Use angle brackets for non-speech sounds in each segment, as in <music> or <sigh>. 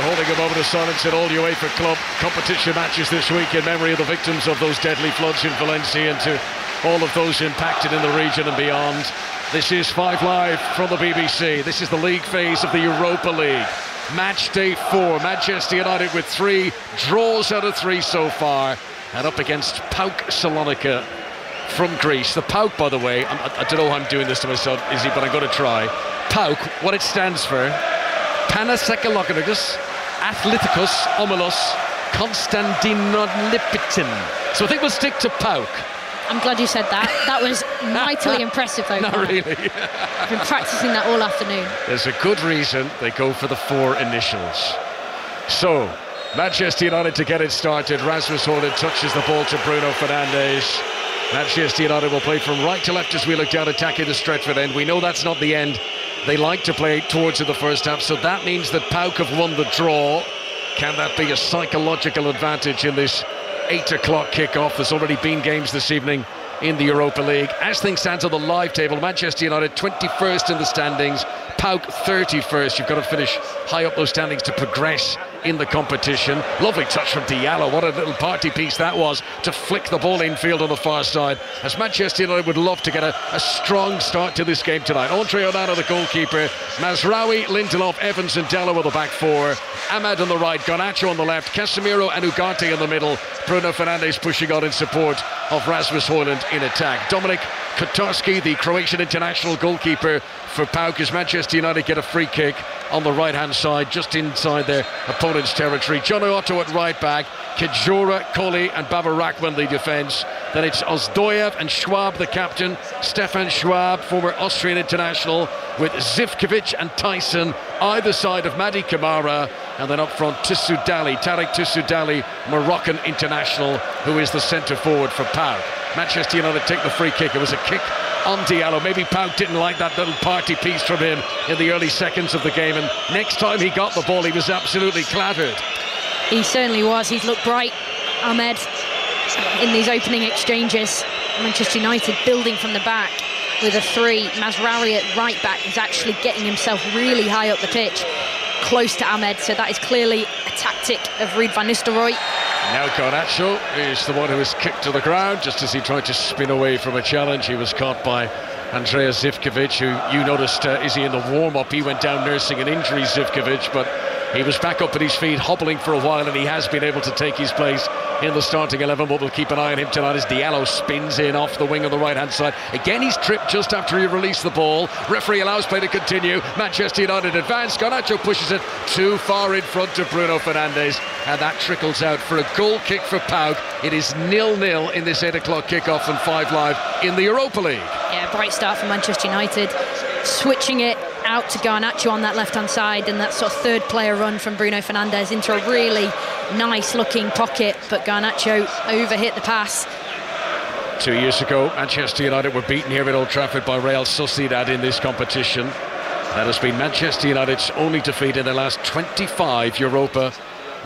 for holding a moment of silence in all UEFA club competition matches this week in memory of the victims of those deadly floods in Valencia and to all of those impacted in the region and beyond. This is Five Live from the BBC. This is the league phase of the Europa League. Match day four. Manchester United with three draws out of three so far and up against PAOK Salonika from Greece. The PAOK, by the way, I'm, I, don't know how I'm doing this to myself, Izzy, but I'm going to try. PAOK, what it stands for, Panasakalogonicus Athleticos Omelos Konstantinolipitin. So I think we'll stick to PAOK. I'm glad you said that. That was mightily <laughs> impressive, though. Not really. I've been practicing that all afternoon. There's a good reason they go for the four initials. So, Manchester United to get it started. Rasmus Højlund touches the ball to Bruno Fernandes. Manchester United will play from right to left as we look down, attacking the Stretford end. We know that's not the end. They like to play towards the first half, so that means that PAOK have won the draw. Can that be a psychological advantage in this 8 o'clock kick-off? There's already been games this evening in the Europa League. As things stand on the live table, Manchester United 21st in the standings, PAOK 31st. You've got to finish high up those standings to progress in the competition. Lovely touch from Diallo. What a little party piece that was to flick the ball infield on the far side. As Manchester United would love to get a, a strong start to this game tonight. Andre Onana, the goalkeeper. Mazraoui, Lindelof, Evans, and Dalot with the back four. Amad on the right, Garnacho on the left, Casemiro and Ugarte in the middle. Bruno Fernandes pushing on in support of Rasmus Højlund in attack. Dominik Kotarski, the Croatian international goalkeeper for PAOK, as Manchester United get a free kick on the right hand side, just inside their opponent's territory. John Otto at right back, Kedziora, Colley, and Baba Rahman the defence. Then it's Ozdoyev and Schwab, the captain. Stefan Schwab, former Austrian international, with Zivkovic and Taison either side of Mady Kamara. And then up front, Tissoudali, Tarek Tissoudali, Moroccan international, who is the centre forward for PAOK. Manchester United take the free kick. It was a kick on Diallo. Maybe PAOK didn't like that little party piece from him in the early seconds of the game. And next time he got the ball, he was absolutely clattered. He certainly was. He's looked bright, Amad, in these opening exchanges. Manchester United building from the back with a three. Mazraoui at right back is actually getting himself really high up the pitch, close to Amad. So that is clearly a tactic of Ruud van Nistelrooy. Now Garnacho is the one who was kicked to the ground just as he tried to spin away from a challenge. He was caught by Andrija Zivkovic, who you noticed, uh, is he in the warm-up? He went down nursing an injury, Zivkovic, but he was back up at his feet, hobbling for a while, and he has been able to take his place in the starting 11. But we'll keep an eye on him tonight as Diallo spins in off the wing on the right hand side. Again, he's tripped just after he released the ball. Referee allows play to continue. Manchester United advance. Garnacho pushes it too far in front of Bruno Fernandes, and that trickles out for a goal kick for PAOK. It is nil nil in this 8 o'clock kickoff and 5 live in the Europa League. Yeah, bright start for Manchester United. Switching it out to Garnacho on that left-hand side and that sort of third player run from Bruno Fernandes into a really nice looking pocket, but Garnacho overhit the pass. Two years ago, Manchester United were beaten here at Old Trafford by Real Sociedad in this competition. That has been Manchester United's only defeat in the last 25 Europa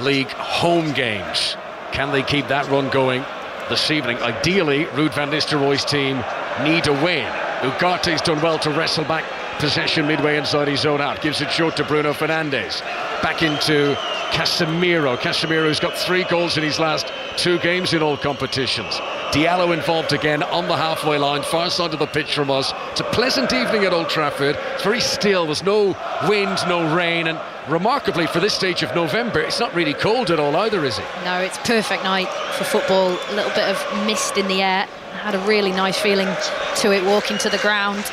League home games. Can they keep that run going this evening? Ideally, Ruud van Nistelrooy's team need a win. Ugarte's done well to wrestle back possession midway inside his own half. Gives it short to Bruno Fernandes. Back into Casemiro. Casemiro's got three goals in his last two games in all competitions. Diallo involved again on the halfway line, far side of the pitch from us. It's a pleasant evening at Old Trafford. It's very still. There's no wind, no rain, and remarkably for this stage of November, it's not really cold at all either, is it? No, it's perfect night for football. A little bit of mist in the air. Had a really nice feeling to it walking to the ground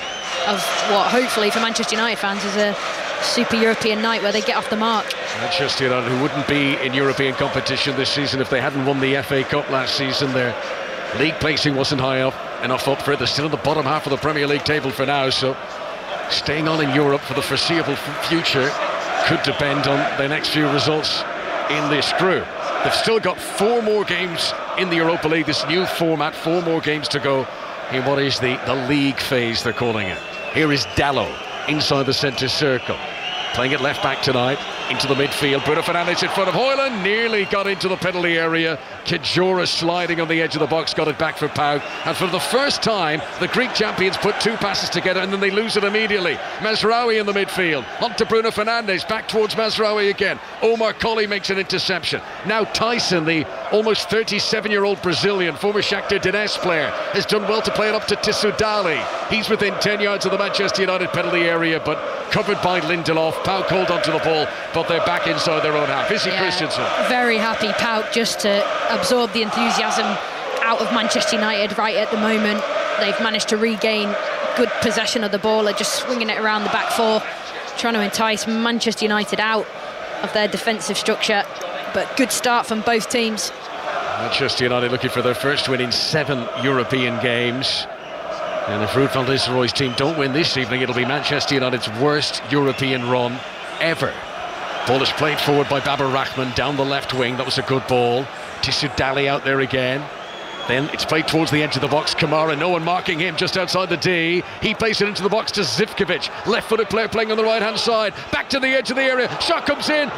of what hopefully for Manchester United fans is a super European night where they get off the mark. Manchester United, who wouldn't be in European competition this season if they hadn't won the FA Cup last season, their league placing wasn't high up enough up for it. They're still in the bottom half of the Premier League table for now, so staying on in Europe for the foreseeable future could depend on their next few results in this group. They've still got four more games in the Europa League, this new format, four more games to go in what is the, the league phase, they're calling it. Here is Dalot inside the centre circle. Playing it left back tonight, into the midfield. Bruno Fernandes in front of Højlund, nearly got into the penalty area. Kedziora sliding on the edge of the box, got it back for Pau. And for the first time, the Greek champions put two passes together and then they lose it immediately. Mazraoui in the midfield, on to Bruno Fernandes, back towards Mazraoui again. Omar Colley makes an interception. Now Taison, the almost 37 year old Brazilian, former Shakhtar Donetsk player, has done well to play it up to Tissoudali. He's within 10 yards of the Manchester United penalty area, but covered by Lindelof. PAOK called onto the ball, but they're back inside their own half. Izzy yeah, Christiansen? Very happy, PAOK, just to absorb the enthusiasm out of Manchester United right at the moment. They've managed to regain good possession of the ball, are just swinging it around the back four, trying to entice Manchester United out of their defensive structure. But good start from both teams. Manchester United looking for their first win in seven European games. And if Ruud van Nistelrooy's team don't win this evening, it'll be Manchester United's worst European run ever. Ball is played forward by Baba Rahman down the left wing. That was a good ball. Tissoudali out there again. Then it's played towards the edge of the box. Kamara, no one marking him just outside the D. He plays it into the box to Zivkovic. Left footed player playing on the right hand side. Back to the edge of the area. Shot comes in.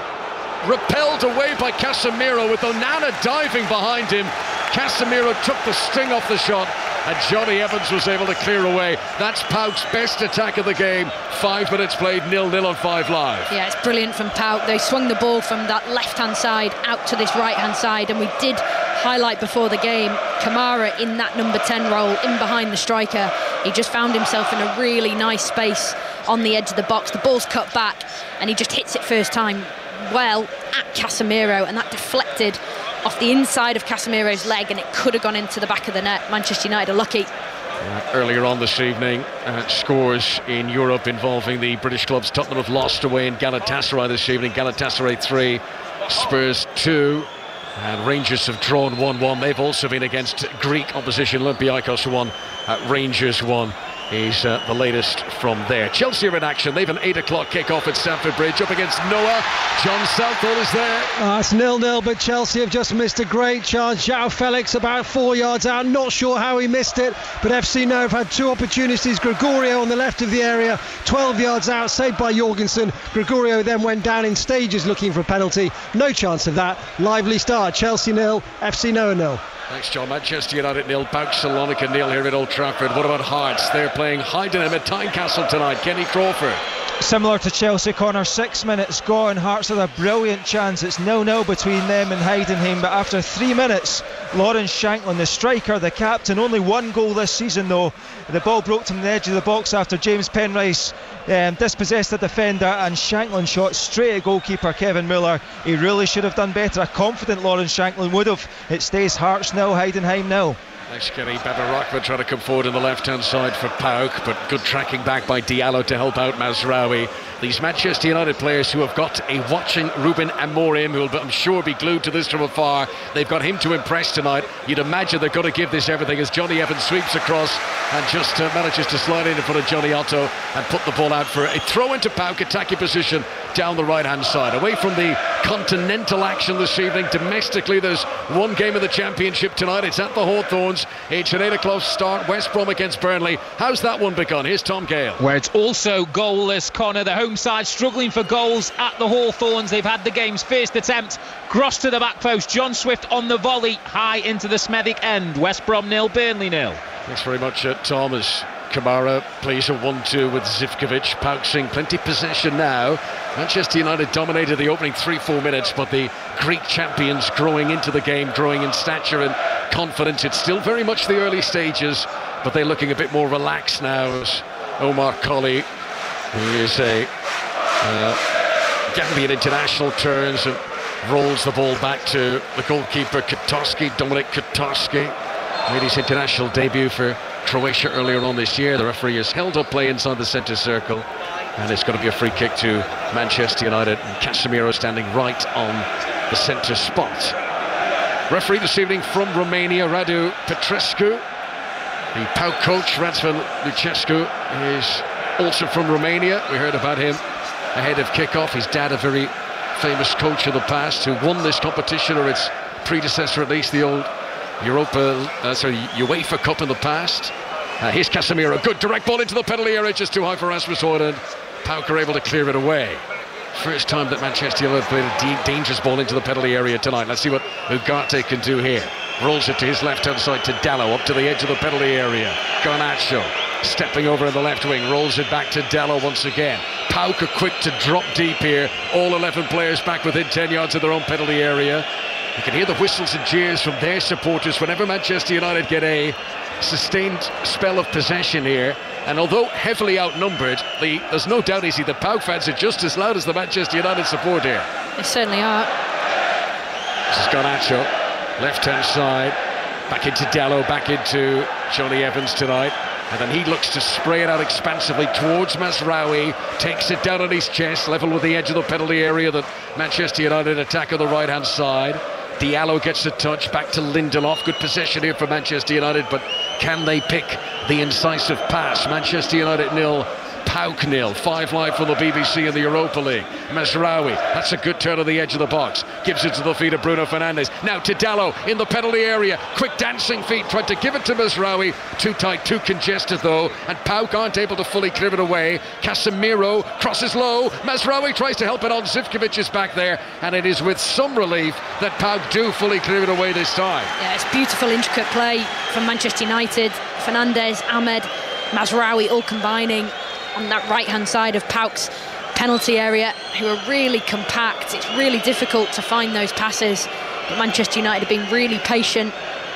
Repelled away by Casemiro with Onana diving behind him. Casemiro took the sting off the shot and Johnny Evans was able to clear away. That's PAOK's best attack of the game. Five minutes played, nil-nil on Five Live. Yeah, it's brilliant from PAOK. They swung the ball from that left-hand side out to this right-hand side, and we did highlight before the game Kamara in that number 10 role, in behind the striker. He just found himself in a really nice space on the edge of the box. The ball's cut back, and he just hits it first time well at Casemiro, and that deflected off the inside of Casemiro's leg and it could have gone into the back of the net. Manchester United are lucky. Uh, earlier on this evening, uh, scores in Europe involving the British clubs. Tottenham have lost away in Galatasaray this evening. Galatasaray 3, Spurs 2. And Rangers have drawn 1-1. They've also been against Greek opposition. Olympiacos 1, uh, Rangers 1 is uh, the latest from there. Chelsea are in action. They've an 8 o'clock kick-off at Stamford Bridge up against Noah. John Southall is there. Uh, it's nil-nil, but Chelsea have just missed a great chance. João Felix about four yards out. Not sure how he missed it, but FC Noah have had two opportunities. Gregorio on the left of the area, 12 yards out, saved by Jorgensen. Gregorio then went down in stages looking for a penalty. No chance of that. Lively start. Chelsea nil, FC Noah nil. Thanks, John. Manchester United nil, PAOK Salonika nil here at Old Trafford. What about Hearts? They're playing Heidenheim at Tynecastle tonight. Kenny Crawford. Similar to Chelsea, corner, six minutes gone. Hearts had a brilliant chance. It's 0 0 between them and Heidenheim, but after three minutes, Lawrence Shankland, the striker, the captain, only one goal this season though. The ball broke from the edge of the box after James Penrice um, dispossessed the defender, and Shankland shot straight at goalkeeper Kevin Muller. He really should have done better. A confident Lawrence Shankland would have. It stays Hearts nil, Heidenheim nil. Thanks, Kenny. Baba Rahman trying to come forward on the left-hand side for PAOK, but good tracking back by Diallo to help out Mazraoui. These Manchester United players who have got a watching Ruben Amorim, who will, I'm sure, be glued to this from afar. They've got him to impress tonight. You'd imagine they're going to give this everything as Johnny Evans sweeps across and just uh, manages to slide in in front of Jonny Otto and put the ball out for a throw into PAOK, attacking position down the right-hand side. Away from the continental action this evening, domestically, there's one game of the championship tonight. It's at the Hawthorns. It's an 8 o'clock start. West Brom against Burnley. How's that one begun? Here's Tom Gale. Where it's also goalless, Connor. The home side struggling for goals at the Hawthorns. They've had the game's first attempt. Cross to the back post. John Swift on the volley. High into the Smethwick end. West Brom nil, Burnley nil. Thanks very much, uh, Thomas. Kamara plays a 1-2 with Zivkovic. pouncing plenty possession now. Manchester United dominated the opening 3-4 minutes, but the Greek champions growing into the game, growing in stature and confidence. It's still very much the early stages, but they're looking a bit more relaxed now as Omar Colley, who is a uh, Gambian international, turns and rolls the ball back to the goalkeeper, Kotarski, Dominic Kotarski. Made his international debut for Croatia earlier on this year. The referee has held up play inside the centre circle. And it's going to be a free kick to Manchester United. And Casemiro standing right on the centre spot. Referee this evening from Romania, Radu Petrescu. The PAOK coach, Razvan Lucescu, is also from Romania. We heard about him ahead of kickoff. His dad, a very famous coach of the past, who won this competition, or its predecessor at least, the old Europa, uh, sorry, UEFA Cup in the past. Uh, here's Casemiro, good direct ball into the penalty area, just too high for Rasmus Højlund. PAOK are able to clear it away. First time that Manchester United played a dangerous ball into the penalty area tonight. Let's see what Ugarte can do here. Rolls it to his left-hand side to Dalot, up to the edge of the penalty area. Garnacho stepping over in the left wing, rolls it back to Dalot once again. PAOK are quick to drop deep here. All 11 players back within 10 yards of their own penalty area. You can hear the whistles and jeers from their supporters whenever Manchester United get a sustained spell of possession here. And although heavily outnumbered, the, there's no doubt, Izzy, the PAOK fans are just as loud as the Manchester United support here. They certainly are. This is Garnacho, left-hand side, back into Dalot, back into Johnny Evans tonight. And then he looks to spray it out expansively towards Mazraoui. takes it down on his chest, level with the edge of the penalty area that Manchester United attack on the right-hand side. Diallo gets the touch back to Lindelof. Good possession here for Manchester United, but can they pick the incisive pass? Manchester United nil, PAOK nil. Five live for the BBC in the Europa League. Mazraoui, that's a good turn of the edge of the box. Gives it to the feet of Bruno Fernandes. Now to Dalot in the penalty area. Quick dancing feet. Tried to give it to Mazraoui. Too tight, too congested though. And PAOK aren't able to fully clear it away. Casemiro crosses low. Mazraoui tries to help it on. Zivkovic is back there. And it is with some relief that PAOK do fully clear it away this time. Yeah, it's beautiful, intricate play from Manchester United. Fernandes, Amad, Mazraoui all combining on that right hand side of PAOK's penalty area, who are really compact. It's really difficult to find those passes. But Manchester United have been really patient.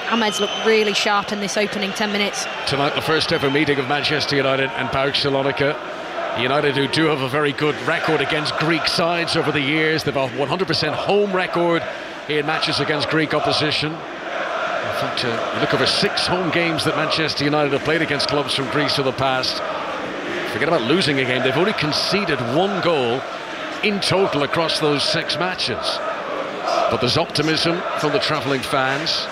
Amad's looked really sharp in this opening 10 minutes. Tonight, the first ever meeting of Manchester United and PAOK Salonika. United, who do have a very good record against Greek sides over the years, they've a 100% home record in matches against Greek opposition. In fact, uh, look over six home games that Manchester United have played against clubs from Greece in the past. Forget about losing a game. They've only conceded one goal in total across those six matches. But there's optimism from the travelling fans.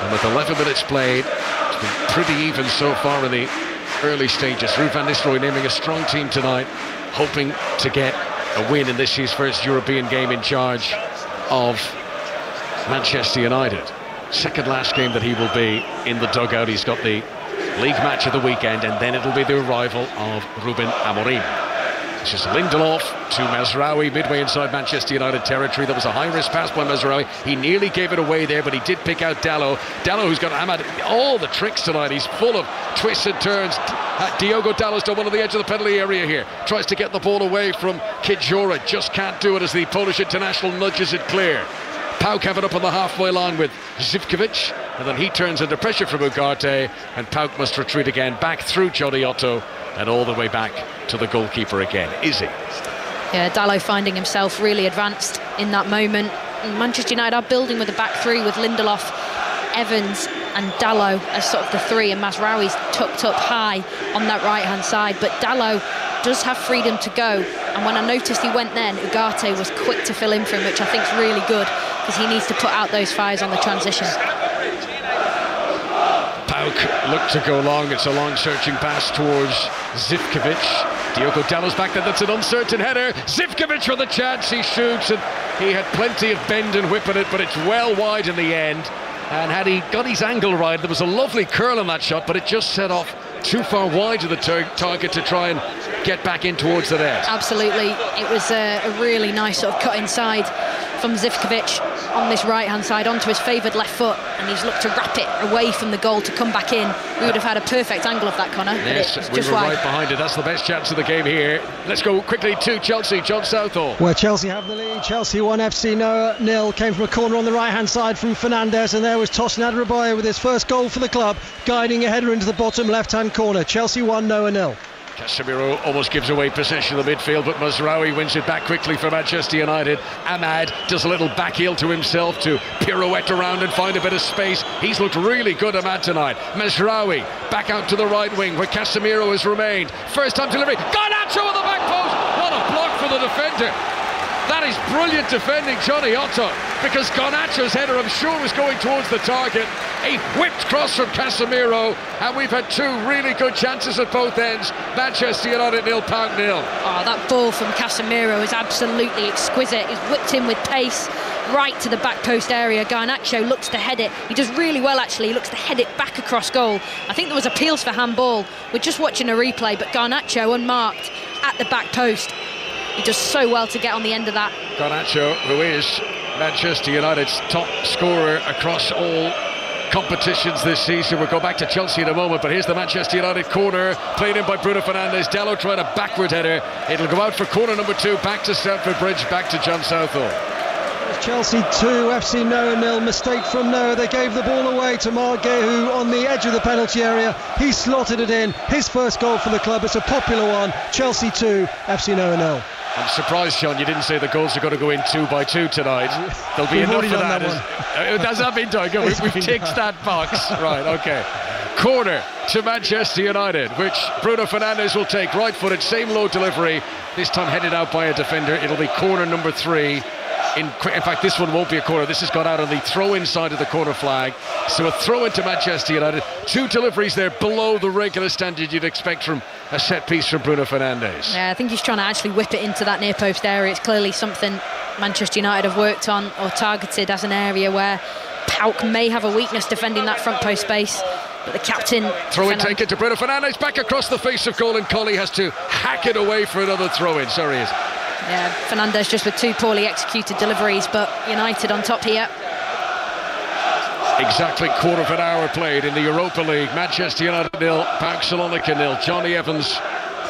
And with 11 minutes played, it's been pretty even so far in the early stages. Ruud van Nistelrooy naming a strong team tonight, hoping to get a win in this year's first European game in charge of Manchester United. Second last game that he will be in the dugout. He's got the league match of the weekend, and then it'll be the arrival of Ruben Amorim. This is Lindelof to Mazraoui midway inside Manchester United territory. There was a high-risk pass by Mazraoui. He nearly gave it away there, but he did pick out Dalot. Dalot, who's got Amad all the tricks tonight. He's full of twists and turns. Uh, Diogo Dalot's done one of the edge of the penalty area here. Tries to get the ball away from Kedziora. Just can't do it as the Polish international nudges it clear. PAOK have up on the halfway line with Zivkovic, and then he turns under pressure from Ugarte, and PAOK must retreat again back through Jonny Otto and all the way back to the goalkeeper again. Izzy? Yeah, Dalot finding himself really advanced in that moment. Manchester United are building with a back three with Lindelof, Evans, and Dalot as sort of the three, and Mazraoui's tucked up high on that right hand side. But Dalot does have freedom to go, and when I noticed he went then, Ugarte was quick to fill in for him, which I think is really good because he needs to put out those fires on the transition. Look to go long. It's a long searching pass towards Zivkovic. Diogo Dalot's back there. That's an uncertain header. Zivkovic with a chance. He shoots, and he had plenty of bend and whip in it, but it's well wide in the end. And had he got his angle right, there was a lovely curl on that shot, but it just set off too far wide of the target to try and get back in towards the net. Absolutely. It was a, a really nice sort of cut inside from Zivkovic on this right hand side onto his favoured left foot and he's looked to wrap it away from the goal to come back in. We would have had a perfect angle of that, Connor. Yes, we were wide. right behind it. That's the best chance of the game here. Let's go quickly to Chelsea. John Southall. Where Chelsea have the lead. Chelsea 1 FC Noah, nil. Came from a corner on the right hand side from Fernandes and there was Tosin Adarabioyo with his first goal for the club, guiding a header into the bottom left hand corner. Chelsea 1 Noah nil. Casemiro almost gives away possession of the midfield, but Mazraoui wins it back quickly for Manchester United. Amad does a little back heel to himself to pirouette around and find a bit of space. He's looked really good, Amad, tonight. Mazraoui back out to the right wing where Casemiro has remained. First time delivery. Garnacho on the back post. What a block for the defender. That is brilliant defending, Johnny Otto, because Garnacho's header, I'm sure, was going towards the target. A whipped cross from Casemiro, and we've had two really good chances at both ends. Manchester United nil, PAOK nil. Oh, that ball from Casemiro is absolutely exquisite. He's whipped in with pace right to the back post area. Garnacho looks to head it. He does really well, actually. He looks to head it back across goal. I think there was appeals for handball. We're just watching a replay, but Garnacho unmarked at the back post He does so well to get on the end of that. Garnacho, who is Manchester United's top scorer across all competitions this season. We'll go back to Chelsea in a moment, but here's the Manchester United corner, played in by Bruno Fernandes. Dalot trying a backward header. It'll go out for corner number two, back to Stamford Bridge, back to John Southall. Chelsea 2, FC Noah nil. Mistake from Noah. They gave the ball away to Marc Guiu on the edge of the penalty area. He slotted it in. His first goal for the club. It's a popular one. Chelsea 2, FC Noah nil. I'm surprised, Sean, you didn't say the goals are going to go in two by two tonight. There'll be We've enough for that. that <laughs> Has that been done? Good. We've <laughs> ticked that box. Right, okay. Corner to Manchester United, which Bruno Fernandes will take. Right footed, same low delivery. This time headed out by a defender. It'll be corner number three. In, in fact, this one won't be a corner. This has got out on the throw in side of the corner flag. So a throw into Manchester United. Two deliveries there below the regular standard you'd expect from a set piece from Bruno Fernandes. Yeah, I think he's trying to actually whip it into that near post area. It's clearly something Manchester United have worked on or targeted as an area where PAOK may have a weakness defending that front post space. But the captain. Throw in Fernand- taken to Bruno Fernandes back across the face of goal and Colley has to hack it away for another throw in. Sorry, he is. Yeah, Fernandes just with two poorly executed deliveries, but United on top here. Exactly quarter of an hour played in the Europa League. Manchester United nil, Salonika nil. Johnny Evans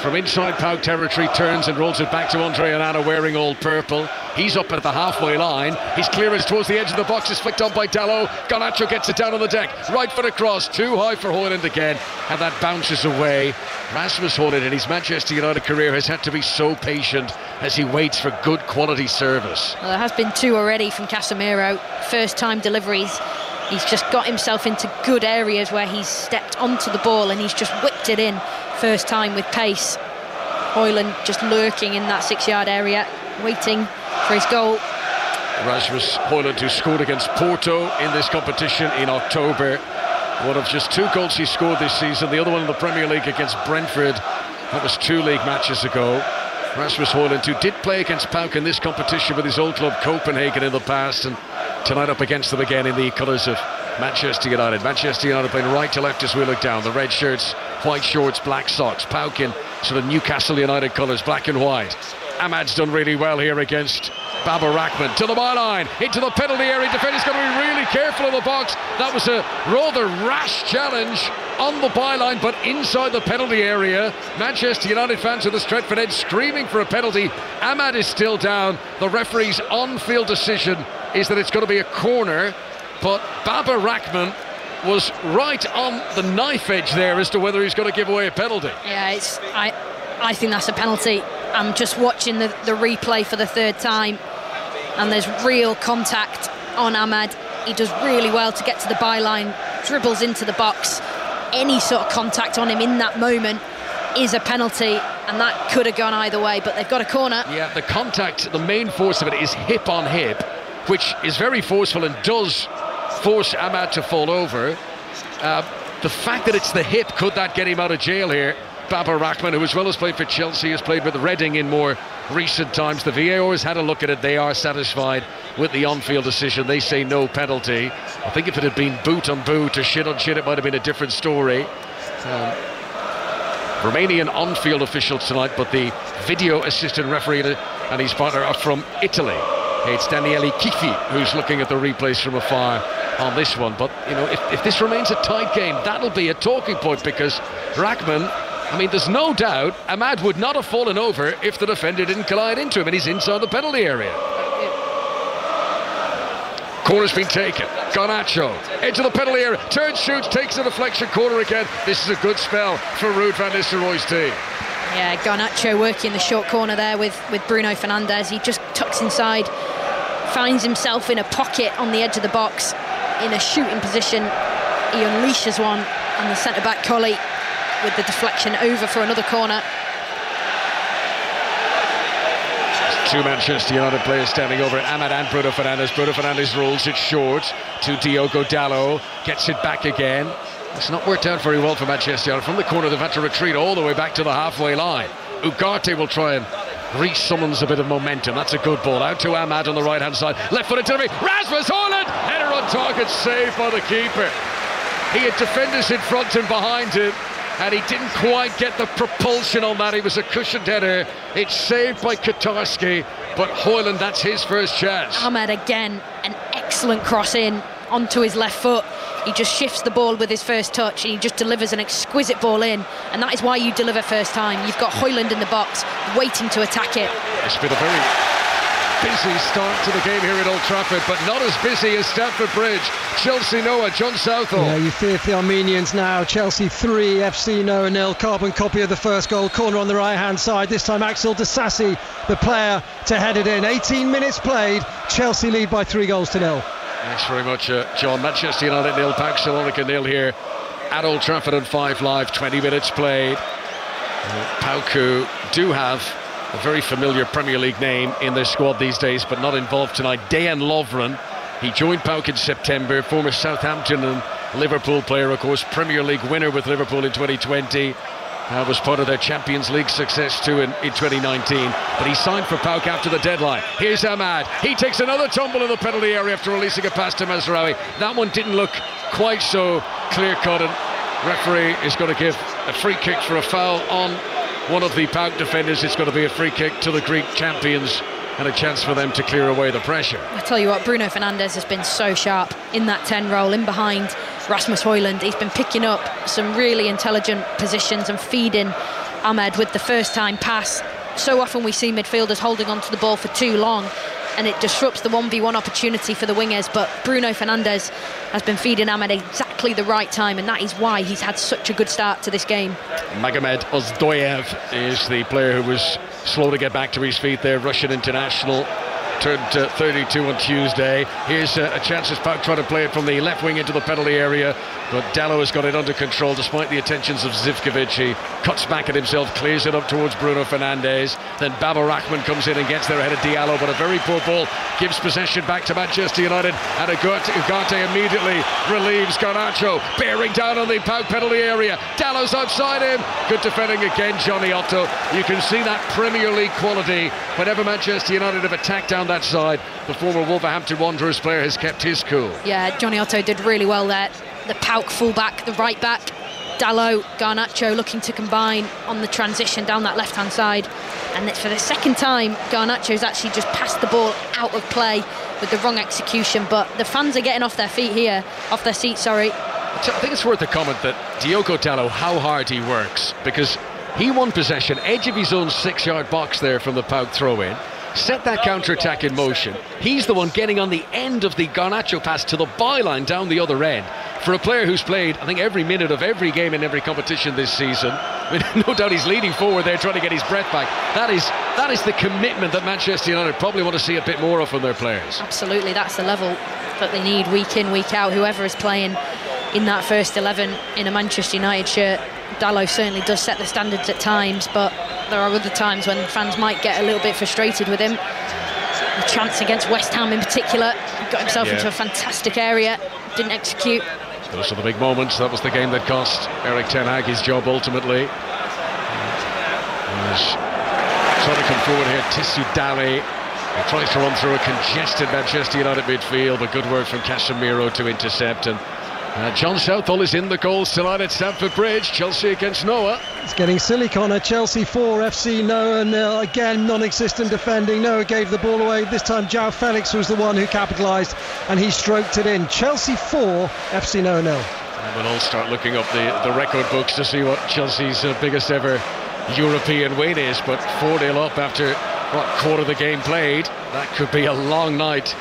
from inside PAOK territory turns and rolls it back to Andre Onana wearing all purple. He's up at the halfway line. His clearance towards the edge of the box is flicked on by Dallo. Garnacho gets it down on the deck. Right foot across, too high for Højlund again, and that bounces away. Rasmus Højlund in his Manchester United career has had to be so patient as he waits for good quality service. Well, there has been two already from Casemiro. First time deliveries. He's just got himself into good areas where he's stepped onto the ball and he's just whipped it in first time with pace. Højlund just lurking in that six yard area, waiting for his goal. Rasmus Højlund, who scored against Porto in this competition in October. One of just two goals he scored this season. The other one in the Premier League against Brentford. That was two league matches ago. Rasmus Højlund, who did play against PAOK in this competition with his old club Copenhagen in the past, and tonight up against them again in the colours of Manchester United. Manchester United playing right to left as we look down. The red shirts, white shorts, black socks. PAOK in sort of Newcastle United colours, black and white. Amad's done really well here against Baba Rahman to the byline, into the penalty area. Defender's got to be really careful of the box. That was a rather rash challenge on the byline, but inside the penalty area. Manchester United fans at the Stretford Edge screaming for a penalty. Amad is still down. The referee's on-field decision is that it's going to be a corner, but Baba Rahman was right on the knife edge there as to whether he's going to give away a penalty. Yeah, it's I I think that's a penalty. I'm just watching the, the replay for the third time and there's real contact on Amad. He does really well to get to the byline, dribbles into the box. Any sort of contact on him in that moment is a penalty, and that could have gone either way. But they've got a corner. Yeah, the contact, the main force of it is hip on hip, which is very forceful and does force Amad to fall over. Uh, the fact that it's the hip, could that get him out of jail here? Baba Rahman, who as well as played for Chelsea, has played with Reading in more recent times. The VAR has had a look at it. They are satisfied with the on-field decision. They say no penalty. I think if it had been boot on boot or shit on shit, it might have been a different story. Um, Romanian on-field officials tonight, but the video assistant referee and his partner are from Italy. It's Daniele Chiffi who's looking at the replays from afar on this one. But you know, if, if this remains a tight game, that'll be a talking point because Rahman. I mean, there's no doubt Amad would not have fallen over if the defender didn't collide into him, and he's inside the penalty area. Corner's been taken. Garnacho, into the penalty area, turns, shoots, takes a deflection corner again. This is a good spell for Ruud van Nistelrooy's team. Yeah, Garnacho working the short corner there with, with Bruno Fernandes. He just tucks inside, finds himself in a pocket on the edge of the box in a shooting position. He unleashes one, and the centre back Colley with the deflection over for another corner. Two Manchester United players standing over it, Amad and Bruno Fernandes. Bruno Fernandes rolls it short to Diogo Dalot, gets it back again. It's not worked out very well for Manchester United. From the corner, they've had to retreat all the way back to the halfway line. Ugarte will try and re-summons a bit of momentum. That's a good ball. Out to Amad on the right-hand side. Left footed delivery. Rasmus Højlund! Header on target, saved by the keeper. He had defenders in front and behind him. and he didn't quite get the propulsion on that. He was a cushioned header. It's saved by Kotarski, but Højlund, that's his first chance. Amad again, an excellent cross in onto his left foot. He just shifts the ball with his first touch and he just delivers an exquisite ball in. And that is why you deliver first time. You've got Højlund in the box waiting to attack it. It's been a very busy start to the game here at Old Trafford, but not as busy as Stamford Bridge. Chelsea Noah, John Southall. Yeah, you fear for the Armenians now. Chelsea 3, FC Noah nil. Carbon copy of the first goal. Corner on the right hand side. This time Axel Disasi, the player to head it in. 18 minutes played. Chelsea lead by three goals to nil. Thanks very much, uh, John. Manchester United nil, Salonika nil here at Old Trafford on 5 Live. 20 minutes played. PAOK do have a very familiar Premier League name in their squad these days, but not involved tonight. Dejan Lovren. He joined PAOK in September, former Southampton and Liverpool player, of course, Premier League winner with Liverpool in 2020. Uh, was part of their Champions League success too in, in 2019. But he signed for PAOK after the deadline. Here's Amad. He takes another tumble in the penalty area after releasing a pass to Mazraoui. That one didn't look quite so clear cut, and referee is going to give a free kick for a foul on one of the PAOK defenders. It's going to be a free kick to the Greek champions and a chance for them to clear away the pressure. I tell you what, Bruno Fernandes has been so sharp in that 10 role, in behind Rasmus Højlund. He's been picking up some really intelligent positions and feeding Amad with the first time pass. So often we see midfielders holding on to the ball for too long and it disrupts the 1v1 opportunity for the wingers. But Bruno Fernandes has been feeding Amad exactly the right time, and that is why he's had such a good start to this game. Magomed Ozdoyev is the player who was slow to get back to his feet there, Russian international turned uh, 32 on Tuesday. Here's uh, a chance as PAOK trying to play it from the left wing into the penalty area, but Dalot has got it under control despite the attentions of Zivkovic. He cuts back at himself, clears it up towards Bruno Fernandes. Then Baba Rahman comes in and gets there ahead of Diallo, but a very poor ball gives possession back to Manchester United, and Ugarte immediately relieves Garnacho, bearing down on the penalty area. Dalot's outside him. Good defending again, Johnny Otto. You can see that Premier League quality whenever Manchester United have attacked down that side. The former Wolverhampton Wanderers player has kept his cool. Yeah, Johnny Otto did really well there. The PAOK fullback, the right back, Dalot, Garnacho looking to combine on the transition down that left-hand side. And for the second time, Garnacho's actually just passed the ball out of play with the wrong execution. But the fans are getting off their feet here, off their seats, sorry. I think it's worth a comment that Diogo Dalot, how hard he works, because he won possession, edge of his own six-yard box there from the PAOK throw-in set that counter-attack in motion. He's the one getting on the end of the Garnacho pass to the byline down the other end. For a player who's played, I think, every minute of every game in every competition this season, <laughs> I mean, no doubt he's leading forward there, trying to get his breath back. That is that is the commitment that Manchester United probably want to see a bit more of from their players. Absolutely, that's the level that they need week in, week out. Whoever is playing in that first 11 in a Manchester United shirt, Dalot certainly does set the standards at times, but there are other times when fans might get a little bit frustrated with him. The chance against West Ham in particular, he got himself yeah. into a fantastic area, didn't execute. Those are the big moments. That was the game that cost Erik Ten Hag his job ultimately. trying to come forward here, Tissu Dali. He tries to run through a congested Manchester United midfield, but good work from Casemiro to intercept and uh, John Southall is in the goals tonight at Stamford Bridge. Chelsea against Noah. It's getting silly, Connor. Chelsea 4, FC Noah nil. Again, non existent defending. Noah gave the ball away. This time, João Felix was the one who capitalised and he stroked it in. Chelsea 4, FC Noah nil. And we'll all start looking up the, the record books to see what Chelsea's uh, biggest ever European win is. But 4 0 up after, what, quarter of the game played. That could be a long night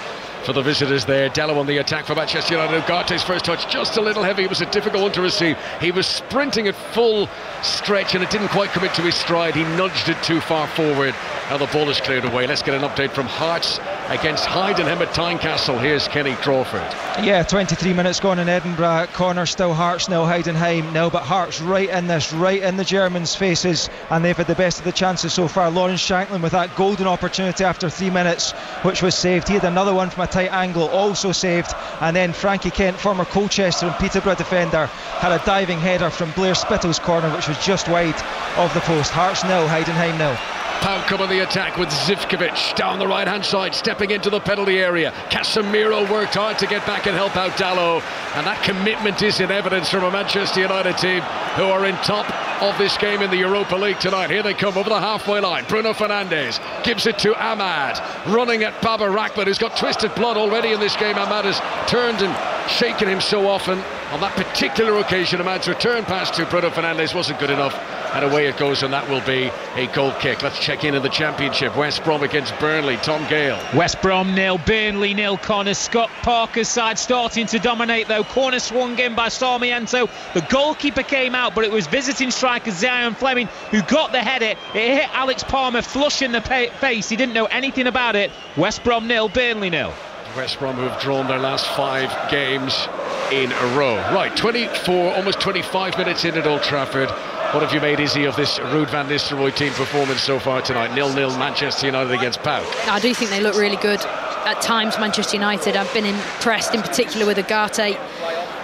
for the visitors there. Dalot on the attack for Manchester United. Ugarte's first touch just a little heavy. It was a difficult one to receive. He was sprinting at full stretch and it didn't quite commit to his stride. He nudged it too far forward. Now the ball is cleared away. Let's get an update from Hearts against Heidenheim at Tynecastle. Here's Kenny Crawford. Yeah, 23 minutes gone in Edinburgh. Corner still Hearts now, Heidenheim now, but Hearts right in this, right in the Germans' faces, and they've had the best of the chances so far. Lawrence Shankland with that golden opportunity after three minutes, which was saved. He had another one from a tight angle, also saved, and then Frankie Kent, former Colchester and Peterborough defender, had a diving header from Blair Spittal's corner, which was just wide of the post. Hearts nil, Heidenheim nil. Come on the attack with Zivkovic down the right hand side, stepping into the penalty area. Casemiro worked hard to get back and help out Dalot. And that commitment is in evidence from a Manchester United team who are in top of this game in the Europa League tonight. Here they come over the halfway line. Bruno Fernandes gives it to Amad, running at Baba Rahman, who's got twisted blood already in this game. Amad has turned and shaken him so often. On that particular occasion, Amad's return pass to Bruno Fernandes wasn't good enough. And away it goes, and that will be a goal kick. Let's check in in the Championship. West Brom against Burnley. Tom Gale. West Brom nil, Burnley nil. Connor Scott Parker's side starting to dominate though. Corner swung in by Sarmiento. The goalkeeper came out, but it was visiting striker Zian Flemming who got the header. It hit Alex Palmer flush in the face. He didn't know anything about it. West Brom nil, Burnley nil. West Brom who have drawn their last five games in a row. Right, 24, almost 25 minutes in at Old Trafford. What have you made, Izzy, of this Ruud van Nistelrooy team performance so far tonight? Nil-nil Manchester United against PAOK. I do think they look really good. At times, Manchester United, I've been impressed in particular with Ugarte,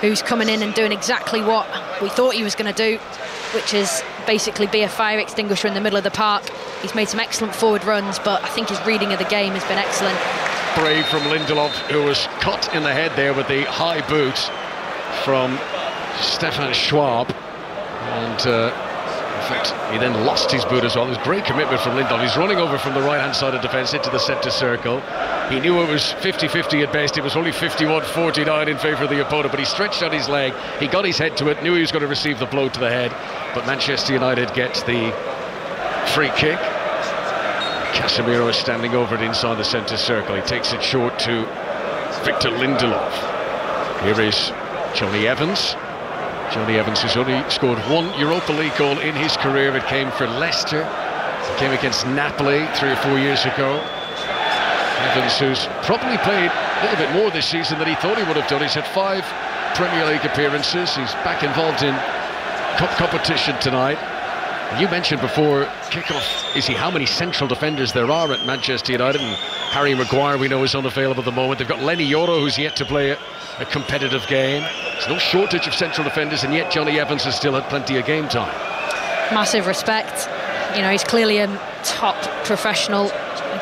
who's coming in and doing exactly what we thought he was going to do, which is basically be a fire extinguisher in the middle of the park. He's made some excellent forward runs, but I think his reading of the game has been excellent. Brave from Lindelof, who was cut in the head there with the high boot from Stefan Schwab. And uh, in fact, he then lost his boot as well. There's great commitment from Lindelof. He's running over from the right-hand side of defence into the centre circle. He knew it was 50-50 at best. It was only 51-49 in favour of the opponent, but he stretched out his leg. He got his head to it, knew he was going to receive the blow to the head. But Manchester United gets the free kick. Casemiro is standing over it inside the centre circle. He takes it short to Victor Lindelof. Here is Johnny Evans. Johnny Evans has only scored one Europa League goal in his career. It came for Leicester. It came against Napoli three or four years ago. Evans, who's probably played a little bit more this season than he thought he would have done. He's had five Premier League appearances. He's back involved in cup competition tonight. You mentioned before kickoff, Izzy how many central defenders there are at Manchester United? And Harry Maguire, we know, is unavailable at the moment. They've got Leny Yoro, who's yet to play a, a competitive game. There's no shortage of central defenders, and yet Johnny Evans has still had plenty of game time. Massive respect. You know, he's clearly a top professional.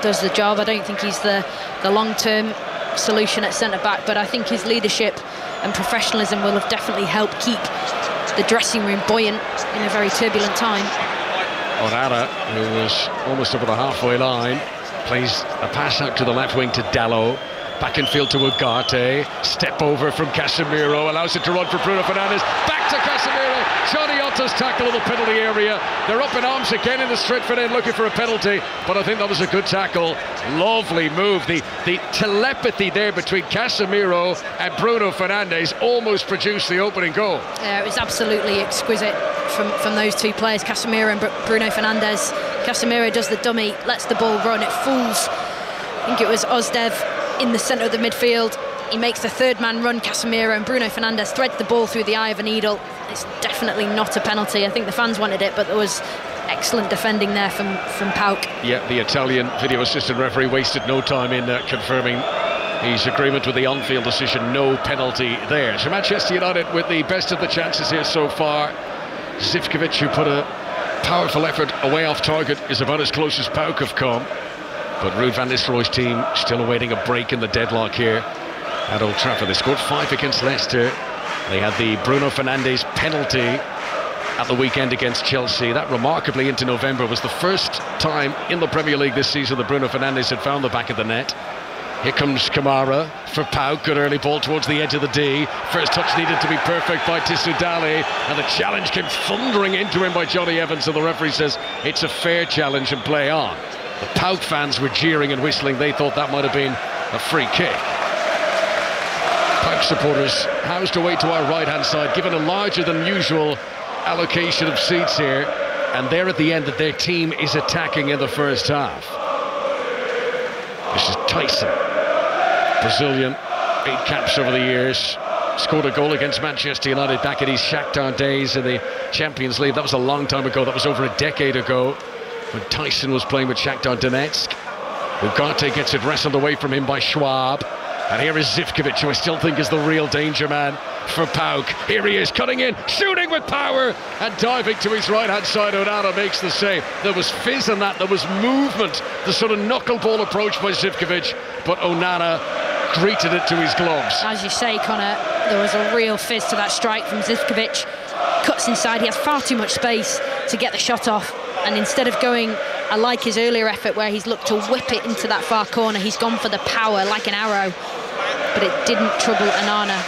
Does the job. I don't think he's the, the long-term solution at centre back, but I think his leadership and professionalism will have definitely helped keep the dressing room buoyant in a very turbulent time. Orara, who was almost over the halfway line, plays a pass out to the left wing to Dalot. Back in field to Ugarte. Step over from Casemiro. Allows it to run for Bruno Fernandes. Back to Casemiro. Jonny Otto's tackle in the penalty area. They're up in arms again in the Stretford end looking for a penalty. But I think that was a good tackle. Lovely move. The, the telepathy there between Casemiro and Bruno Fernandes almost produced the opening goal. Yeah, it was absolutely exquisite from, from those two players, Casemiro and Bruno Fernandes. Casemiro does the dummy, lets the ball run. It fools, I think it was Ozdev in the centre of the midfield. He makes the third man run, Casemiro, and Bruno Fernandes threads the ball through the eye of a needle. It's definitely not a penalty. I think the fans wanted it, but there was excellent defending there from, from PAOK. Yeah, the Italian video assistant referee wasted no time in uh, confirming his agreement with the on-field decision. No penalty there. So Manchester United with the best of the chances here so far. Zivkovic, who put a powerful effort away off target, is about as close as PAOK have come. But Ruud van Nistelrooy's team still awaiting a break in the deadlock here at Old Trafford. They scored five against Leicester. They had the Bruno Fernandes penalty at the weekend against Chelsea. That remarkably into November was the first time in the Premier League this season that Bruno Fernandes had found the back of the net. Here comes Kamara for PAOK. Good early ball towards the edge of the D. First touch needed to be perfect by Tissoudali. And the challenge came thundering into him by Johnny Evans. And the referee says it's a fair challenge and play on. The PAOK fans were jeering and whistling. They thought that might have been a free kick. PAOK supporters housed away to our right-hand side, given a larger than usual allocation of seats here. And they're at the end that their team is attacking in the first half. This is Taison, Brazilian, eight caps over the years. Scored a goal against Manchester United back in his Shakhtar days in the Champions League. That was a long time ago. That was over a decade ago when Taison was playing with Shakhtar Donetsk. Ugarte gets it wrestled away from him by Schwab. And here is Zivkovic, who I still think is the real danger man for PAOK. Here he is, cutting in, shooting with power, and diving to his right hand side. Onana makes the save. There was fizz in that, there was movement, the sort of knuckleball approach by Zivkovic, but Onana greeted it to his gloves. As you say, Connor, there was a real fizz to that strike from Zivkovic. Cuts inside, he has far too much space to get the shot off, and instead of going I like his earlier effort where he's looked to whip it into that far corner. He's gone for the power like an arrow, but it didn't trouble Onana.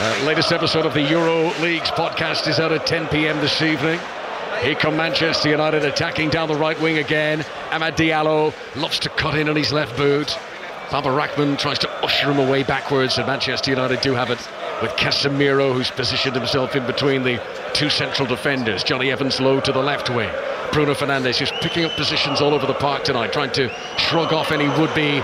Uh, latest episode of the Euro Leagues podcast is out at 10 p.m. this evening. Here come Manchester United attacking down the right wing again. Amad Diallo loves to cut in on his left boot. Baba Rahman tries to usher him away backwards, and Manchester United do have it with Casemiro, who's positioned himself in between the two central defenders. Jonny Evans low to the left wing. Bruno Fernandes just picking up positions all over the park tonight, trying to shrug off any would-be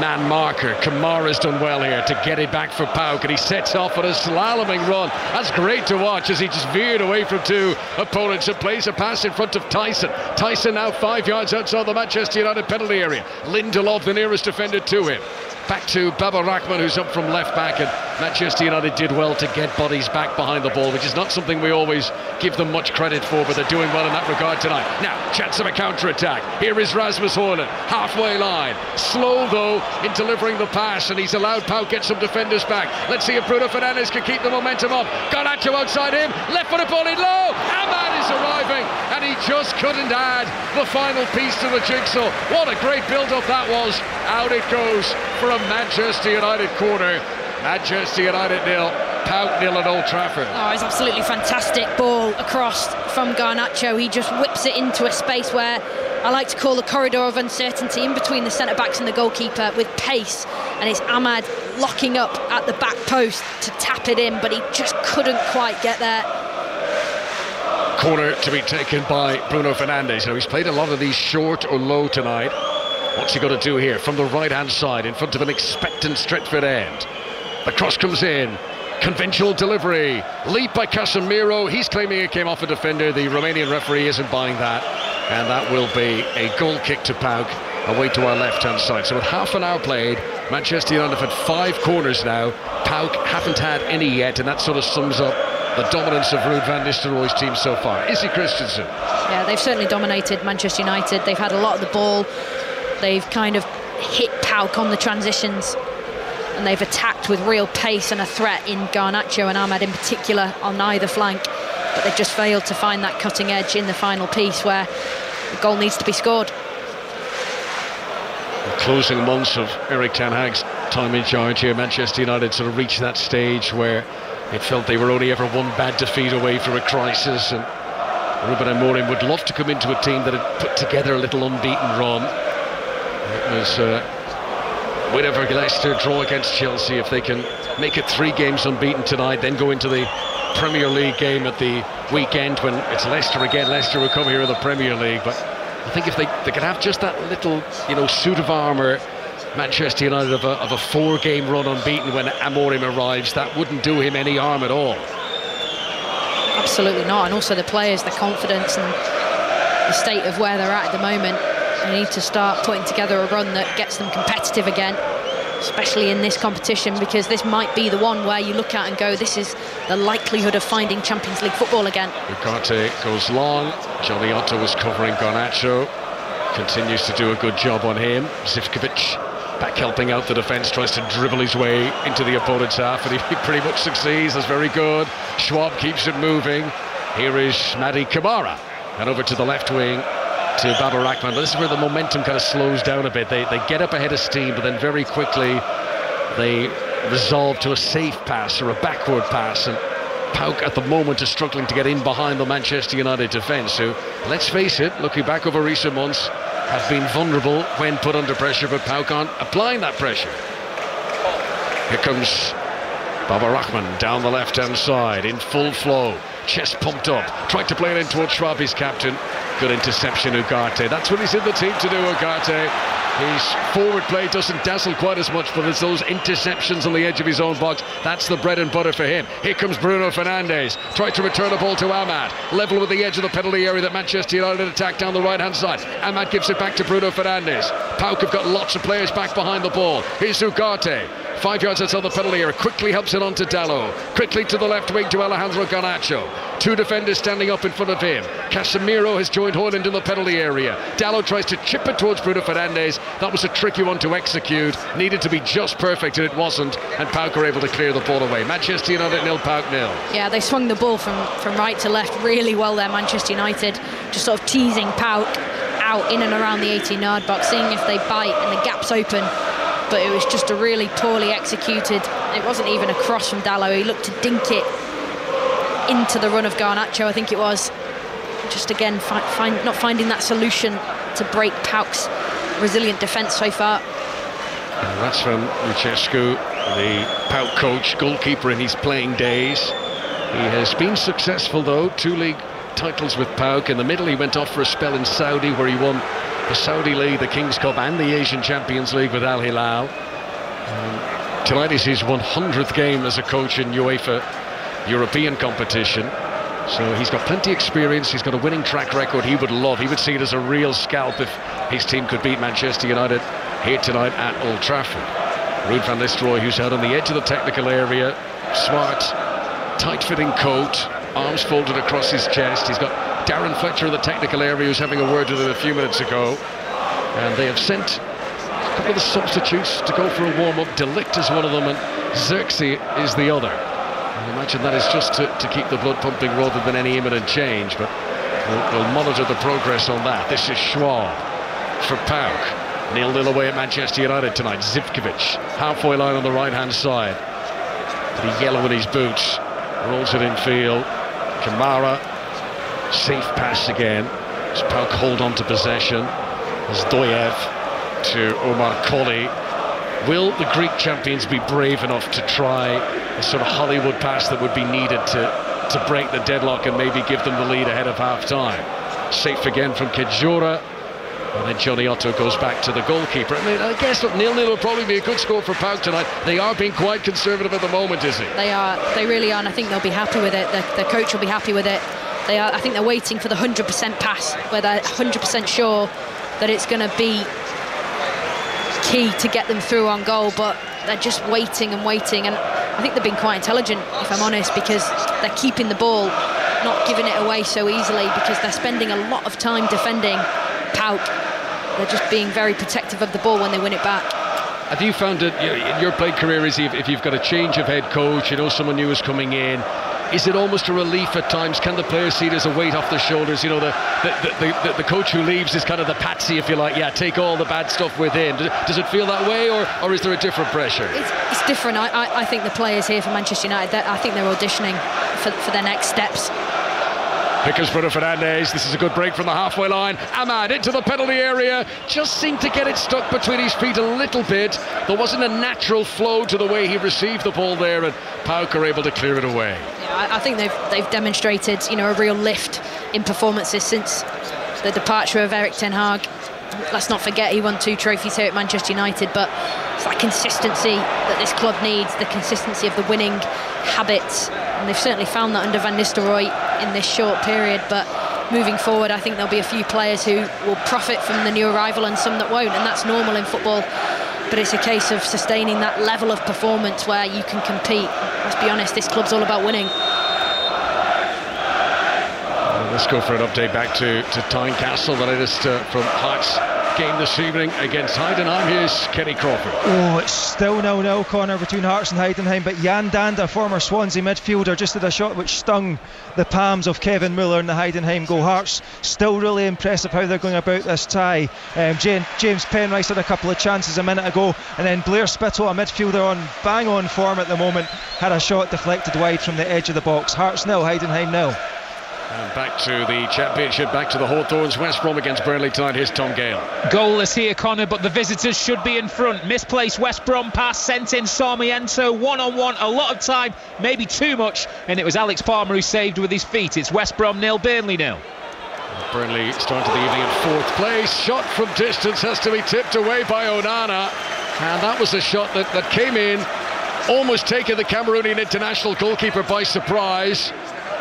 man marker. Camara's done well here to get it back for PAOK, and he sets off on a slaloming run. That's great to watch as he just veered away from two opponents and plays a pass in front of Taison. Taison now five yards outside the Manchester United penalty area. Lindelof, the nearest defender to him. Back to Baba Rahman, who's up from left back, and Manchester United did well to get bodies back behind the ball, which is not something we always give them much credit for, but they're doing well in that regard tonight. Now, chance of a counter attack. Here is Rasmus Højlund, halfway line. Slow, though, in delivering the pass, and he's allowed PAOK get some defenders back. Let's see if Bruno Fernandes can keep the momentum up. Garnacho outside him, left footed ball in low. Amad is arriving, and he just couldn't add the final piece to the jigsaw. What a great build up that was. Out it goes a Manchester United corner. Manchester United nil, PAOK nil at Old Trafford. Oh, it's absolutely fantastic ball across from Garnacho. He just whips it into a space where I like to call the corridor of uncertainty in between the centre backs and the goalkeeper with pace. And it's Amad locking up at the back post to tap it in, but he just couldn't quite get there. Corner to be taken by Bruno Fernandes. Now, he's played a lot of these short or low tonight. What's he got to do here? From the right hand side, in front of an expectant Stretford end. The cross comes in. Conventional delivery. Leap by Casemiro. He's claiming it came off a defender. The Romanian referee isn't buying that. And that will be a goal kick to PAOK away to our left hand side. So with half an hour played, Manchester United have had five corners now. PAOK haven't had any yet, and that sort of sums up the dominance of Ruud van Nistelrooy's team so far. Izzy Christiansen. Yeah, they've certainly dominated Manchester United. They've had a lot of the ball. They've kind of hit PAOK on the transitions and they've attacked with real pace and a threat in Garnacho and Amad in particular on either flank. But they've just failed to find that cutting edge in the final piece where the goal needs to be scored. The closing months of Erik Ten Hag's time in charge here, Manchester United sort of reached that stage where it felt they were only ever one bad defeat away from a crisis and Ruben Amorim would love to come into a team that had put together a little unbeaten run. It was uh, win over Leicester, draw against Chelsea. If they can make it three games unbeaten tonight, then go into the Premier League game at the weekend when it's Leicester again. Leicester will come here in the Premier League, but I think if they, they could have just that little, you know, suit of armour, Manchester United of a, a four-game run unbeaten when Amorim arrives, that wouldn't do him any harm at all. Absolutely not, and also the players, the confidence and the state of where they're at at the moment. They need to start putting together a run that gets them competitive again, especially in this competition, because this might be the one where you look at and go, this is the likelihood of finding Champions League football again. Ugarte goes long. Jonny Otto was covering Garnacho. Continues to do a good job on him. Zivkovic back helping out the defence, tries to dribble his way into the opponent's half, and he <laughs> pretty much succeeds. That's very good. Schwab keeps it moving. Here is Mady Camara. And over to the left wing, to Baba Rahman. But this is where the momentum kind of slows down a bit. They, they get up ahead of steam, but then very quickly they resolve to a safe pass or a backward pass. And PAOK at the moment is struggling to get in behind the Manchester United defence, who, let's face it, looking back over recent months, have been vulnerable when put under pressure, but PAOK aren't applying that pressure. Here comes Baba Rahman down the left-hand side in full flow, chest pumped up, tried to play it in towards Schwab, captain. Good interception, Ugarte. That's what he's in the team to do, Ugarte. His forward play doesn't dazzle quite as much, but it's those interceptions on the edge of his own box. That's the bread and butter for him. Here comes Bruno Fernandes. Tried to return the ball to Amad. Level with the edge of the penalty area that Manchester United attack down the right hand side. Amad gives it back to Bruno Fernandes. Pauk have got lots of players back behind the ball. Here's Ugarte. Five yards outside the penalty area. Quickly helps it on to Dalot. Quickly to the left wing to Alejandro Garnacho. Two defenders standing up in front of him. Casemiro has joined Højlund in the penalty area. Dalot tries to chip it towards Bruno Fernandes. That was a tricky one to execute. Needed to be just perfect, and it wasn't. And PAOK are able to clear the ball away. Manchester United nil, PAOK nil. Yeah, they swung the ball from, from right to left really well there, Manchester United. Just sort of teasing PAOK out in and around the 18 yard box, seeing if they bite and the gap's open. But it was just a really poorly executed. It wasn't even a cross from Dalot. He looked to dink it into the run of Garnacho, I think it was. Just again, fi find, not finding that solution to break PAOK's resilient defence so far. And that's from Lucescu, the PAOK coach, goalkeeper in his playing days. He has been successful though, two league titles with PAOK. In the middle, he went off for a spell in Saudi where he won the Saudi League, the King's Cup, and the Asian Champions League with Al Hilal. Um, tonight is his 100th game as a coach in UEFA European competition. So he's got plenty of experience. He's got a winning track record. He would love. He would see it as a real scalp if his team could beat Manchester United here tonight at Old Trafford. Ruud van Nistelrooy, who's out on the edge of the technical area, smart, tight-fitting coat, arms folded across his chest. He's got Darren Fletcher in the technical area, who's having a word with him a few minutes ago, and they have sent a couple of the substitutes to go for a warm-up. De Ligt is one of them, and Zirkzee is the other. I imagine that is just to, to keep the blood pumping rather than any imminent change, but we'll, we'll monitor the progress on that. This is Schwab for PAOK. Nil-nil away at Manchester United tonight. Zivkovic, halfway line on the right-hand side. The yellow in his boots. Rolls it in field. Camara, safe pass again. As PAOK hold on to possession. Ozdoyev to Omar Colley. Will the Greek champions be brave enough to try a sort of Hollywood pass that would be needed to, to break the deadlock and maybe give them the lead ahead of half time? Safe again from Kedziora. And then Jonny Otto goes back to the goalkeeper. I mean, I guess nil-nil will probably be a good score for PAOK tonight. They are being quite conservative at the moment, is it? They are. They really are, and I think they'll be happy with it. The, the coach will be happy with it. They are. I think they're waiting for the 100% pass, where they're 100% sure that it's going to be key to get them through on goal, but they're just waiting and waiting. And I think they've been quite intelligent, if I'm honest, because they're keeping the ball, not giving it away so easily, because they're spending a lot of time defending PAOK. They're just being very protective of the ball when they win it back. Have you found it in your playing career, is if you've got a change of head coach, you know someone new is coming in, is it almost a relief at times? Can the players see it as a weight off their shoulders? You know, the the, the, the, coach who leaves is kind of the patsy, if you like. Yeah, take all the bad stuff within. Does it feel that way, or, or is there a different pressure? It's, it's different. I, I, I, think the players here for Manchester United, I think they're auditioning for, for their next steps. Because Bruno Fernandes, this is a good break from the halfway line. Amad into the penalty area, just seemed to get it stuck between his feet a little bit. There wasn't a natural flow to the way he received the ball there, and PAOK are able to clear it away. I think they've they've demonstrated, you know, a real lift in performances since the departure of Erik Ten Hag. Let's not forget he won two trophies here at Manchester United, but it's that consistency that this club needs, the consistency of the winning habits, and they've certainly found that under Van Nistelrooy in this short period. But moving forward, I think there'll be a few players who will profit from the new arrival and some that won't, and that's normal in football. But it's a case of sustaining that level of performance where you can compete. Let's be honest, this club's all about winning. Let's go for an update back to, to Tynecastle, the latest uh, from Hearts game this evening against Heidenheim. Here's Kenny Crawford. Oh, it's still 0 0 corner between Hearts and Heidenheim, but Yan Dhanda, former Swansea midfielder, just did a shot which stung the palms of Kevin Muller and the Heidenheim goal. Hearts still really impressive how they're going about this tie. Um, James Penrice had a couple of chances a minute ago, and then Blair Spittal, a midfielder on bang on form at the moment, had a shot deflected wide from the edge of the box. Hearts nil, Heidenheim nil. And back to the championship, back to the Hawthorns. West Brom against Burnley tonight. Here's Tom Gale. Goalless here, Connor, but the visitors should be in front. Misplaced West Brom pass sent in Sarmiento one on one. A lot of time, maybe too much, and it was Alex Palmer who saved with his feet. It's West Brom nil, Burnley nil. Burnley started the evening in fourth place. Shot from distance has to be tipped away by Onana. And that was a shot that, that came in, almost taking the Cameroonian international goalkeeper by surprise.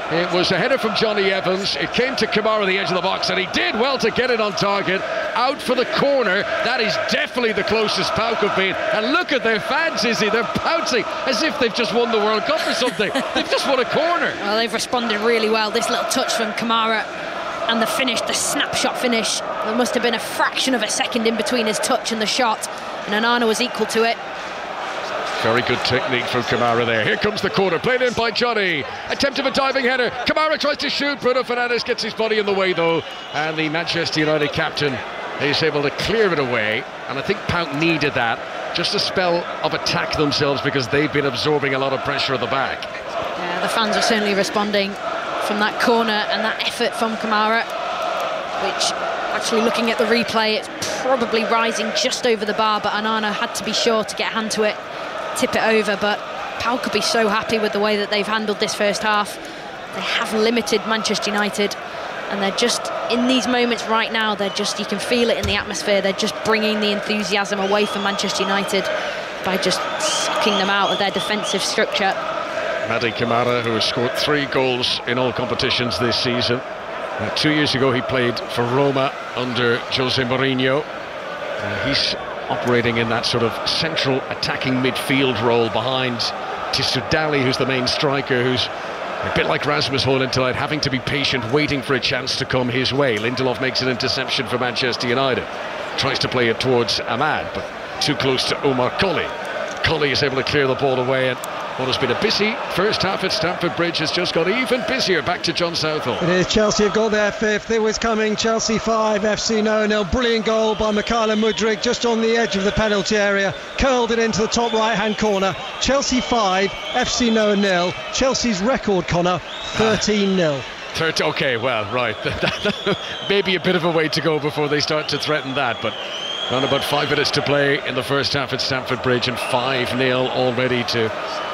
It was a header from Jonny Evans. It came to Camara the edge of the box, and he did well to get it on target. out for the corner. That is definitely the closest PAOK have been. And look at their fans, Izzy. They're pouncing as if they've just won the World Cup or something. <laughs> they've just won a corner. Well, they've responded really well. This little touch from Camara and the finish, the snapshot finish. There must have been a fraction of a second in between his touch and the shot, and Onana was equal to it. Very good technique from Camara there. Here comes the corner, played in by Johnny. Attempt of a diving header. Camara tries to shoot. Bruno Fernandes gets his body in the way though, and the Manchester United captain is able to clear it away. And I think PAOK needed that just a spell of attack themselves because they've been absorbing a lot of pressure at the back. Yeah, the fans are certainly responding from that corner and that effort from Camara, which actually looking at the replay, it's probably rising just over the bar, but Onana had to be sure to get hand to it, tip it over. But PAOK could be so happy with the way that they've handled this first half. They have limited Manchester United, and they're just in these moments right now. They're just you can feel it in the atmosphere. They're just bringing the enthusiasm away from Manchester United by just sucking them out of their defensive structure. Mady Camara, who has scored three goals in all competitions this season. Uh, two years ago, he played for Roma under Jose Mourinho. Uh, he's operating in that sort of central attacking midfield role behind Tissoudali, who's the main striker, who's a bit like Rasmus Højlund tonight, having to be patient, waiting for a chance to come his way. Lindelof makes an interception for Manchester United. Tries to play it towards Amad, but too close to Omar Colley. Colley is able to clear the ball away and what has been a busy first half at Stamford Bridge has just got even busier. Back to John Southall. It is Chelsea have got their fifth. It was coming. Chelsea 5, FC Noah nil. Brilliant goal by Mykhailo Mudryk just on the edge of the penalty area. Curled it into the top right hand corner. Chelsea 5, FC Noah nil. Chelsea's record, Connor, 13 0. 30, okay, well, right. <laughs> Maybe a bit of a way to go before they start to threaten that, but around about five minutes to play in the first half at Stamford Bridge and 5 0 already to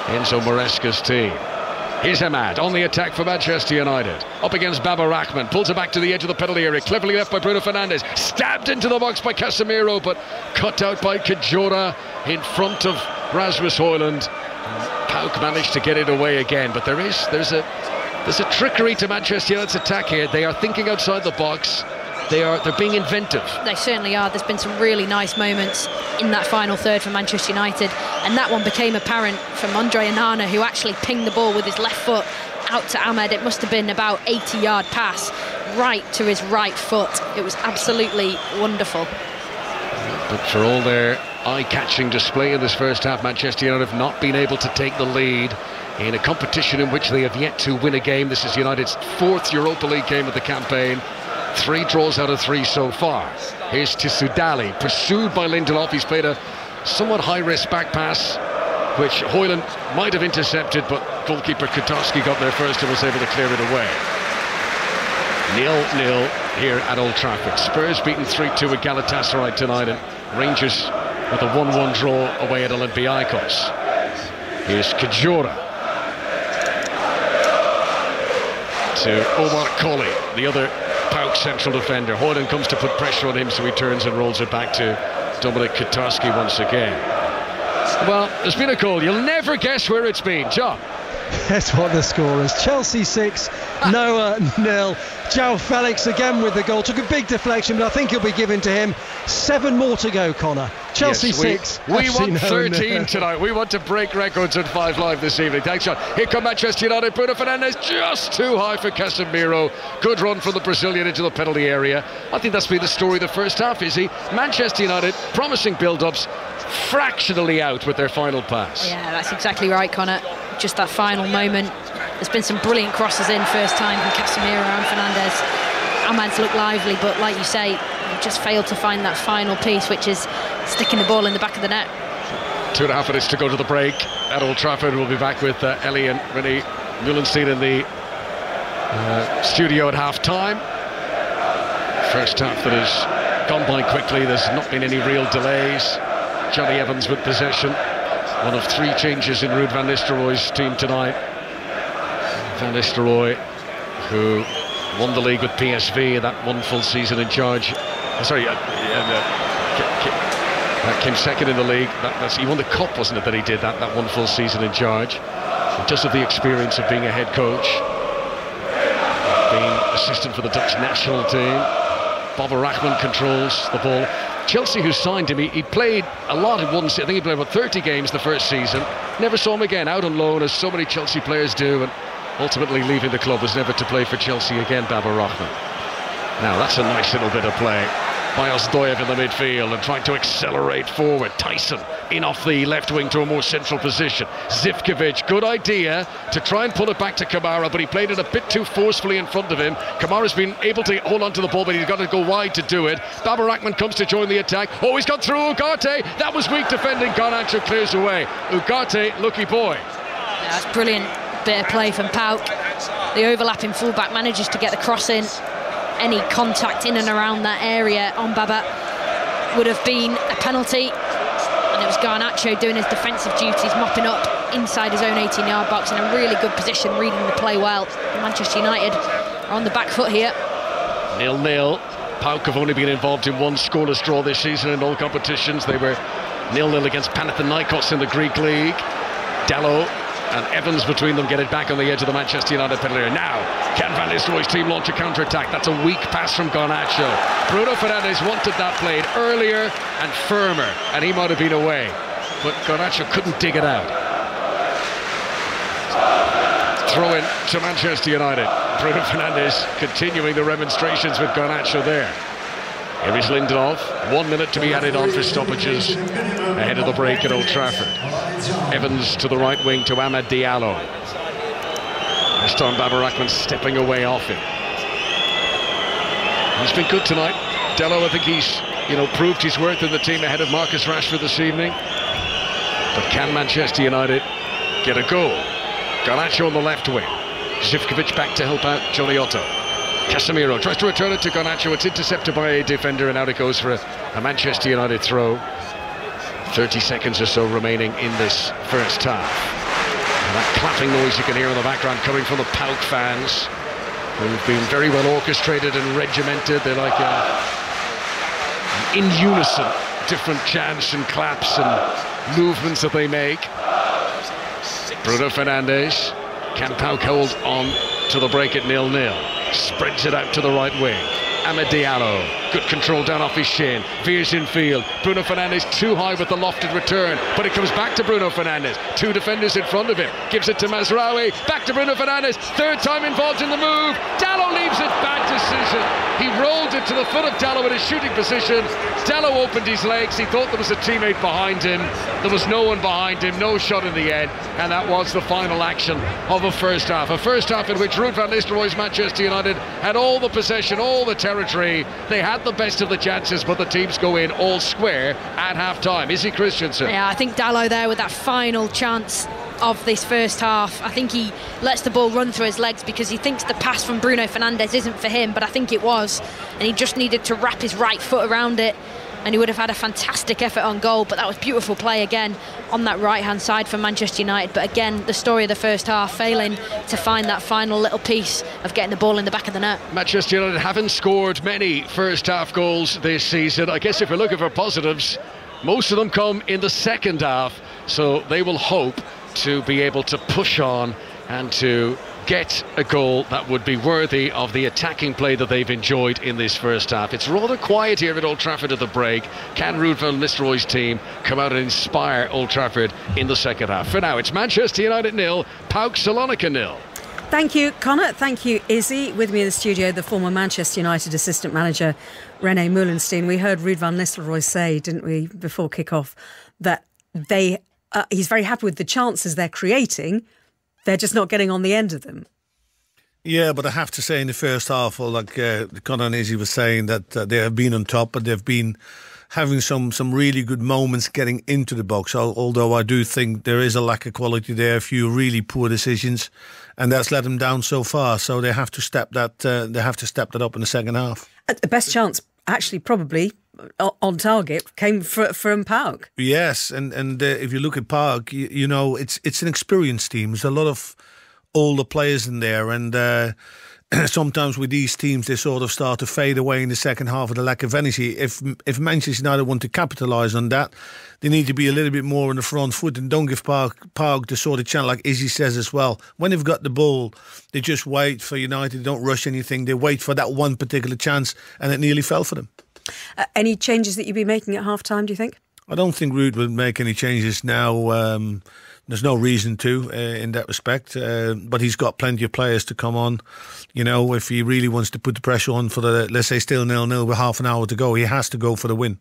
Enzo Maresca's team. Here's Amad on the attack for Manchester United. Up against Baba Rahman. Pulls it back to the edge of the penalty area. Cleverly left by Bruno Fernandes. Stabbed into the box by Casemiro, but cut out by Kedziora in front of Rasmus Højlund. PAOK managed to get it away again, but there is there's a there's a trickery to Manchester United's attack here. They are thinking outside the box. They are they're being inventive. They certainly are. There's been some really nice moments in that final third for Manchester United, and that one became apparent from Andre Onana, who actually pinged the ball with his left foot out to Amad. It must have been about 80-yard pass right to his right foot. It was absolutely wonderful. But for all their eye-catching display in this first half, Manchester United have not been able to take the lead in a competition in which they have yet to win a game. This is United's fourth Europa League game of the campaign. Three draws out of three so far. Here's Tissoudali, pursued by Lindelof. He's played a somewhat high-risk back pass, which Højlund might have intercepted, but goalkeeper Kotarski got there first and was able to clear it away. Nil-nil here at Old Trafford. Spurs beaten 3-2 at Galatasaray tonight, and Rangers with a 1-1 draw away at Olympiacos. Here's Kedziora. To Omar Colley, the other PAOK central defender. Højlund comes to put pressure on him, so he turns and rolls it back to Dominik Kotarski once again. Well, there's been a goal. You'll never guess where it's been. John. <laughs> That's what the score is. Chelsea 6, Noah nil. João Felix again with the goal. Took a big deflection, but I think it'll be given to him. Seven more to go, Connor. Chelsea yes, 6. We FC want 13 nil. tonight. We want to break records at 5 Live this evening. Thanks, John. Here come Manchester United. Bruno Fernandes just too high for Casemiro. Good run from the Brazilian into the penalty area. I think that's been the story of the first half, Izzy? Manchester United, promising build-ups, fractionally out with their final pass. Yeah, that's exactly right, Connor. Just that final moment. There's been some brilliant crosses in first time from Casemiro and Fernandes. Amad's looked lively, but like you say, just failed to find that final piece, which is sticking the ball in the back of the net. Two and a half minutes to go to the break at Old Trafford. We'll be back with uh, Ellie and Rene Meulensteen in the uh, studio at half time. First half that has gone by quickly. There's not been any real delays. Jonny Evans with possession. One of three changes in Ruud van Nistelrooy's team tonight. Van Nistelrooy, who won the league with PSV, that one full season in charge. Uh, sorry, uh, uh, ca- ca- came second in the league. That, he won the cup, wasn't it, that he did that, that one full season in charge. Just of the experience of being a head coach, being assistant for the Dutch national team. Baba Rahman controls the ball. Chelsea, who signed him, he, he played a lot in one. I think he played about 30 games the first season. Never saw him again, out on loan, as so many Chelsea players do, and ultimately leaving the club was never to play for Chelsea again. Baba Rahman. Now that's a nice little bit of play by Ozdoyev in the midfield and trying to accelerate forward. Taison in off the left wing to a more central position. Zivkovic, good idea to try and pull it back to Camara, but he played it a bit too forcefully in front of him. Camara's been able to hold on to the ball, but he's got to go wide to do it. Baba Rahman comes to join the attack. Oh, he's got through Ugarte. That was weak defending. Garnacho clears away. Ugarte, lucky boy. That's brilliant bit of play from PAOK. The overlapping fullback manages to get the cross in. Any contact in and around that area on Baba would have been a penalty and it was Garnacho doing his defensive duties, mopping up inside his own 18-yard box in a really good position, reading the play well. Manchester United are on the back foot here. Nil-nil. PAOK have only been involved in one scoreless draw this season in all competitions. They were nil-nil against Panathinaikos in the Greek league. Dalot and Evans between them get it back on the edge of the Manchester United penalty area. Now, can Van Nistelrooy's team launch a counter-attack? That's a weak pass from Garnacho. Bruno Fernandes wanted that played earlier and firmer, and he might have been away. But Garnacho couldn't dig it out. Throw in to Manchester United. Bruno Fernandes continuing the remonstrations with Garnacho there. Here is Lindelof. One minute to be added on for stoppages ahead of the break at Old Trafford. Evans to the right wing to Amad Diallo. This time Baba Rahman stepping away off him. He's been good tonight. Dalot, I think he's you know proved his worth in the team ahead of Marcus Rashford this evening. But can Manchester United get a goal? Garnacho on the left wing. Zivkovic back to help out Jonny Otto. Casemiro tries to return it to Garnacho. It's intercepted by a defender, and out it goes for a, a, Manchester United throw. 30 seconds or so remaining in this first half. That clapping noise you can hear in the background coming from the PAOK fans, who've been very well orchestrated and regimented. They're like uh, in unison, different chants and claps and movements that they make. Bruno Fernandes, can PAOK hold on to the break at nil-nil? spreads it out to the right wing. Amad Diallo, good control down off his shin, veers in field. Bruno Fernandes too high with the lofted return, but it comes back to Bruno Fernandes. Two defenders in front of him, gives it to Mazraoui, back to Bruno Fernandes, third time involved in the move. Dalot leaves it, bad decision. He rolled it to the foot of Dalot in his shooting position. Dalot opened his legs, he thought there was a teammate behind him. There was no one behind him, no shot in the end, and that was the final action of a first half. A first half in which Ruud van Nistelrooy's Manchester United had all the possession, all the territory. They had the best of the chances, but the teams go in all square at half time. Izzy Christiansen. Yeah, I think Dalot there with that final chance of this first half. I think he lets the ball run through his legs because he thinks the pass from Bruno Fernandes isn't for him, but I think it was. And he just needed to wrap his right foot around it and he would have had a fantastic effort on goal. But that was beautiful play again on that right hand side for Manchester United. But again, the story of the first half failing to find that final little piece of getting the ball in the back of the net. Manchester United haven't scored many first half goals this season. I guess if we're looking for positives, most of them come in the second half. So they will hope to be able to push on and to get a goal that would be worthy of the attacking play that they've enjoyed in this first half. It's rather quiet here at Old Trafford at the break. Can van Nistelrooy's team come out and inspire Old Trafford in the second half? For now, it's Manchester United nil, PAOK Salonika nil. Thank you, Connor. Thank you, Izzy. With me in the studio, the former Manchester United assistant manager, Rene Meulensteen. We heard Ruud van Nistelrooy say, didn't we, before kick-off, that they uh, he's very happy with the chances they're creating, they're just not getting on the end of them. Yeah, but I have to say in the first half, well, like uh, Conor and Izzy was saying, that uh, they have been on top, but they've been having some some really good moments getting into the box. Although I do think there is a lack of quality there, a few really poor decisions, and that's let them down so far. So they have to step that uh, they have to step that up in the second half. The best chance, actually, probably on target came for, from Park. Yes, and and uh, if you look at Park, you, you, know it's it's an experienced team. There's a lot of older players in there, and uh, <clears throat> sometimes with these teams they sort of start to fade away in the second half of the lack of energy. If if Manchester United want to capitalise on that, they need to be a little bit more on the front foot and don't give Park Park the sort of chance like Izzy says as well. When they've got the ball, they just wait for United. They don't rush anything. They wait for that one particular chance, and it nearly fell for them. Uh, any changes that you'd be making at half time? Do you think? I don't think Ruud would make any changes now. Um, there's no reason to uh, in that respect. Uh, but he's got plenty of players to come on. You know, if he really wants to put the pressure on for the, let's say, still nil nil with half an hour to go, he has to go for the win.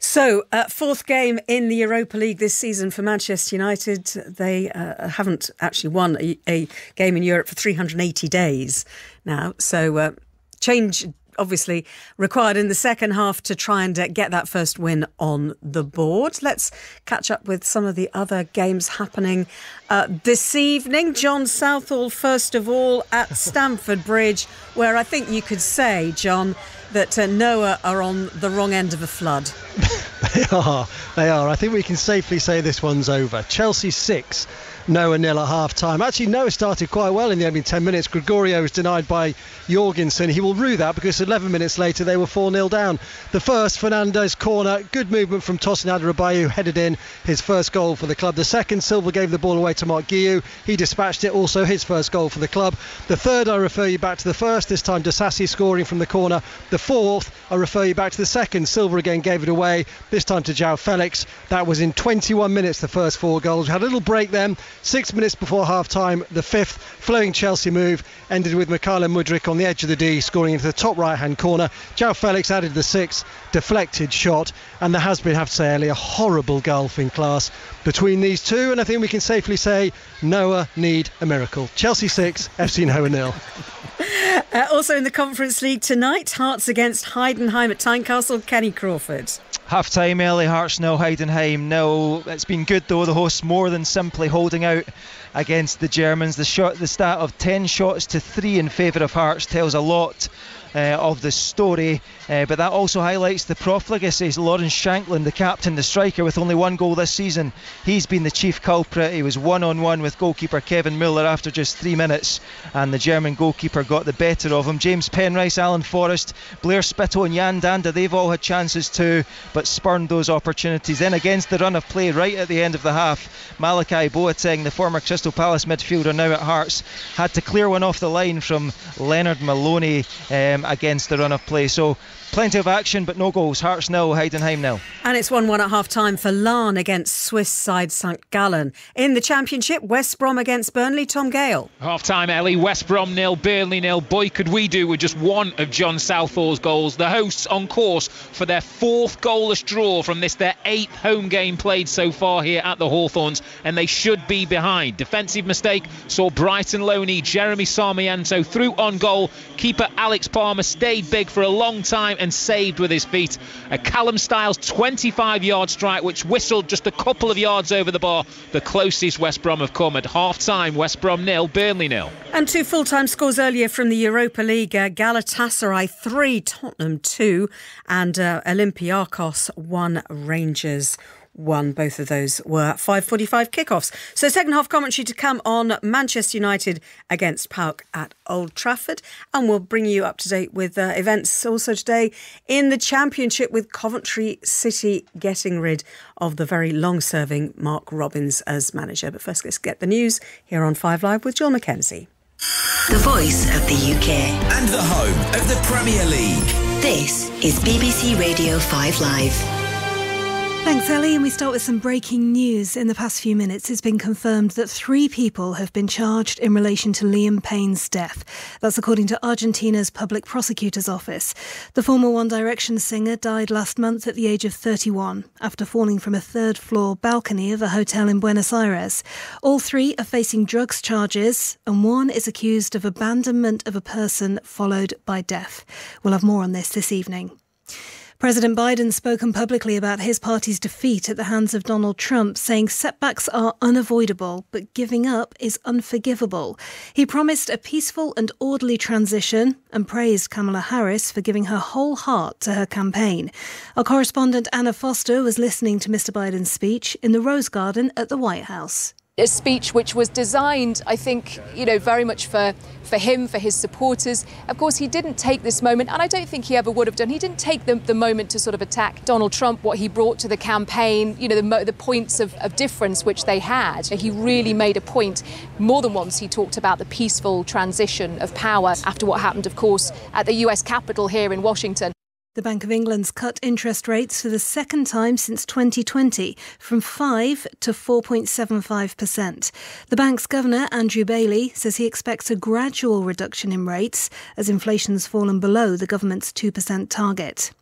So, uh, fourth game in the Europa League this season for Manchester United. They uh, haven't actually won a, a, game in Europe for 380 days now. So, uh, change obviously required in the second half to try and uh, get that first win on the board. Let's catch up with some of the other games happening uh, this evening. John Southall, first of all, at <laughs> Stamford Bridge, where I think you could say, John, that uh, Noah are on the wrong end of a flood. <laughs> they are. They are. I think we can safely say this one's over. Chelsea 6. Noah nil at half time. Actually, Noah started quite well in the opening 10 minutes. Gregorio was denied by Jorgensen. He will rue that because 11 minutes later they were 4 0 down. The first, Fernandez corner. Good movement from Tosin Adarabioyo, headed in his first goal for the club. The second, Silva gave the ball away to Marc Guiu. He dispatched it, also his first goal for the club. The third, I refer you back to the first, this time Disasi scoring from the corner. The fourth, I refer you back to the second. Silva again gave it away, this time to João Felix. That was in 21 minutes, the first four goals. We had a little break then. Six minutes before half time, the fifth flowing Chelsea move ended with Mykhailo Mudryk on the edge of the D, scoring into the top right hand corner. João Felix added the sixth deflected shot, and there has been, I have to say, Ellie, a horrible gulf in class between these two, and I think we can safely say Noah need a miracle. Chelsea 6, FC Noah nil. <laughs> <laughs> Uh, also in the Conference League tonight, Hearts against Heidenheim at Tynecastle, Kenny Crawford. Half time, early Hearts no, Heidenheim no. It's been good though, the hosts more than simply holding out against the Germans. The shot, the stat of 10 shots to 3 in favour of Hearts tells a lot uh, of the story. Uh, but that also highlights the profligacies. Lawrence Shankland, the captain, the striker, with only one goal this season, he's been the chief culprit. He was one on one with goalkeeper Kevin Muller after just three minutes, and the German goalkeeper got the better of him. James Penrice, Alan Forrest, Blair Spittal, and Yan Dhanda, they've all had chances too, but spurned those opportunities. Then against the run of play right at the end of the half, Malachi Boateng, the former Crystal Palace midfielder, now at Hearts, had to clear one off the line from Leonard Maloney um, against the run of play. So Plenty of action, but no goals. Hearts nil, Heidenheim nil. And it's 1 1 at half time for Larne against Swiss side St Gallen. In the Championship, West Brom against Burnley, Tom Gale. Half time, Ellie. West Brom nil, Burnley nil. Boy, could we do with just one of John Southall's goals. The hosts on course for their fourth goalless draw from this, their eighth home game played so far here at the Hawthorns, and they should be behind. Defensive mistake saw Brighton Loney, Jeremy Sarmiento through on goal. Keeper Alex Palmer stayed big for a long time and saved with his feet. A Callum Styles 25 yard strike, which whistled just a couple of yards over the bar. The closest West Brom have come at half time. West Brom nil, Burnley nil. And two full time scores earlier from the Europa League uh, Galatasaray 3, Tottenham 2, and uh, Olympiacos 1, Rangers one. Both of those were 5.45 kickoffs. So second half commentary to come on Manchester United against PAOK at Old Trafford. And we'll bring you up to date with uh, events also today in the Championship with Coventry City getting rid of the very long-serving Mark Robins as manager. But first, let's get the news here on 5 Live with John McKenzie. The voice of the UK. And the home of the Premier League. This is BBC Radio 5 Live. Thanks, Ellie. And we start with some breaking news. In the past few minutes, it's been confirmed that three people have been charged in relation to Liam Payne's death. That's according to Argentina's public prosecutor's office. The former One Direction singer died last month at the age of 31 after falling from a third floor balcony of a hotel in Buenos Aires. All three are facing drugs charges, and one is accused of abandonment of a person followed by death. We'll have more on this this evening. President Biden spoken publicly about his party's defeat at the hands of Donald Trump, saying setbacks are unavoidable, but giving up is unforgivable. He promised a peaceful and orderly transition and praised Kamala Harris for giving her whole heart to her campaign. Our correspondent Anna Foster was listening to Mr. Biden's speech in the Rose Garden at the White House. A speech which was designed, I think, you know, very much for, for him, for his supporters. Of course, he didn't take this moment, and I don't think he ever would have done. He didn't take the, the moment to sort of attack Donald Trump, what he brought to the campaign, you know, the, the points of, of difference which they had. He really made a point. More than once, he talked about the peaceful transition of power after what happened, of course, at the US Capitol here in Washington. The Bank of England's cut interest rates for the second time since 2020 from 5 to 4.75%. The bank's governor, Andrew Bailey, says he expects a gradual reduction in rates as inflation's fallen below the government's 2% target.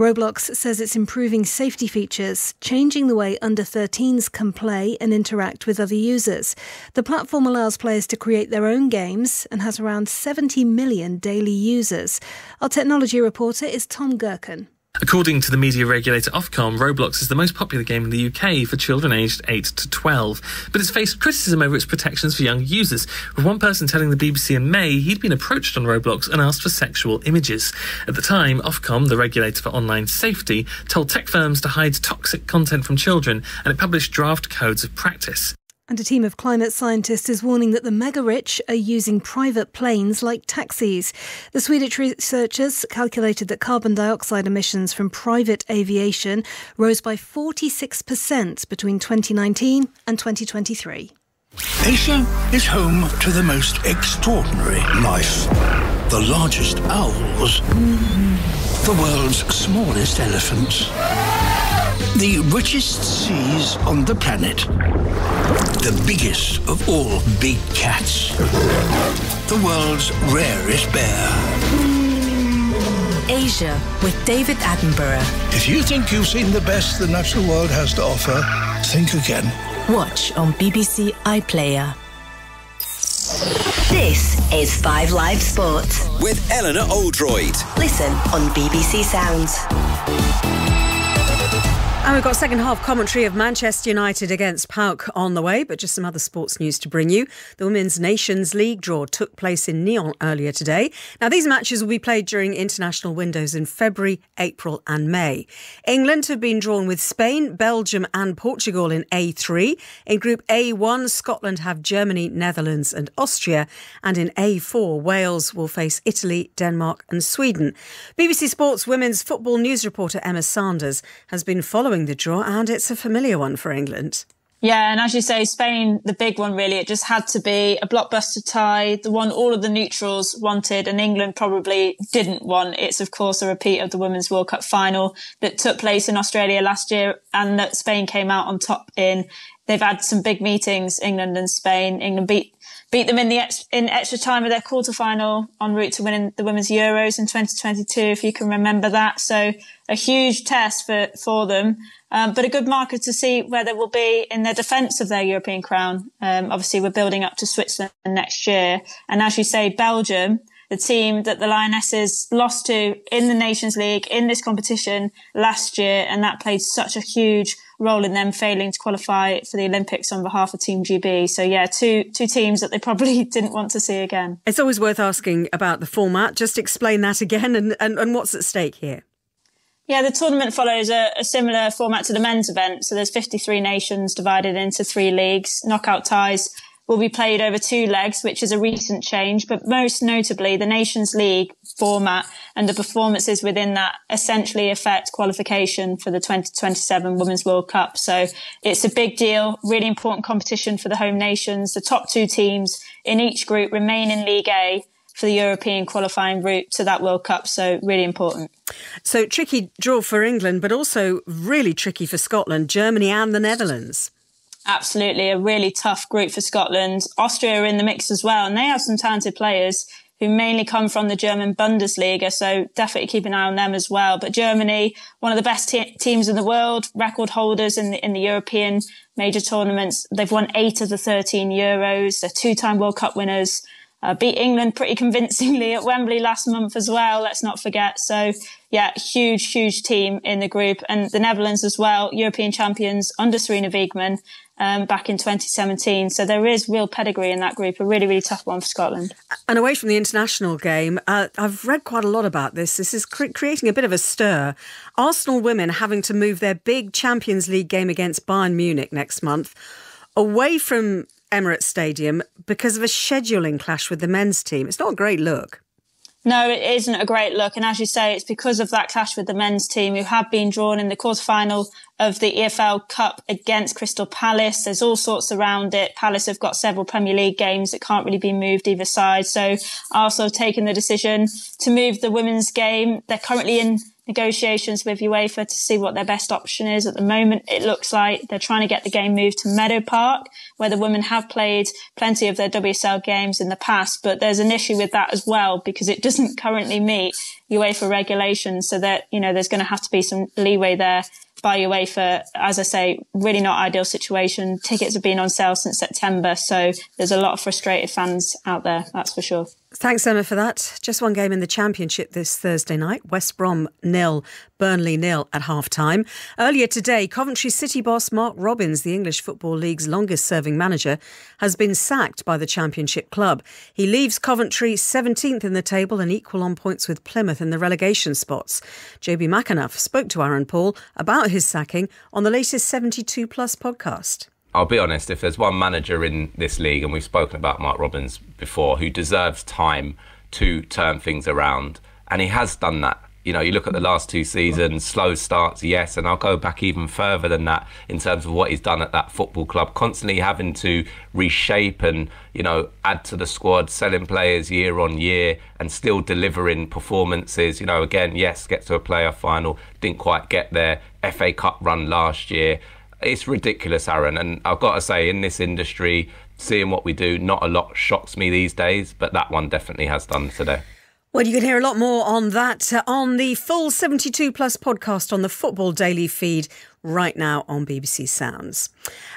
Roblox says it's improving safety features, changing the way under 13s can play and interact with other users. The platform allows players to create their own games and has around 70 million daily users. Our technology reporter is Tom Gerken. According to the media regulator Ofcom, Roblox is the most popular game in the UK for children aged 8 to 12, but it's faced criticism over its protections for young users, with one person telling the BBC in May he'd been approached on Roblox and asked for sexual images. At the time, Ofcom, the regulator for online safety, told tech firms to hide toxic content from children, and it published draft codes of practice. And a team of climate scientists is warning that the mega rich are using private planes like taxis. The Swedish researchers calculated that carbon dioxide emissions from private aviation rose by 46% between 2019 and 2023. Asia is home to the most extraordinary life. The largest owls, the world's smallest elephants, the richest seas on the planet, the biggest of all big cats, the world's rarest bear. Asia with David Attenborough. If you think you've seen the best the natural world has to offer, think again. Watch on BBC iPlayer. This is Five Live Sports with Eleanor Oldroyd. Listen on BBC Sounds. And we've got second half commentary of Manchester United against PAOK on the way, but just some other sports news to bring you. The Women's Nations League draw took place in Nyon earlier today. Now, these matches will be played during international windows in February, April, and May. England have been drawn with Spain, Belgium, and Portugal in A3. In Group A1, Scotland have Germany, Netherlands, and Austria. And in A4, Wales will face Italy, Denmark, and Sweden. BBC Sports women's football news reporter Emma Sanders has been following the draw, and it's a familiar one for England. Yeah, and as you say, Spain, the big one really, it just had to be a blockbuster tie, the one all of the neutrals wanted and England probably didn't want. It's of course a repeat of the Women's World Cup final that took place in Australia last year and that Spain came out on top in. They've had some big meetings, England and Spain. England beat beat them in the ex- in extra time of their quarterfinal en route to winning the women's Euros in 2022, if you can remember that. So a huge test for for them, um, but a good marker to see where they will be in their defence of their European crown. Um, obviously, we're building up to Switzerland next year, and as you say, Belgium. The team that the Lionesses lost to in the Nations League in this competition last year, and that played such a huge role in them failing to qualify for the Olympics on behalf of Team GB. So yeah, two two teams that they <laughs> probably didn't want to see again. It's always worth asking about the format. Just explain that again and, and, and what's at stake here. Yeah, the tournament follows a, a, similar format to the men's event. So there's 53 nations divided into three leagues. Knockout ties will be played over two legs, which is a recent change, but most notably the Nations League format and the performances within that essentially affect qualification for the 2027 Women's World Cup. So it's a big deal, really important competition for the home nations. The top two teams in each group remain in League A for the European qualifying route to that World Cup. So really important. So tricky draw for England, but also really tricky for Scotland, Germany and the Netherlands. Absolutely, a really tough group for Scotland. Austria are in the mix as well, and they have some talented players who mainly come from the German Bundesliga. So definitely keep an eye on them as well. But Germany, one of the best te- teams in the world, record holders in the, in the European major tournaments. They've won eight of the 13 Euros. They're two-time World Cup winners. Uh, beat England pretty <laughs> convincingly at Wembley last month as well. Let's not forget. So yeah, huge, huge team in the group and the Netherlands as well, European champions under Sarina Wiegman um, back in 2017. So there is real pedigree in that group, a really, really tough one for Scotland. And away from the international game, uh, I've read quite a lot about this. This is cre- creating a bit of a stir. Arsenal women having to move their big Champions League game against Bayern Munich next month away from Emirates Stadium because of a scheduling clash with the men's team. It's not a great look. No, it isn't a great look. And as you say, it's because of that clash with the men's team who have been drawn in the quarterfinal of the EFL Cup against Crystal Palace. There's all sorts around it. Palace have got several Premier League games that can't really be moved either side. So Arsenal have taken the decision to move the women's game. They're currently in negotiations with UEFA to see what their best option is. At the moment, it looks like they're trying to get the game moved to Meadow Park, where the women have played plenty of their WSL games in the past. But there's an issue with that as well because it doesn't currently meet UEFA regulations. So that, you know, there's going to have to be some leeway there by UEFA. As I say, really not ideal situation. Tickets have been on sale since September. So there's a lot of frustrated fans out there. That's for sure. Thanks, Emma, for that. Just one game in the Championship this Thursday night. West Brom nil, Burnley nil at half time. Earlier today, Coventry City boss Mark Robins, the English Football League's longest serving manager, has been sacked by the Championship club. He leaves Coventry 17th in the table and equal on points with Plymouth in the relegation spots. Jobi McAnuff spoke to Aaron Paul about his sacking on the latest 72 Plus podcast. I'll be honest, if there's one manager in this league, and we've spoken about Mark Robins before, who deserves time to turn things around, and he has done that. You know, you look at the last two seasons, slow starts, yes, and I'll go back even further than that in terms of what he's done at that football club, constantly having to reshape and, you know, add to the squad, selling players year on year and still delivering performances. You know, again, yes, get to a playoff final, didn't quite get there. FA Cup run last year it's ridiculous, Aaron. And I've got to say, in this industry, seeing what we do, not a lot shocks me these days, but that one definitely has done today. Well, you can hear a lot more on that uh, on the full 72 Plus podcast on the Football Daily feed right now on BBC Sounds.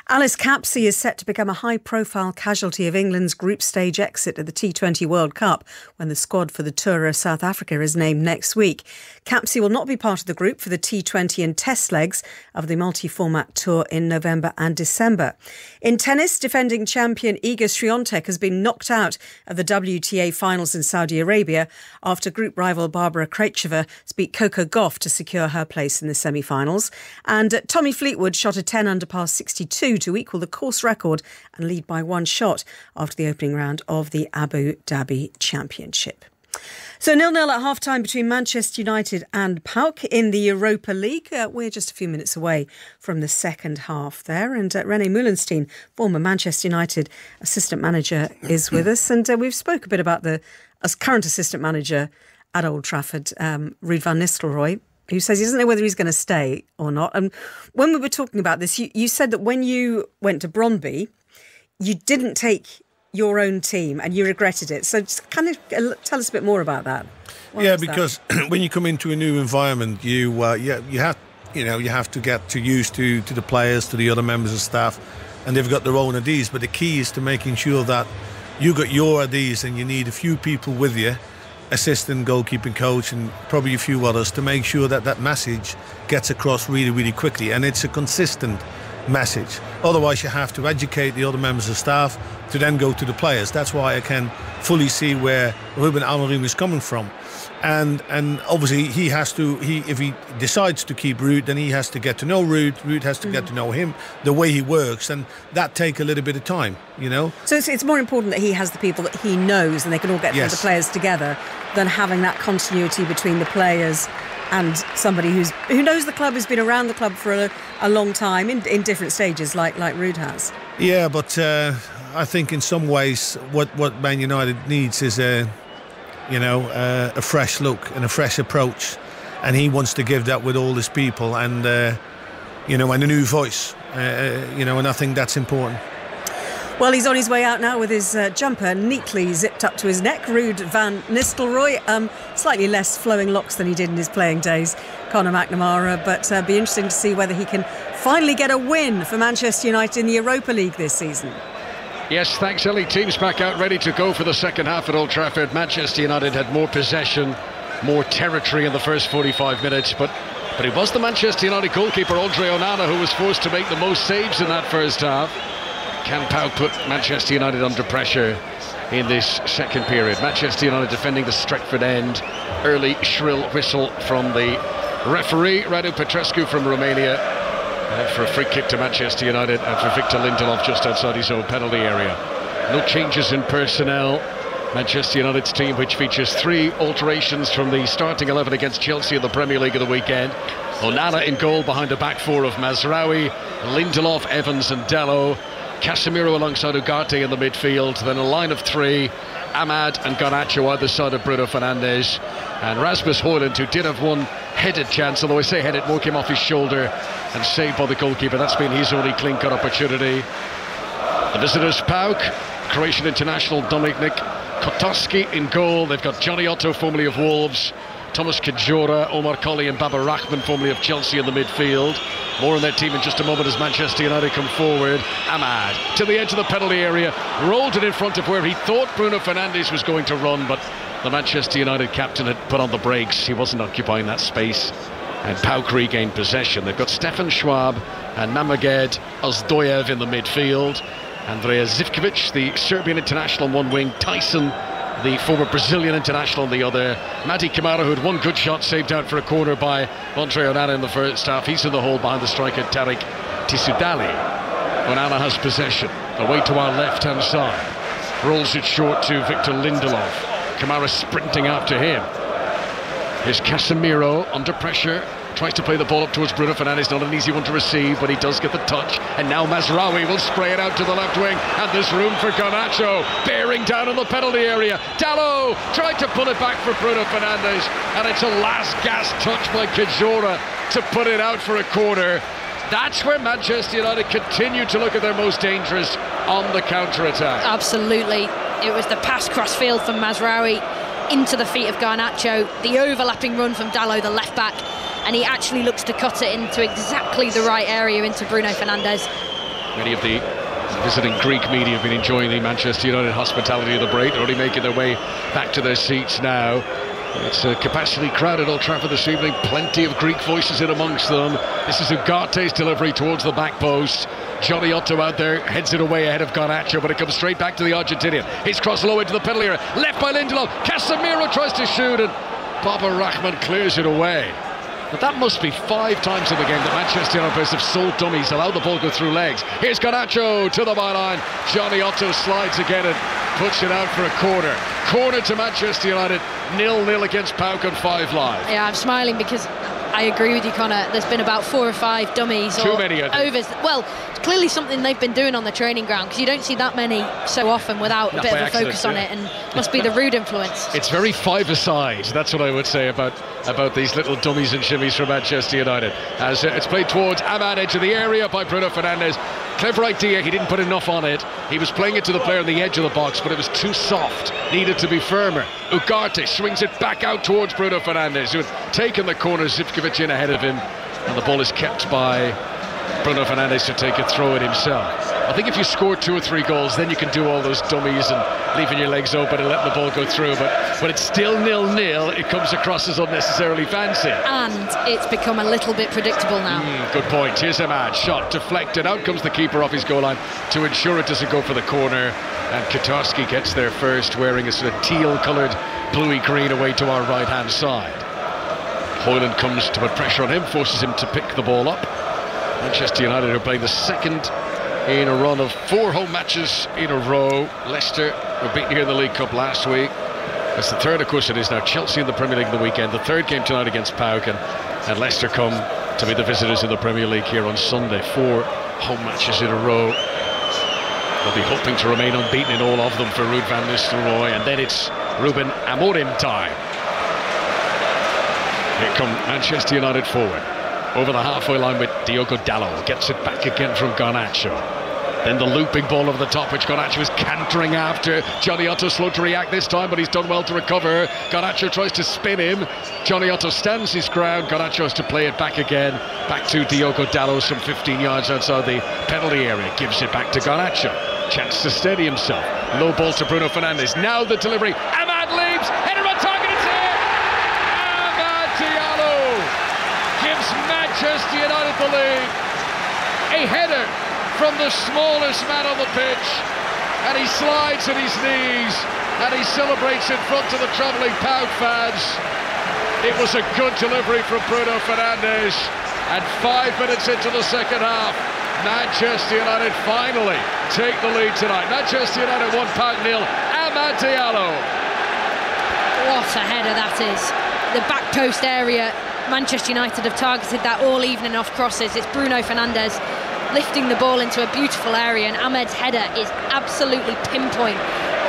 Alice Capsey is set to become a high profile casualty of England's group stage exit at the T20 World Cup when the squad for the Tour of South Africa is named next week. Capsey will not be part of the group for the T20 and test legs of the multi format tour in November and December. In tennis, defending champion Iga Swiatek has been knocked out of the WTA finals in Saudi Arabia after group rival Barbara Krejcikova beat Coco Gauff to secure her place in the semi finals. And Tommy Fleetwood shot a 10 under par 62 to equal the course record and lead by one shot after the opening round of the Abu Dhabi Championship. So nil-nil at half-time between Manchester United and PAOK in the Europa League. Uh, we're just a few minutes away from the second half there. And uh, Rene Meulensteen, former Manchester United assistant manager, is with us. And uh, we've spoke a bit about the as current assistant manager at Old Trafford, um, Ruud van Nistelrooy who says he doesn't know whether he's going to stay or not. And when we were talking about this, you, you said that when you went to Brøndby, you didn't take your own team and you regretted it. So just kind of uh, tell us a bit more about that. What yeah, because <clears throat> when you come into a new environment, you uh, yeah, you have you know you have to get to used to to the players, to the other members of staff, and they've got their own ideas. But the key is to making sure that you got your ideas and you need a few people with you assistant goalkeeping coach and probably a few others to make sure that that message gets across really, really quickly and it's a consistent message. Otherwise, you have to educate the other members of staff to then go to the players. That's why I can fully see where Ruben Amorim is coming from and and obviously he has to he if he decides to keep Ruud then he has to get to know Ruud Ruud has to mm. get to know him the way he works and that take a little bit of time you know so it's, it's more important that he has the people that he knows and they can all get yes. the players together than having that continuity between the players and somebody who's who knows the club has been around the club for a, a long time in, in different stages like like Ruud has yeah but uh, I think in some ways what what Man United needs is a you know, uh, a fresh look and a fresh approach. And he wants to give that with all his people and, uh, you know, and a new voice, uh, uh you know, and I think that's important. Well, he's on his way out now with his uh, jumper neatly zipped up to his neck. Ruud van Nistelrooy, um, slightly less flowing locks than he did in his playing days, Conor McNamara, but uh, be interesting to see whether he can finally get a win for Manchester United in the Europa League this season. Yes, thanks, Ellie. Teams back out ready to go for the second half at Old Trafford. Manchester United had more possession, more territory in the first 45 minutes, but but it was the Manchester United goalkeeper Andre Onana who was forced to make the most saves in that first half. Can PAOK put Manchester United under pressure in this second period? Manchester United defending the Stretford end. Early shrill whistle from the referee, Radu Petrescu from Romania. And for a free kick to Manchester United and for Victor Lindelof just outside his own penalty area. No changes in personnel. Manchester United's team, which features three alterations from the starting 11 against Chelsea in the Premier League of the weekend. Onana in goal behind a back four of Mazraoui, Lindelof, Evans, and Dalot. Casemiro alongside Ugarte in the midfield. Then a line of three Amad and Garnacho either side of Bruno Fernandes. And Rasmus Højlund, who did have one headed chance, although I say headed, more came off his shoulder and saved by the goalkeeper. That's been his only clean cut opportunity. The visitors, PAOK, Croatian international Dominik Kotarski in goal. They've got Jonny Otto, formerly of Wolves. Thomas Kedziora, Omar Colley and Baba Rahman, formerly of Chelsea in the midfield. More on their team in just a moment as Manchester United come forward. Amad to the edge of the penalty area, rolled it in front of where he thought Bruno Fernandes was going to run, but the Manchester United captain had put on the brakes. He wasn't occupying that space. And PAOK regained possession. They've got Stefan Schwab and Magomed Ozdoyev in the midfield. Andrija Zivkovic, the Serbian international on one wing. Taison the former Brazilian international on the other. Mady Camara, who had one good shot saved out for a corner by Andre Onana in the first half. He's in the hole behind the striker Tarik Tissoudali. Onana has possession. Away to our left hand side. Rolls it short to Victor Lindelof. Camara sprinting after him. Here's Casemiro under pressure tries to play the ball up towards Bruno Fernandes. Not an easy one to receive, but he does get the touch. And now Mazraoui will spray it out to the left wing. And there's room for Garnacho bearing down on the penalty area. Dalot tried to pull it back for Bruno Fernandes. And it's a last gasp touch by Kedziora to put it out for a corner. That's where Manchester United continue to look at their most dangerous on the counter attack. Absolutely. It was the pass cross field from Mazraoui into the feet of Garnacho, the overlapping run from Dalot, the left back, and he actually looks to cut it into exactly the right area into Bruno Fernandes. Many of the visiting Greek media have been enjoying the Manchester United hospitality of the break. They're only making their way back to their seats now. It's a capacity crowded Old Trafford this evening. Plenty of Greek voices in amongst them. This is Ugarte's delivery towards the back post. Jonny Otto out there heads it away ahead of Garnacho, but it comes straight back to the Argentinian. His cross low into the penalty area, left by Lindelof. Casemiro tries to shoot, and Baba Rahman clears it away. But that must be five times in the game that Manchester United have sold dummies, allowed the ball go through legs. Here's Garnacho to the byline. Jonny Otto slides again and puts it out for a corner. Corner to Manchester United, nil-nil against PAOK on five live. Yeah, I'm smiling because I agree with you, Conor. There's been about four or five dummies Too or many, overs. Well, clearly something they've been doing on the training ground because you don't see that many so often without Not a bit of a accident, focus on yeah. it, and must be the Ruud influence. <laughs> It's very five-a-side. That's what I would say about about these little dummies and shimmies from Manchester United. As uh, it's played towards Amad, edge of the area by Bruno Fernandes. Clever idea. He didn't put enough on it. He was playing it to the player on the edge of the box, but it was too soft. Needed to be firmer. Ugarte swings it back out towards Bruno Fernandes, who had taken the corner. Zivkovic in ahead of him, and the ball is kept by Bruno Fernandes to take a throw it himself. I think if you score two or three goals, then you can do all those dummies and leaving your legs open and letting the ball go through. But when it's still nil-nil, it comes across as unnecessarily fancy. And it's become a little bit predictable now. Mm, good point. Here's Amad shot deflected. Out comes the keeper off his goal line to ensure it doesn't go for the corner. And Kotarski gets there first, wearing a sort of teal-coloured, bluey-green away to our right-hand side. Højlund comes to put pressure on him, forces him to pick the ball up. Manchester United are playing the second in a run of four home matches in a row. Leicester were beaten here in the League Cup last week. That's the third, of course, it is now Chelsea in the Premier League the weekend. The third game tonight against PAOK, and, and Leicester come to be the visitors in the Premier League here on Sunday. Four home matches in a row. They'll be hoping to remain unbeaten in all of them for Ruud van Nistelrooy, and then it's Ruben Amorim time. Here come Manchester United forward. Over the halfway line with Diogo Dalot. Gets it back again from Garnacho. Then the looping ball over the top, which Garnacho is cantering after. Jonny Otto slow to react this time, but he's done well to recover. Garnacho tries to spin him. Jonny Otto stands his ground. Garnacho has to play it back again. Back to Diogo Dalot, some 15 yards outside the penalty area. Gives it back to Garnacho. Chance to steady himself. Low ball to Bruno Fernandes. Now the delivery. Amad leaves. Header on target. It's here. Amad Diallo gives Manchester United the lead. A header from the smallest man on the pitch. And he slides at his knees and he celebrates in front of the travelling PAOK fans. It was a good delivery from Bruno Fernandes. And five minutes into the second half, Manchester United finally take the lead tonight. Manchester United 1 pound nil. Amad Diallo. What a header that is. The back post area, Manchester United have targeted that all evening off crosses. It's Bruno Fernandes lifting the ball into a beautiful area, and Amad's header is absolutely pinpoint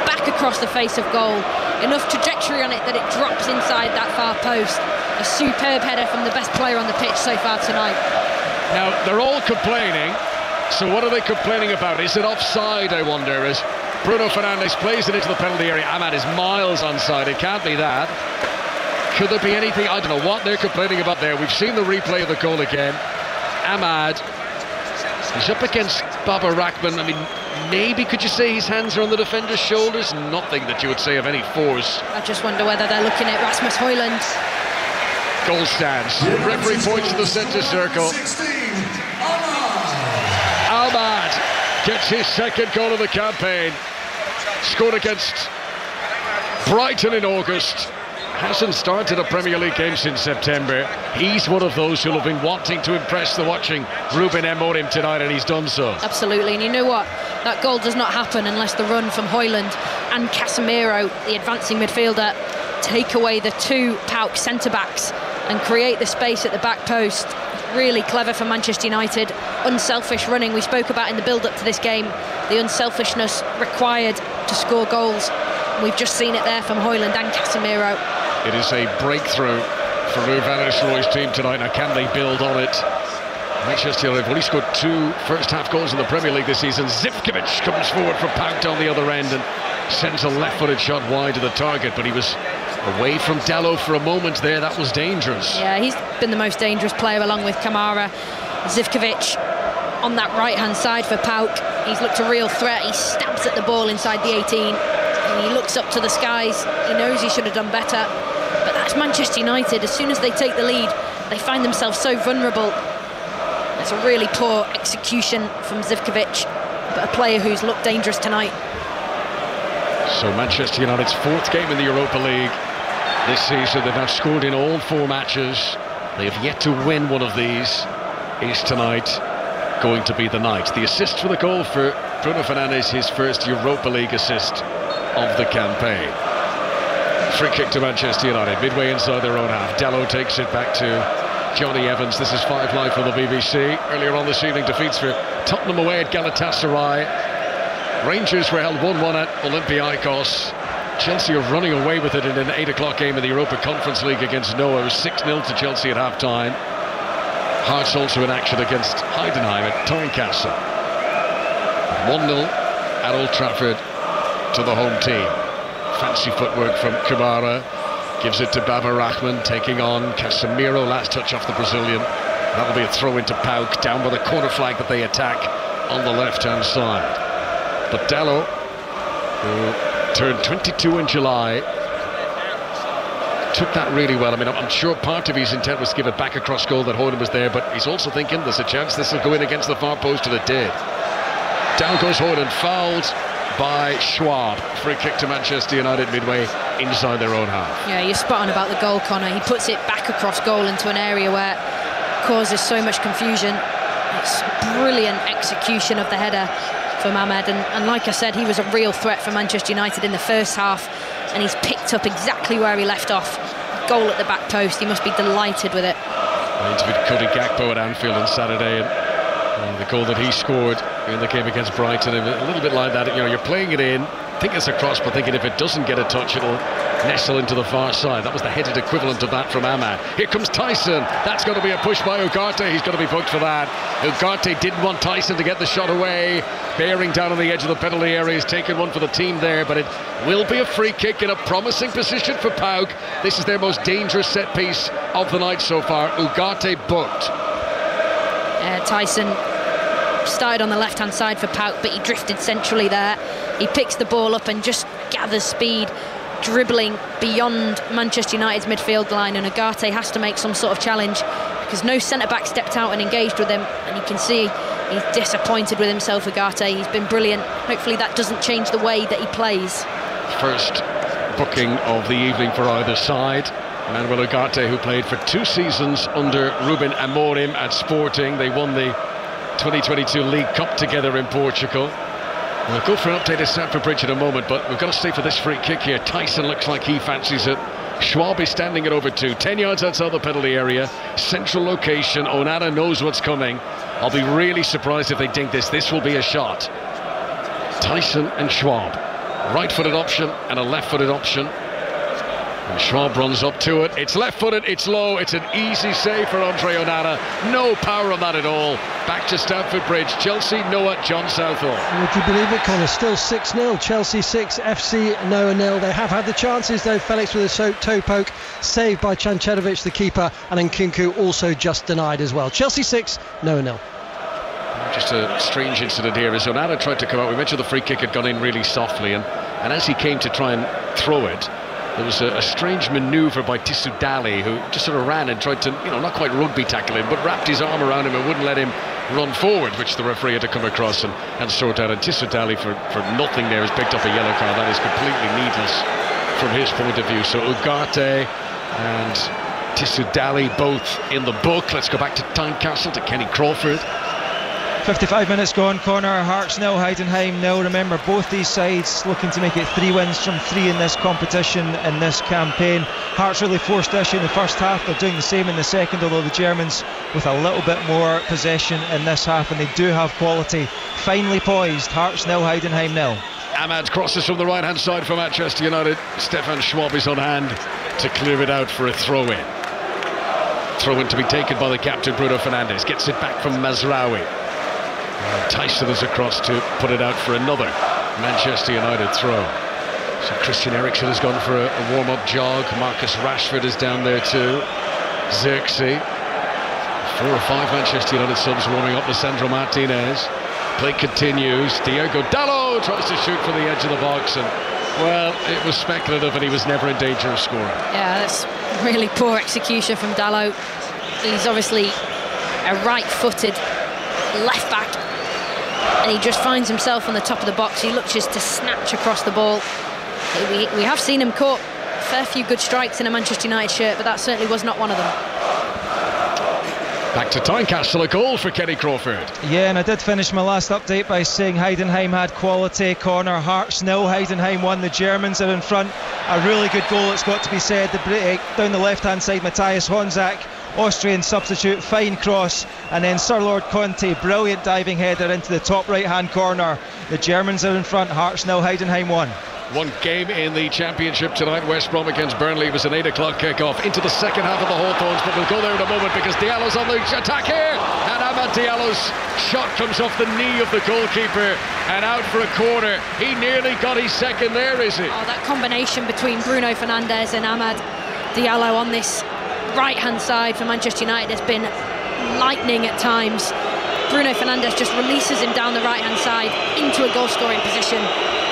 back across the face of goal. Enough trajectory on it that it drops inside that far post. A superb header from the best player on the pitch so far tonight. Now, they're all complaining. So, what are they complaining about? Is it offside, I wonder? As Bruno Fernandes plays it into the penalty area, Amad is miles onside. It can't be that. Could there be anything? I don't know what they're complaining about there. We've seen the replay of the goal again. Amad. He's up against Baba Rahman. I mean, maybe could you say his hands are on the defender's shoulders? Nothing that you would say of any force. I just wonder whether they're looking at Rasmus Højlund. Goal stands. Referee points to the centre circle. Amad gets his second goal of the campaign. Scored against Brighton in August hasn't started a Premier League game since September. He's one of those who'll have been wanting to impress the watching Ruben Amorim tonight, and he's done so. Absolutely, and you know what? That goal does not happen unless the run from Højlund and Casemiro, the advancing midfielder, take away the two PAOK centre backs and create the space at the back post. Really clever for Manchester United. Unselfish running we spoke about in the build up to this game. The unselfishness required to score goals. We've just seen it there from Højlund and Casemiro. It is a breakthrough for Ruud van Nistelrooy's team tonight. Now, can they build on it? Manchester United have only scored two first half goals in the Premier League this season. Zivkovic comes forward for PAOK on the other end and sends a left footed shot wide to the target, but he was away from Dalot for a moment there. That was dangerous. Yeah, he's been the most dangerous player along with Camara. Zivkovic on that right hand side for PAOK. He's looked a real threat. He stabs at the ball inside the 18 and he looks up to the skies. He knows he should have done better. But that's Manchester United. As soon as they take the lead, they find themselves so vulnerable. It's a really poor execution from Zivkovic, but a player who's looked dangerous tonight. So Manchester United's fourth game in the Europa League this season. They've now scored in all four matches. They have yet to win one of these. Is tonight going to be the night? The assist for the goal for Bruno Fernandes, his first Europa League assist of the campaign. Free kick to Manchester United, midway inside their own half. Dalot takes it back to Jonny Evans. This is Five Live for the BBC. Earlier on this evening, defeats for Tottenham away at Galatasaray. Rangers were held 1-1 at Olympiacos. Chelsea are running away with it in an 8 o'clock game in the Europa Conference League against Noah. It 6-0 to Chelsea at half-time. Hearts also in action against Heidenheim at Tynecastle. 1-0 at Old Trafford to the home team. Fancy footwork from Camara. Gives it to Baba Rahman, taking on Casemiro. Last touch off the Brazilian. That'll be a throw into PAOK, down by the corner flag that they attack on the left-hand side. But Dalot, who turned 22 in July, took that really well. I mean, I'm sure part of his intent was to give it back across goal that Højlund was there, but he's also thinking there's a chance this will go in against the far post, and it did. Down goes Højlund, fouled by Schwab. Free kick to Manchester United midway inside their own half. Yeah, you're spot on about the goal, Conor. He puts it back across goal into an area where causes so much confusion. It's brilliant execution of the header from Amad. And, and like I said, he was a real threat for Manchester United in the first half. And he's picked up exactly where he left off. Goal at the back post. He must be delighted with it. I interviewed Cody Gakpo at Anfield on Saturday. And, and the goal that he scored in the game against Brighton. A little bit like that, you know, you're playing it in, think it's a cross, but thinking if it doesn't get a touch, it'll nestle into the far side. That was the headed equivalent of that from Amad. Here comes Taison. That's going to be a push by Ugarte. He's going to be booked for that. Ugarte didn't want Taison to get the shot away. Bearing down on the edge of the penalty area. He's taken one for the team there, but it will be a free kick in a promising position for PAOK. This is their most dangerous set piece of the night so far. Ugarte booked. Uh, Taison started on the left hand side for PAOK, but he drifted centrally there. He picks the ball up and just gathers speed, dribbling beyond Manchester United's midfield line. And Ugarte has to make some sort of challenge because no centre back stepped out and engaged with him. And you can see he's disappointed with himself, Ugarte. He's been brilliant. Hopefully, that doesn't change the way that he plays. First booking of the evening for either side. Manuel Ugarte, who played for two seasons under Ruben Amorim at Sporting. They won the 2022 League Cup together in Portugal. We'll go for an update at Stamford Bridge in a moment, but we've got to stay for this free kick here. Taison looks like he fancies it. Schwab is standing at over two, 10 yards outside the penalty area. Central location. Onana knows what's coming. I'll be really surprised if they dink this. This will be a shot. Taison and Schwab. Right footed option and a left footed option. And Schwab runs up to it. It's left footed, it's low, it's an easy save for Andre Onana. No power on that at all. Back to Stamford Bridge. Chelsea, Noah, John Southall. Would you believe it, Conor? Still 6 0. Chelsea 6, FC Noah nil. They have had the chances, though. Felix with a toe poke, saved by Cancarevic, the keeper, and then Nkunku also just denied as well. Chelsea 6, Noah nil. Just a strange incident here as Onana tried to come out. We mentioned the free kick had gone in really softly, and, and as he came to try and throw it, there was a, a strange manoeuvre by Tissoudali who just sort of ran and tried to, you know, not quite rugby tackle him, but wrapped his arm around him and wouldn't let him run forward, which the referee had to come across and, and sort out. And Tissoudali, for, for nothing there, has picked up a yellow card. That is completely needless from his point of view. So Ugarte and Tissoudali both in the book. Let's go back to Tynecastle, to Kenny Crawford. 55 minutes gone, Conor. Hearts nil, Heidenheim nil. Remember, both these sides looking to make it three wins from three in this competition, in this campaign. Hearts really forced issue in the first half. They're doing the same in the second, although the Germans with a little bit more possession in this half, and they do have quality. Finely poised. Hearts nil, Heidenheim nil. Amad crosses from the right hand side for Manchester United. Stefan Schwab is on hand to clear it out for a throw in. Throw in to be taken by the captain Bruno Fernandes. Gets it back from Mazraoui. Taison is across to put it out for another Manchester United throw. So Christian Eriksen has gone for a, a warm-up jog. Marcus Rashford is down there too. Zirkzee. Four or five Manchester United subs warming up. Lisandro Martinez. Play continues. Diogo Dalot tries to shoot from the edge of the box and well, it was speculative and he was never in danger of scoring. Yeah, that's really poor execution from Dalot. He's obviously a right-footed left back and he just finds himself on the top of the box. He looks just to snatch across the ball. We, we have seen him caught a fair few good strikes in a Manchester United shirt, but that certainly was not one of them. Back to Tynecastle, a goal for Kenny Crawford. Yeah, and I did finish my last update by saying Heidenheim had quality. Corner, Hearts nil. Heidenheim won. The Germans are in front. A really good goal, it's got to be said. The break down the left-hand side, Mathias Honsak Austrian substitute, fine cross, and then Sirlord Conteh, brilliant diving header into the top right hand corner. The Germans are in front, Hearts now Heidenheim 1. One game in the championship tonight. West Brom against Burnley it was an 8 o'clock kick-off into the second half of the Hawthorns, but we'll go there in a moment because Diallo's on the attack here, and Amad Diallo's shot comes off the knee of the goalkeeper and out for a corner. He nearly got his second there, is he? Oh, that combination between Bruno Fernandes and Amad Diallo on this right hand side for Manchester United has been lightning at times. Bruno Fernandes just releases him down the right hand side into a goal scoring position.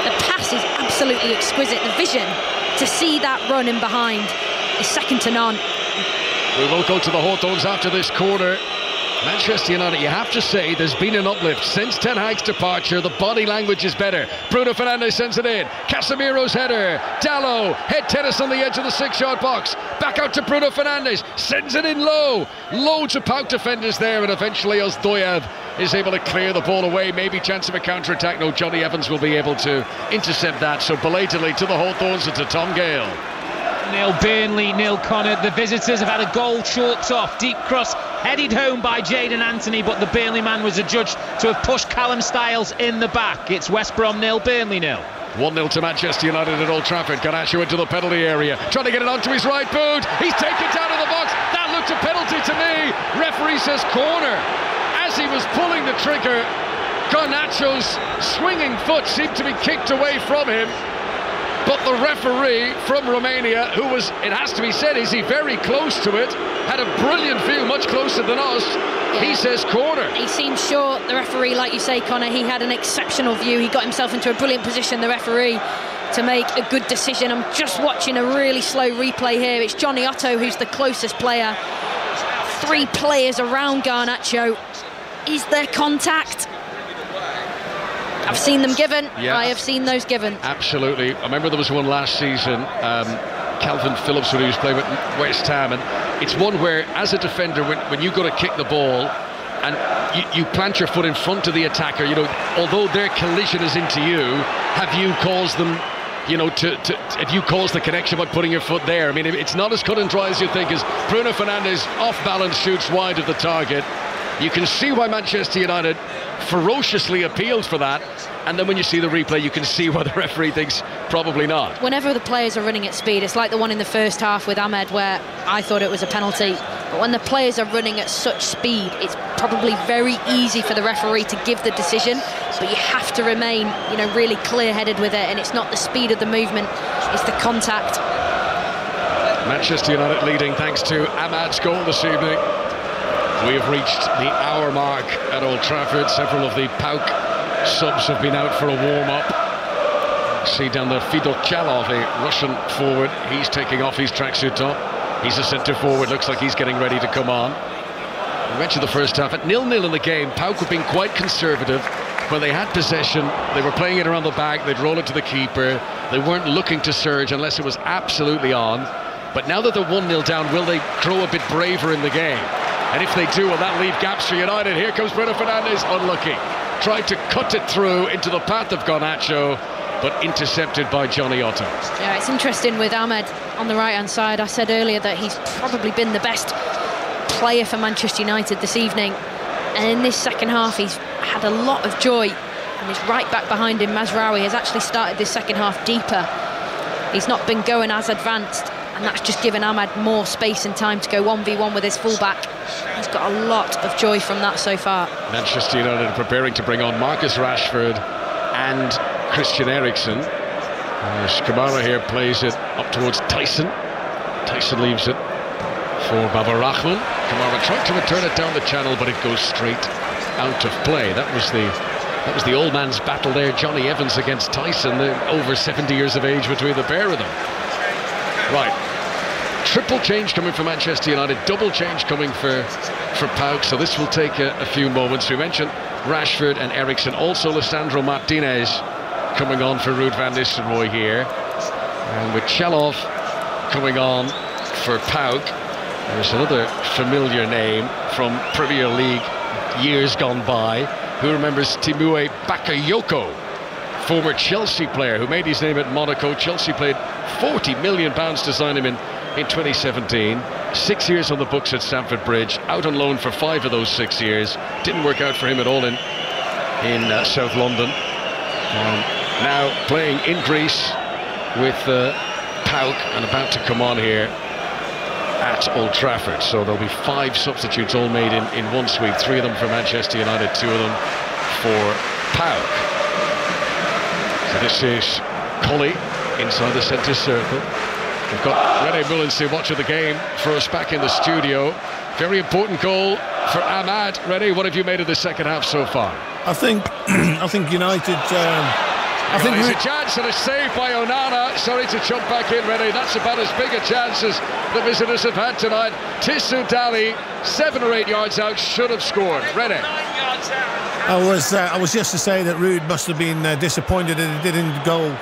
The pass is absolutely exquisite. The vision to see that run in behind is second to none. We will go to the Hawthorns after this corner. Manchester United, you have to say there's been an uplift since Ten Hag's departure. The body language is better. Bruno Fernandes sends it in. Casemiro's header. Dalot, head tennis on the edge of the six-yard box. Back out to Bruno Fernandes. Sends it in low. Loads of PAOK defenders there, and eventually Ozdoyev is able to clear the ball away. Maybe chance of a counter-attack. No, Jonny Evans will be able to intercept that. So belatedly to the Hawthorns and to Tom Gale. Nil Burnley, nil Conor. The visitors have had a goal chalked off. Deep cross headed home by Jaidon Anthony, but the Burnley man was adjudged to have pushed Callum Styles in the back. It's West Brom nil, Burnley nil. 1 0 to Manchester United at Old Trafford. Garnacho into the penalty area, trying to get it onto his right boot. He's taken down in the box. That looked a penalty to me. Referee says corner. As he was pulling the trigger, Garnacho's swinging foot seemed to be kicked away from him. But the referee from Romania, who was, it has to be said, is he very close to it, had a brilliant view, much closer than us. Yeah. He says corner. He seems sure, the referee, like you say, Conor, he had an exceptional view. He got himself into a brilliant position, the referee, to make a good decision. I'm just watching a really slow replay here. It's Jonny Otto who's the closest player. Three players around Garnacho. Is there contact? I've seen them given. Yeah. I have seen those given. Absolutely. I remember there was one last season. Um, Kalvin Phillips when he was playing with West Ham, and it's one where, as a defender, when, when you go to kick the ball and you, you plant your foot in front of the attacker, you know, although their collision is into you, have you caused them you know, to, to, if you cause the connection by putting your foot there. I mean, it's not as cut and dry as you think. As Bruno Fernandes off balance shoots wide of the target, you can see why Manchester United ferociously appealed for that. And then when you see the replay, you can see why the referee thinks probably not. Whenever the players are running at speed, it's like the one in the first half with Amad, where I thought it was a penalty. But when the players are running at such speed, it's probably very easy for the referee to give the decision. But you have to remain, you know, really clear-headed with it. And it's not the speed of the movement; it's the contact. Manchester United leading thanks to Amad's goal this evening. We have reached the hour mark at Old Trafford. Several of the PAOK subs have been out for a warm-up. See down there Fedor Chalov, a Russian forward. He's taking off his tracksuit top. He's a centre forward. Looks like he's getting ready to come on. We mentioned the first half. At nil-nil in the game, PAOK have been quite conservative. When they had possession, they were playing it around the back. They'd roll it to the keeper. They weren't looking to surge unless it was absolutely on. But now that they're 1-0 down, will they grow a bit braver in the game? And if they do, will that leave gaps for United? Here comes Bruno Fernandes, unlucky. Tried to cut it through into the path of Garnacho, but intercepted by Jonny Otto. Yeah, it's interesting with Amad on the right-hand side. I said earlier that he's probably been the best player for Manchester United this evening. And in this second half, he's had a lot of joy. And his right back behind him, Mazraoui, has actually started this second half deeper. He's not been going as advanced and that's just given Amad more space and time to go 1v1 with his fullback. He's got a lot of joy from that so far. Manchester United are preparing to bring on Marcus Rashford and Christian Eriksen. Uh, Camara here plays it up towards Taison. Taison leaves it for Baba Rahman. Camara tried to return it down the channel, but it goes straight out of play. That was the that was the old man's battle there. Jonny Evans against Taison, over 70 years of age between the pair of them. Right. Triple change coming for Manchester United, double change coming for, for PAOK, so this will take a, a few moments. We mentioned Rashford and Eriksen, also Lisandro Martinez coming on for Ruud van Nistelrooy here. And with Chalov coming on for PAOK, there's another familiar name from Premier League years gone by. Who remembers Tiémoué Bakayoko? former Chelsea player who made his name at Monaco. Chelsea played 40 million pounds to sign him in, in 2017. Six years on the books at Stamford Bridge, out on loan for five of those six years. Didn't work out for him at all in, in uh, South London. Um, now playing in Greece with uh, PAOK and about to come on here at Old Trafford. So there'll be five substitutes all made in, in one sweep. Three of them for Manchester United, two of them for PAOK. So this is Colley inside the centre circle. We've got Rene Meulensteen watching the game for us back in the studio. Very important goal for Amad. Rene, what have you made of the second half so far? I think <clears throat> I think United. Um, I think there's a chance and a save by Onana. Sorry to jump back in, Rene. That's about as big a chance as the visitors have had tonight. Tissoudali, seven or eight yards out, should have scored. Rene. I was uh, I was just to say that Ruud must have been uh, disappointed that he didn't go,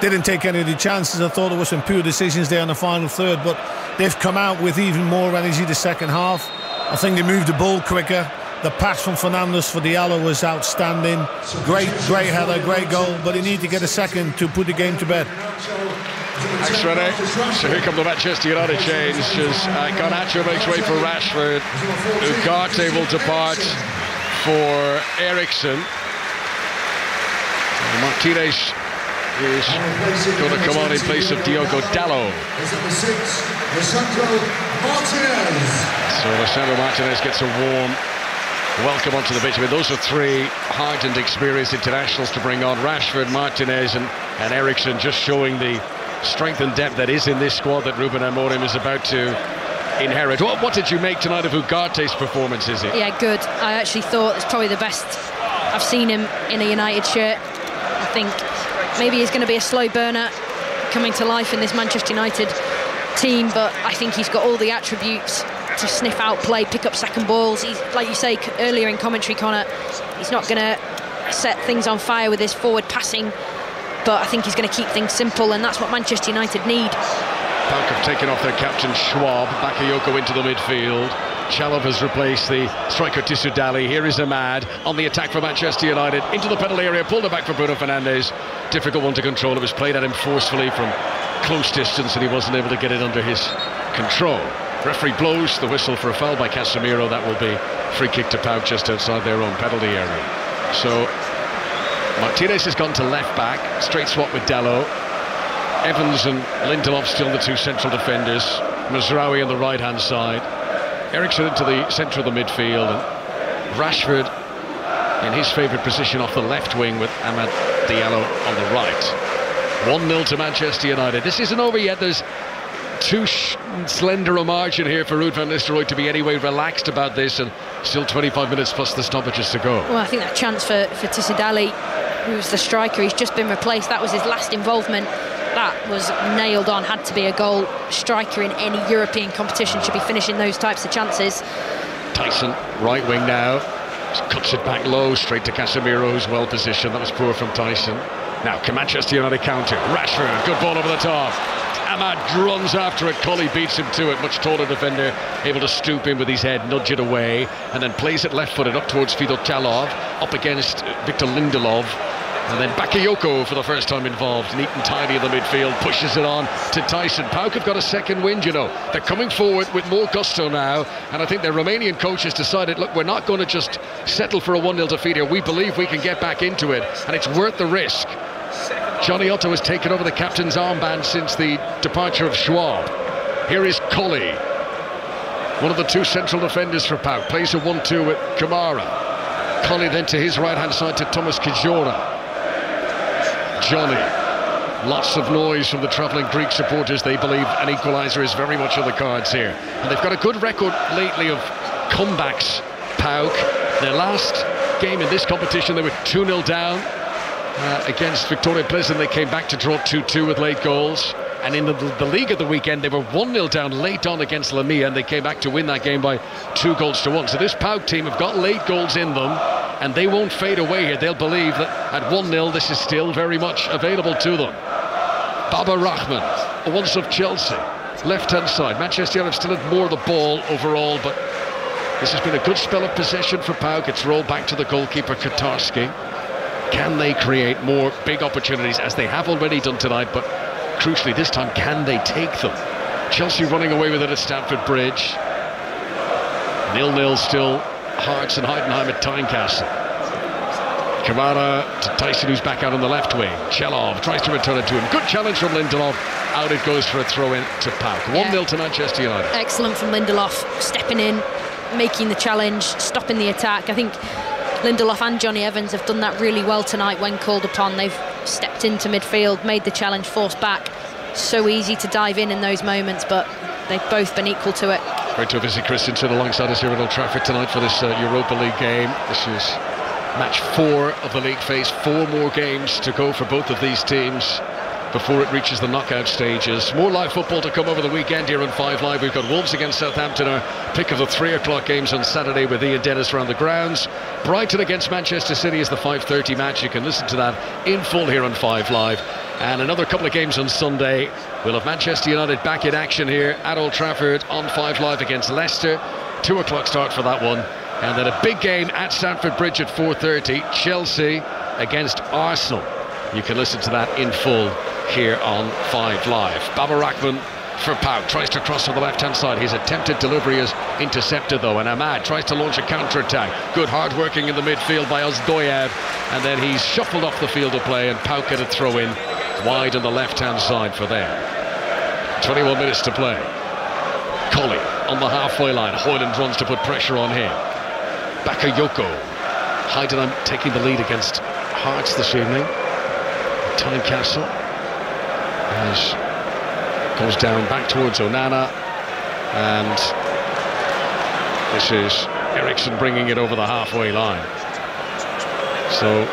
didn't take any of the chances. I thought there were some poor decisions there in the final third, but they've come out with even more energy the second half. I think they moved the ball quicker. The pass from Fernandes for Diallo was outstanding. Great, great header, great goal, but he need to get a second to put the game to bed. Thanks, Rene. So here come the Manchester United changes. Uh, Garnacho makes way for Rashford. Ugarte will depart for Eriksen. Martinez is going to come on in place of Diogo Dalot. So Lisandro Martinez gets a warm welcome onto the pitch. I mean, those are three hardened, experienced internationals to bring on. Rashford, Martinez and, and Eriksen just showing the strength and depth that is in this squad that Ruben Amorim is about to inherit. What, what did you make tonight of Ugarte's performance, is it? Yeah, good. I actually thought it's probably the best I've seen him in a United shirt. I think maybe he's going to be a slow burner coming to life in this Manchester United team, but I think he's got all the attributes to sniff out play, pick up second balls. He's, like you say earlier in commentary, Conor, he's not going to set things on fire with his forward passing, but I think he's going to keep things simple, and that's what Manchester United need. Have taken off their captain Schwab. Bakayoko into the midfield. Chalov has replaced the striker Tissoudali. Here is Amad on the attack for Manchester United. Into the penalty area, pulled it back for Bruno Fernandes. Difficult one to control. It was played at him forcefully from close distance and he wasn't able to get it under his control. Referee blows the whistle for a foul by Casemiro. That will be free kick to PAOK just outside their own penalty area. So Martinez has gone to left back, straight swap with Dalot. Evans and Lindelof still the two central defenders. Mazraoui on the right hand side. Eriksen into the centre of the midfield. And Rashford in his favourite position off the left wing with Amad Diallo on the right. 1 0 to Manchester United. This isn't over yet. There's too slender a margin here for Ruud van Nistelrooy to be anyway relaxed about this and still 25 minutes plus the stoppages to go. Well, I think that chance for, for Tissoudali, who's the striker, he's just been replaced. That was his last involvement that was nailed on, had to be a goal. Striker in any European competition should be finishing those types of chances. Taison, right wing now, cuts it back low, straight to Casemiro, who's well positioned. That was poor from Taison. Now, can Manchester United counter? Rashford, good ball over the top. Amad runs after it. Colley beats him to it. Much taller defender, able to stoop in with his head, nudge it away, and then plays it left footed up towards Fedor Chalov, up against Victor Lindelof. And then Bakayoko for the first time involved, neat and tidy in the midfield, pushes it on to Taison. PAOK have got a second wind, you know. They're coming forward with more gusto now, and I think their Romanian coach has decided, look, we're not going to just settle for a 1 0 defeat here. We believe we can get back into it, and it's worth the risk. Jonny Otto has taken over the captain's armband since the departure of Schwab. Here is Colley, one of the two central defenders for PAOK, plays a 1 2 with Camara. Colley then to his right hand side to Thomas Kedziora. Johnny. Lots of noise from the travelling Greek supporters. They believe an equaliser is very much on the cards here. And they've got a good record lately of comebacks, PAOK. Their last game in this competition, they were 2 0 down uh, against Viktoria Plzeň. They came back to draw 2 2 with late goals. And in the, the league of the weekend, they were 1 0 down late on against Lamia, and they came back to win that game by two goals to one. So this PAOK team have got late goals in them and they won't fade away here. They'll believe that at 1 0, this is still very much available to them. Baba Rahman, once of Chelsea, left hand side. Manchester United still had more of the ball overall, but this has been a good spell of possession for PAOK. It's rolled back to the goalkeeper, Kotarski. Can they create more big opportunities as they have already done tonight? But crucially, this time, can they take them? Chelsea running away with it at Stamford Bridge. Nil nil still Hearts and Heidenheim at Tynecastle. Camara to Taison, who's back out on the left wing. Chalov tries to return it to him. Good challenge from Lindelof. Out it goes for a throw in to PAOK. 1 0 to Manchester United. Excellent from Lindelof, stepping in, making the challenge, stopping the attack. I think Lindelof and Jonny Evans have done that really well tonight when called upon. They've stepped into midfield, made the challenge, forced back. So easy to dive in in those moments, but they've both been equal to it. Great to have Izzy Christiansen alongside us here at Old Trafford tonight for this uh, Europa League game. This is match four of the league phase. Four more games to go for both of these teams before it reaches the knockout stages. More live football to come over the weekend here on 5 Live. We've got Wolves against Southampton, our pick of the 3 o'clock games on Saturday with Ian Dennis around the grounds. Brighton against Manchester City is the 5.30 match. You can listen to that in full here on 5 Live. And another couple of games on Sunday. We'll have Manchester United back in action here at Old Trafford on 5 Live against Leicester. 2 o'clock start for that one. And then a big game at Stamford Bridge at 4.30. Chelsea against Arsenal. You can listen to that in full here on 5 Live. Baba Rahman for PAOK tries to cross on the left hand side. His attempted delivery is intercepted though, and Amad tries to launch a counter attack. Good hard working in the midfield by Ozdoyev, and then he's shuffled off the field of play, and PAOK get a throw in wide on the left hand side for them. 21 minutes to play. Colley on the halfway line. Højlund runs to put pressure on him. Bakayoko. Heidenheim taking the lead against Hearts this evening. Tynecastle as goes down back towards Onana and this is Eriksen bringing it over the halfway line. So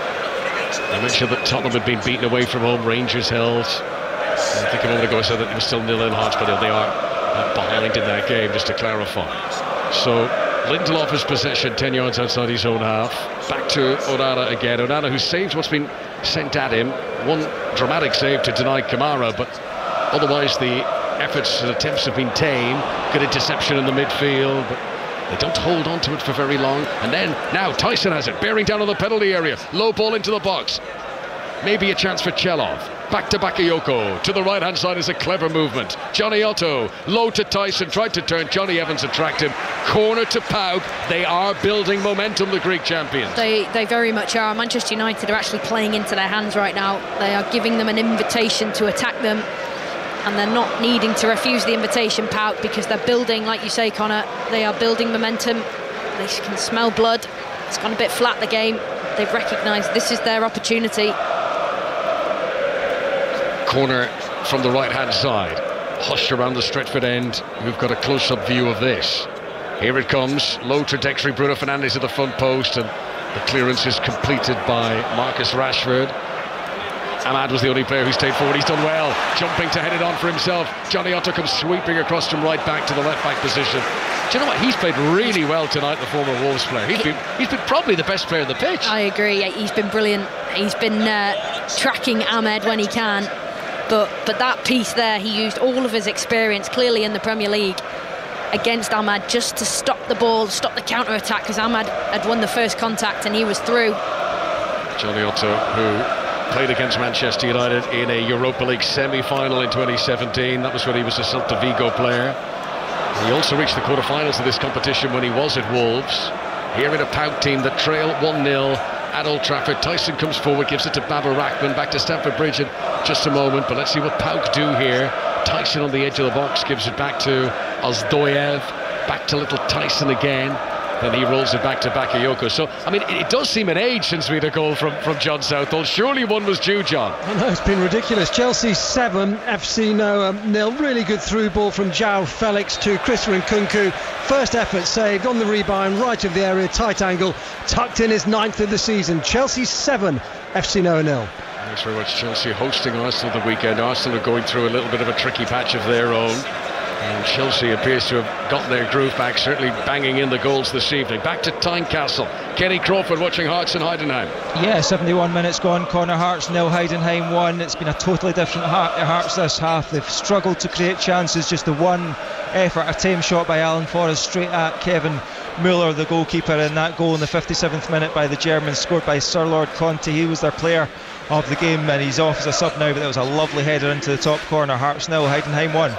I mentioned that Tottenham had been beaten away from home, Rangers held. I think a moment ago I said that it was still nil in but they are behind in that game, just to clarify. So Lindelof has possession 10 yards outside his own half. Back to Onana again. Onana who saves what's been sent at him. One dramatic save to deny Camara, but otherwise the efforts and attempts have been tame. Good interception in the midfield, but they don't hold on to it for very long. And then now Taison has it, bearing down on the penalty area. Low ball into the box. Maybe a chance for Chalov. Back to Bakayoko. To the right hand side is a clever movement. Jonny Otto. Low to Taison. Tried to turn. Jonny Evans and him. Corner to PAOK. They are building momentum, the Greek champions. They, they very much are. Manchester United are actually playing into their hands right now. They are giving them an invitation to attack them. And they're not needing to refuse the invitation, PAOK, because they're building, like you say, Conor, they are building momentum. They can smell blood. It's gone a bit flat, the game. They've recognised this is their opportunity corner from the right hand side. Hushed around the Stretford end. We've got a close up view of this. Here it comes. Low trajectory. Bruno Fernandes at the front post, and the clearance is completed by Marcus Rashford. Amad was the only player who stayed forward. He's done well, jumping to head it on for himself. Jonny Otto comes sweeping across from right back to the left back position. Do you know what? He's played really well tonight, the former Wolves player. He's been, he's been probably the best player on the pitch. I agree. He's been brilliant. He's been uh, tracking Amad when he can. But but that piece there, he used all of his experience clearly in the Premier League against Amad just to stop the ball, stop the counter attack because Amad had won the first contact and he was through. Jonny Otto, who played against Manchester United in a Europa League semi-final in 2017. That was when he was a Celta Vigo player. He also reached the quarter-finals of this competition when he was at Wolves. Here in a PAOK team that trail 1-0 at Old Trafford. Taison comes forward, gives it to Baba Rahman, back to Stamford Bridge in just a moment. But let's see what PAOK do here. Taison on the edge of the box gives it back to Ozdoyev, back to little Taison again. Then he rolls it back to Bakayoko. So, I mean, it, it, does seem an age since we had a goal from, from John Southall. Surely one was due, John. I know, it's been ridiculous. Chelsea 7, FC Noah um, nil. Really good through ball from João Felix to Christopher Nkunku. First effort saved on the rebound, right of the area, tight angle, tucked in his ninth of the season. Chelsea 7, FC Noah nil. Thanks very much. Chelsea hosting Arsenal the weekend. Arsenal are going through a little bit of a tricky patch of their own. And Chelsea appears to have got their groove back, certainly banging in the goals this evening. Back to Tynecastle. Kenny Crawford watching Hearts and Heidenheim. Yeah, 71 minutes gone. Connor Hearts nil, Heidenheim one. It's been a totally different heart, Hearts this half. They've struggled to create chances. Just the one effort, a tame shot by Alan Forrest straight at Kevin Muller, the goalkeeper, and that goal in the 57th minute by the Germans, scored by Sirlord Conteh. He was their player of the game, and he's off as a sub now. But that was a lovely header into the top corner. Hearts nil, Heidenheim one.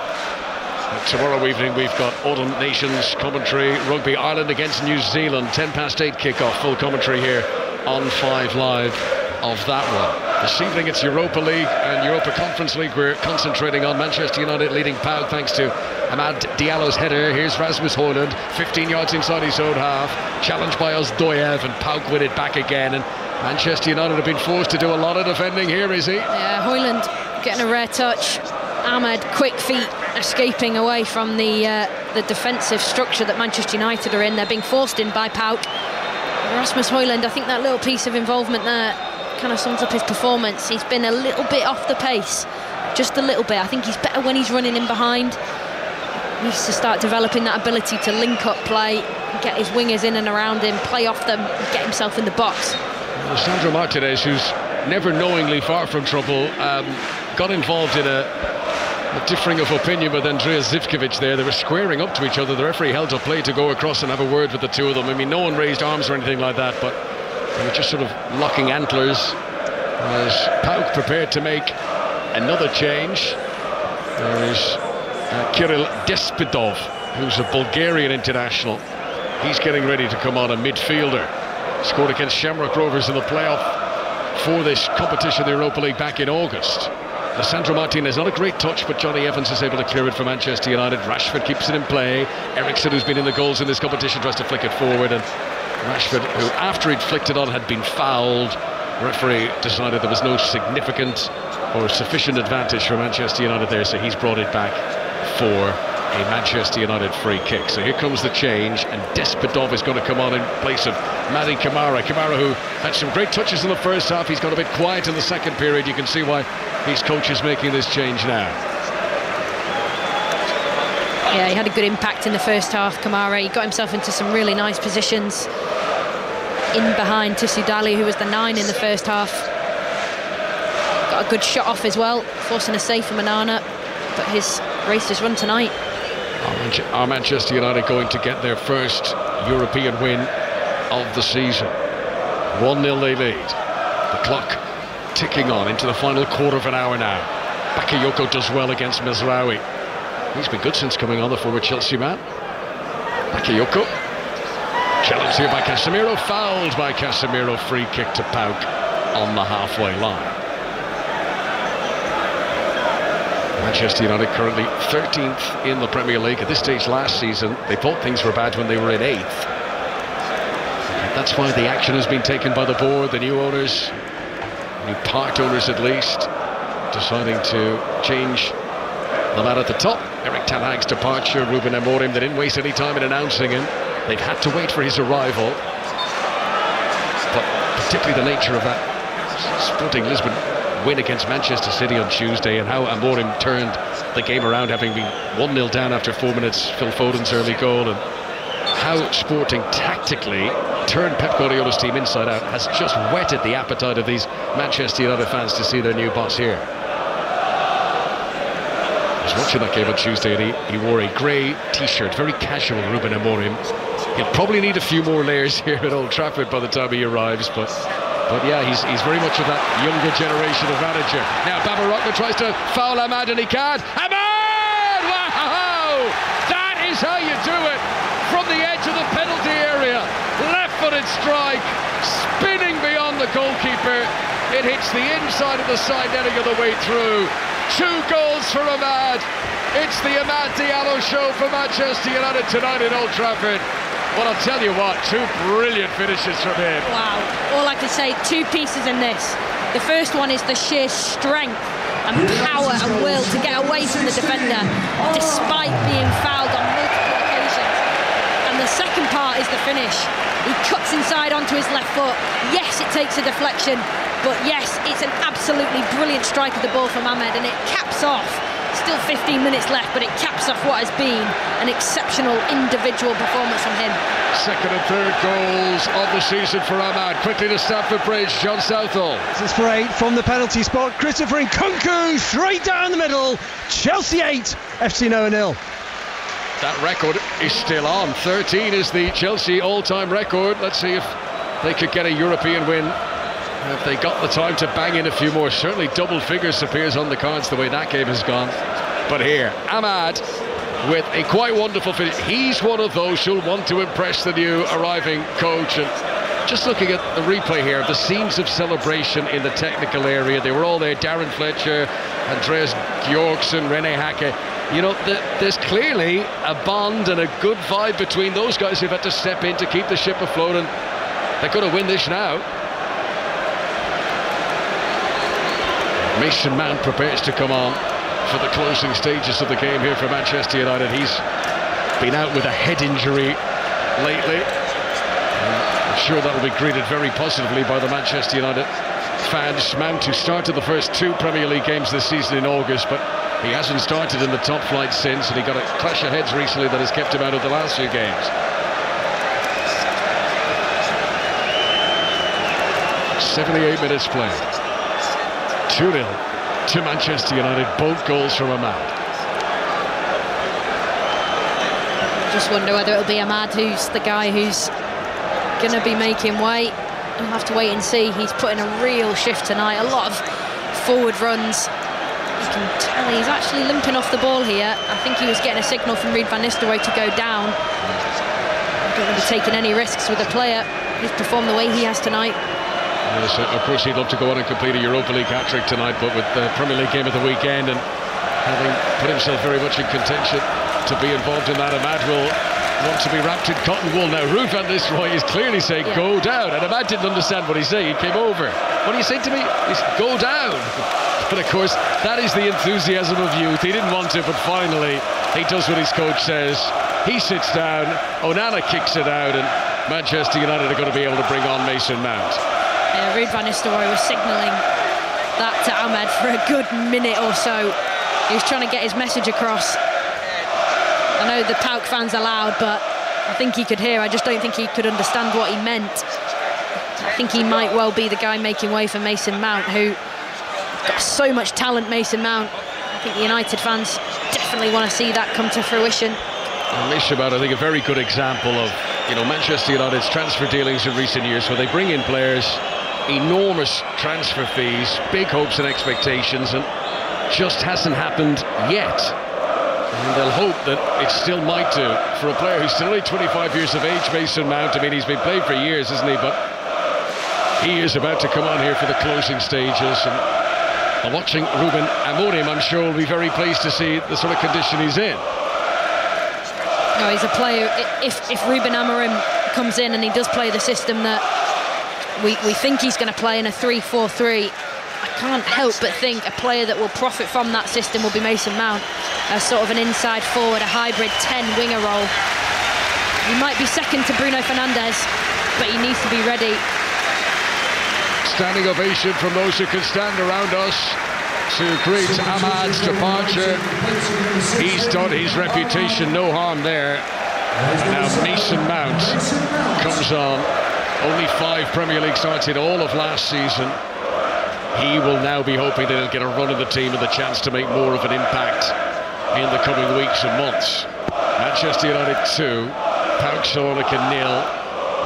Tomorrow evening we've got Autumn Nations commentary, Rugby Ireland against New Zealand, 10 past 8 kickoff, full commentary here on 5 Live of that one. This evening it's Europa League and Europa Conference League. We're concentrating on Manchester United leading PAOK thanks to Amad Diallo's header. Here's Rasmus Højlund, 15 yards inside his own half, challenged by Ozdoyev and PAOK win it back again. And Manchester United have been forced to do a lot of defending here, is he? Yeah, Højlund getting a rare touch. Amad, quick feet, escaping away from the uh, the defensive structure that Manchester United are in. They're being forced in by PAOK. Rasmus Højlund, I think that little piece of involvement there kind of sums up his performance. He's been a little bit off the pace, just a little bit. I think he's better when he's running in behind. He needs to start developing that ability to link up play, get his wingers in and around him, play off them, get himself in the box. Sandro Martinez, who's never knowingly far from trouble, um, got involved in a a differing of opinion with Andrija Zivkovic there. They were squaring up to each other. The referee held a play to go across and have a word with the two of them. I mean, no one raised arms or anything like that, but they were just sort of locking antlers as PAOK prepared to make another change. There is uh, Kirill Despodov, who's a Bulgarian international. He's getting ready to come on a midfielder. Scored against Shamrock Rovers in the playoff for this competition, the Europa League, back in August. Sandro Martinez, not a great touch, but Jonny Evans is able to clear it for Manchester United. Rashford keeps it in play. Eriksen, who's been in the goals in this competition, tries to flick it forward. And Rashford, who after he'd flicked it on had been fouled, referee decided there was no significant or sufficient advantage for Manchester United there, so he's brought it back for a Manchester United free kick. So here comes the change, and Despodov is going to come on in place of Mady Camara. Camara, who had some great touches in the first half, he's got a bit quiet in the second period. You can see why his coach is making this change now. Yeah, he had a good impact in the first half, Camara. He got himself into some really nice positions in behind Tissoudali, who was the nine in the first half. Got a good shot off as well, forcing a save from Onana, but his race his run tonight. Are Manchester United going to get their first European win of the season? 1 0 they lead. The clock ticking on into the final quarter of an hour now. Bakayoko does well against Mazraoui. He's been good since coming on, the former Chelsea man. Bakayoko. Challenged here by Casemiro, fouled by Casemiro. Free kick to PAOK on the halfway line. Manchester United currently 13th in the Premier League. At this stage last season, they thought things were bad when they were in 8th. That's why the action has been taken by the board, the new owners, new part owners at least, deciding to change the man at the top. Erik Ten Hag's departure, Ruben Amorim, they didn't waste any time in announcing him. They've had to wait for his arrival. But particularly the nature of that Sporting Lisbon win against Manchester City on Tuesday and how Amorim turned the game around having been 1-0 down after four minutes, Phil Foden's early goal and how Sporting tactically turned Pep Guardiola's team inside out has just whetted the appetite of these Manchester United fans to see their new boss here. I was watching that game on Tuesday and he, he wore a grey t-shirt, very casual Ruben Amorim. He'll probably need a few more layers <laughs> here at Old Trafford by the time he arrives, but but yeah, he's, he's very much of that younger generation of manager. Now Baba Rahman tries to foul Amad and he can't. Amad! Wow! That is how you do it! From the edge of the penalty area. Left-footed strike. Spinning beyond the goalkeeper. It hits the inside of the side netting of the way through. Two goals for Amad. It's the Amad Diallo show for Manchester United tonight at Old Trafford. Well, I'll tell you what, two brilliant finishes from him. Wow. All I can say, two pieces in this. The first one is the sheer strength and power and will to get away from the defender despite being fouled on multiple occasions. And the second part is the finish. He cuts inside onto his left foot. Yes, it takes a deflection, but yes, it's an absolutely brilliant strike of the ball from Amad and it caps off Still 15 minutes left, but it caps off what has been an exceptional individual performance from him. Second and third goals of the season for Amad. Quickly to Stamford Bridge, John Southall. This is for eight from the penalty spot. Christopher Nkunku straight down the middle. Chelsea 8, FC Noah nil. That record is still on. 13 is the Chelsea all-time record. Let's see if they could get a European win if they got the time to bang in a few more, certainly double figures appears on the cards the way that game has gone. But here, Amad with a quite wonderful finish. He's one of those who'll want to impress the new arriving coach. And just looking at the replay here, the scenes of celebration in the technical area, they were all there. Darren Fletcher, Andreas Georgson, Rene Hake. You know, the, there's clearly a bond and a good vibe between those guys who've had to step in to keep the ship afloat. And they're going to win this now. Mason Mount prepares to come on for the closing stages of the game here for Manchester United. He's been out with a head injury lately. I'm sure that will be greeted very positively by the Manchester United fans. Mount, who started the first two Premier League games this season in August, but he hasn't started in the top flight since, and he got a clash of heads recently that has kept him out of the last few games. Seventy-eight minutes played. 2 0 to Manchester United, both goals from Amad. Just wonder whether it'll be Amad who's the guy who's going to be making way. We'll have to wait and see. He's putting a real shift tonight. A lot of forward runs. You can tell he's actually limping off the ball here. I think he was getting a signal from Ruud van Nistelrooy to go down. I don't want to be taking any risks with a player who's performed the way he has tonight. Yes, uh, of course, he'd love to go on and complete a Europa League hat-trick tonight, but with the Premier League game of the weekend and having put himself very much in contention to be involved in that, Amad will want to be wrapped in cotton wool. Now, Ruud van Nistelrooy is clearly saying, yeah. go down, and Amad didn't understand what he's saying. He came over. What are you saying to me? He's go down. <laughs> But of course, that is the enthusiasm of youth. He didn't want to, but finally, he does what his coach says. He sits down, Onana kicks it out, and Manchester United are going to be able to bring on Mason Mount. Yeah, Ruud van Nistelrooy was signalling that to Amad for a good minute or so. He was trying to get his message across. I know the PAOK fans are loud, but I think he could hear. I just don't think he could understand what he meant. I think he might well be the guy making way for Mason Mount, who got so much talent, Mason Mount. I think the United fans definitely want to see that come to fruition. Mishabat, I think, a very good example of you know Manchester United's transfer dealings in recent years, where they bring in players, enormous transfer fees, big hopes and expectations, and just hasn't happened yet. And they'll hope that it still might do for a player who's still only 25 years of age, Mason Mount. I mean, he's been playing for years, isn't he? But he is about to come on here for the closing stages. And watching Ruben Amorim, I'm sure will be very pleased to see the sort of condition he's in. No, he's a player. If if Ruben Amorim comes in and he does play the system that we, we think he's going to play in a 3-4-3, I can't help but think a player that will profit from that system will be Mason Mount, as sort of an inside forward, a hybrid 10 winger role. He might be second to Bruno Fernandes, but he needs to be ready. Standing ovation from those who can stand around us to greet Amad's departure. He's done his reputation no harm there. Now Mason Mount comes on. Only five Premier League starts in all of last season. He will now be hoping that he'll get a run in the team and the chance to make more of an impact in the coming weeks and months. Manchester United 2, PAOK Salonika nil.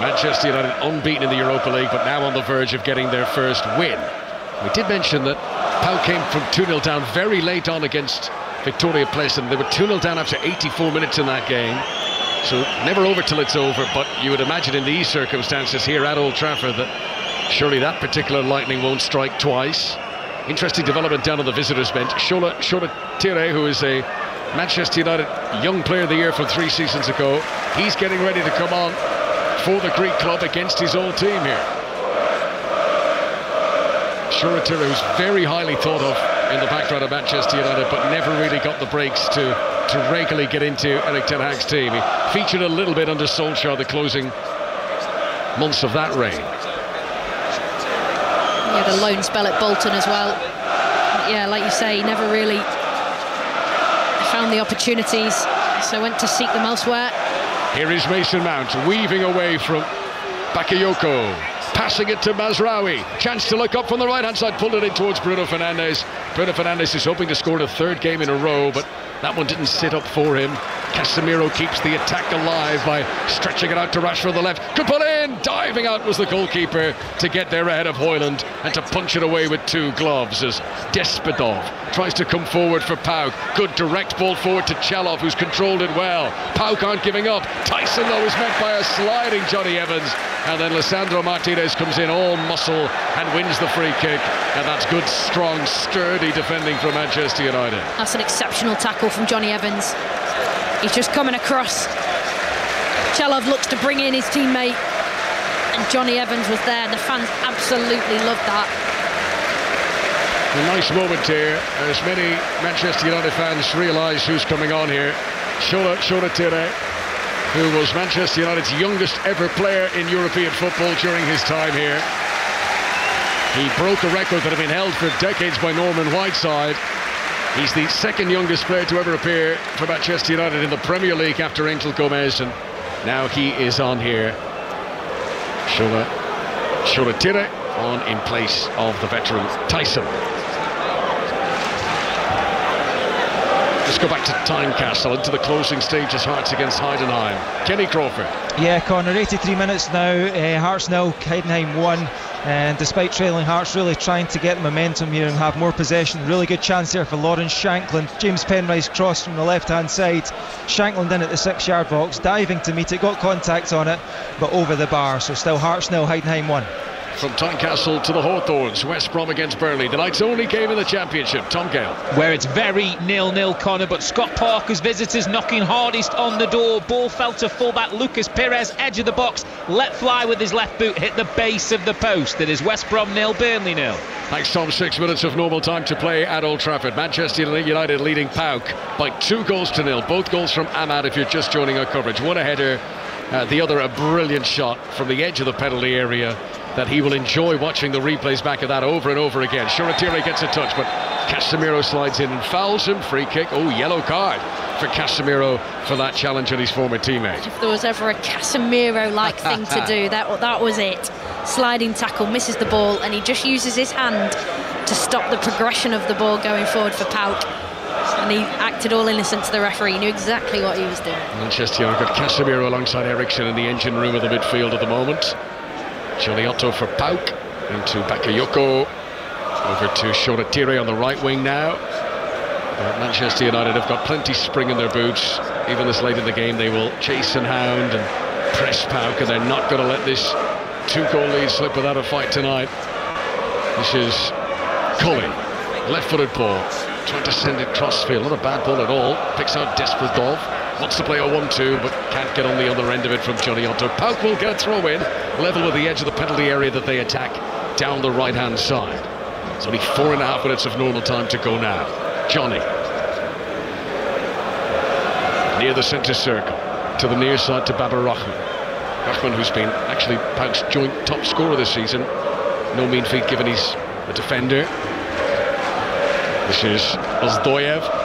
Manchester United unbeaten in the Europa League, but now on the verge of getting their first win. We did mention that PAOK came from 2-0 down very late on against Viktoria Plzeň. They were 2-0 down after 84 minutes in that game. So never over till it's over, but you would imagine in these circumstances here at Old Trafford that surely that particular lightning won't strike twice. Interesting development down on the visitors' bench. Shola, Shola Tire, who is a Manchester United Young Player of the Year from three seasons ago, he's getting ready to come on for the Greek club against his old team here. Shoretire, who's very highly thought of in the background of Manchester United, but never really got the breaks to, to regularly get into Erik Ten Hag's team. He featured a little bit under Solskjaer the closing months of that reign. He had a loan spell at Bolton as well. Yeah, like you say, he never really found the opportunities, so went to seek them elsewhere. Here is Mason Mount weaving away from Bakayoko. Passing it to Mazraoui. Chance to look up from the right hand side, pulled it in towards Bruno Fernandes. Bruno Fernandes is hoping to score the third game in a row, but that one didn't sit up for him. Casemiro keeps the attack alive by stretching it out to Rashford on the left. Could put in! Diving out was the goalkeeper to get there ahead of Højlund and to punch it away with two gloves as Despodov tries to come forward for PAOK. Good direct ball forward to Chalov, who's controlled it well. PAOK aren't giving up. Taison, though, is met by a sliding Jonny Evans. And then Lisandro Martinez comes in all muscle and wins the free kick. And that's good, strong, sturdy defending from Manchester United. That's an exceptional tackle from Jonny Evans. He's just coming across. Chalov looks to bring in his teammate. And Jonny Evans was there. The fans absolutely loved that. A nice moment here as many Manchester United fans realise who's coming on here. Shola, Shola who was Manchester United's youngest ever player in European football during his time here. He broke a record that had been held for decades by Norman Whiteside. He's the second youngest player to ever appear for Manchester United in the Premier League after Angel Gomes, and now he is on here. Shola, Shoretire on in place of the veteran Taison. Let's go back to Tynecastle into the closing stages, Hearts against Heidenheim. Kenny Crawford. Yeah, Connor, 83 minutes now. Uh, Hearts nil, Heidenheim 1. And despite trailing Hearts really trying to get momentum here and have more possession, really good chance here for Lawrence Shankland. James Penrice cross from the left hand side. Shankland in at the six yard box, diving to meet it, got contact on it, but over the bar. So still Hearts nil, Heidenheim 1. From Tynecastle to the Hawthorns, West Brom against Burnley, the night's only game in the Championship. Tom Gale. Where it's very nil-nil, Connor, but Scott Parker's visitors knocking hardest on the door. Ball fell to fullback Lucas Perez, edge of the box, let fly with his left boot, hit the base of the post. It is West Brom nil, Burnley nil. Thanks, Tom. Six minutes of normal time to play at Old Trafford. Manchester United leading PAOK by two goals to nil. Both goals from Amad if you're just joining our coverage. One a header, uh, the other a brilliant shot from the edge of the penalty area that he will enjoy watching the replays back of that over and over again. Shoretire gets a touch, but Casemiro slides in and fouls him. Free kick. Oh, yellow card for Casemiro for that challenge on his former teammate. If there was ever a Casemiro-like <laughs> thing to do, that that was it. Sliding tackle, misses the ball, and he just uses his hand to stop the progression of the ball going forward for PAOK. And he acted all innocent to the referee. He knew exactly what he was doing. Manchester United got Casemiro alongside Eriksen in the engine room of the midfield at the moment. Otto for PAOK, into Bakayoko. Over to Shoretire on the right wing now. But Manchester United have got plenty spring in their boots. Even this late in the game, they will chase and hound and press PAOK, and they're not going to let this two-goal lead slip without a fight tonight. This is Colley, left-footed ball, trying to send it cross field. Not a bad ball at all. Picks out Despodov. Wants to play a 1-2, but can't get on the other end of it from Jonny Otto. PAOK will get a throw in, level with the edge of the penalty area that they attack down the right-hand side. It's only four and a half minutes of normal time to go now. Jonny. Near the centre circle. To the near side to Baba Rahman. Rahman, who's been actually PAOK's joint top scorer this season. No mean feat given he's a defender. This is Ozdoyev.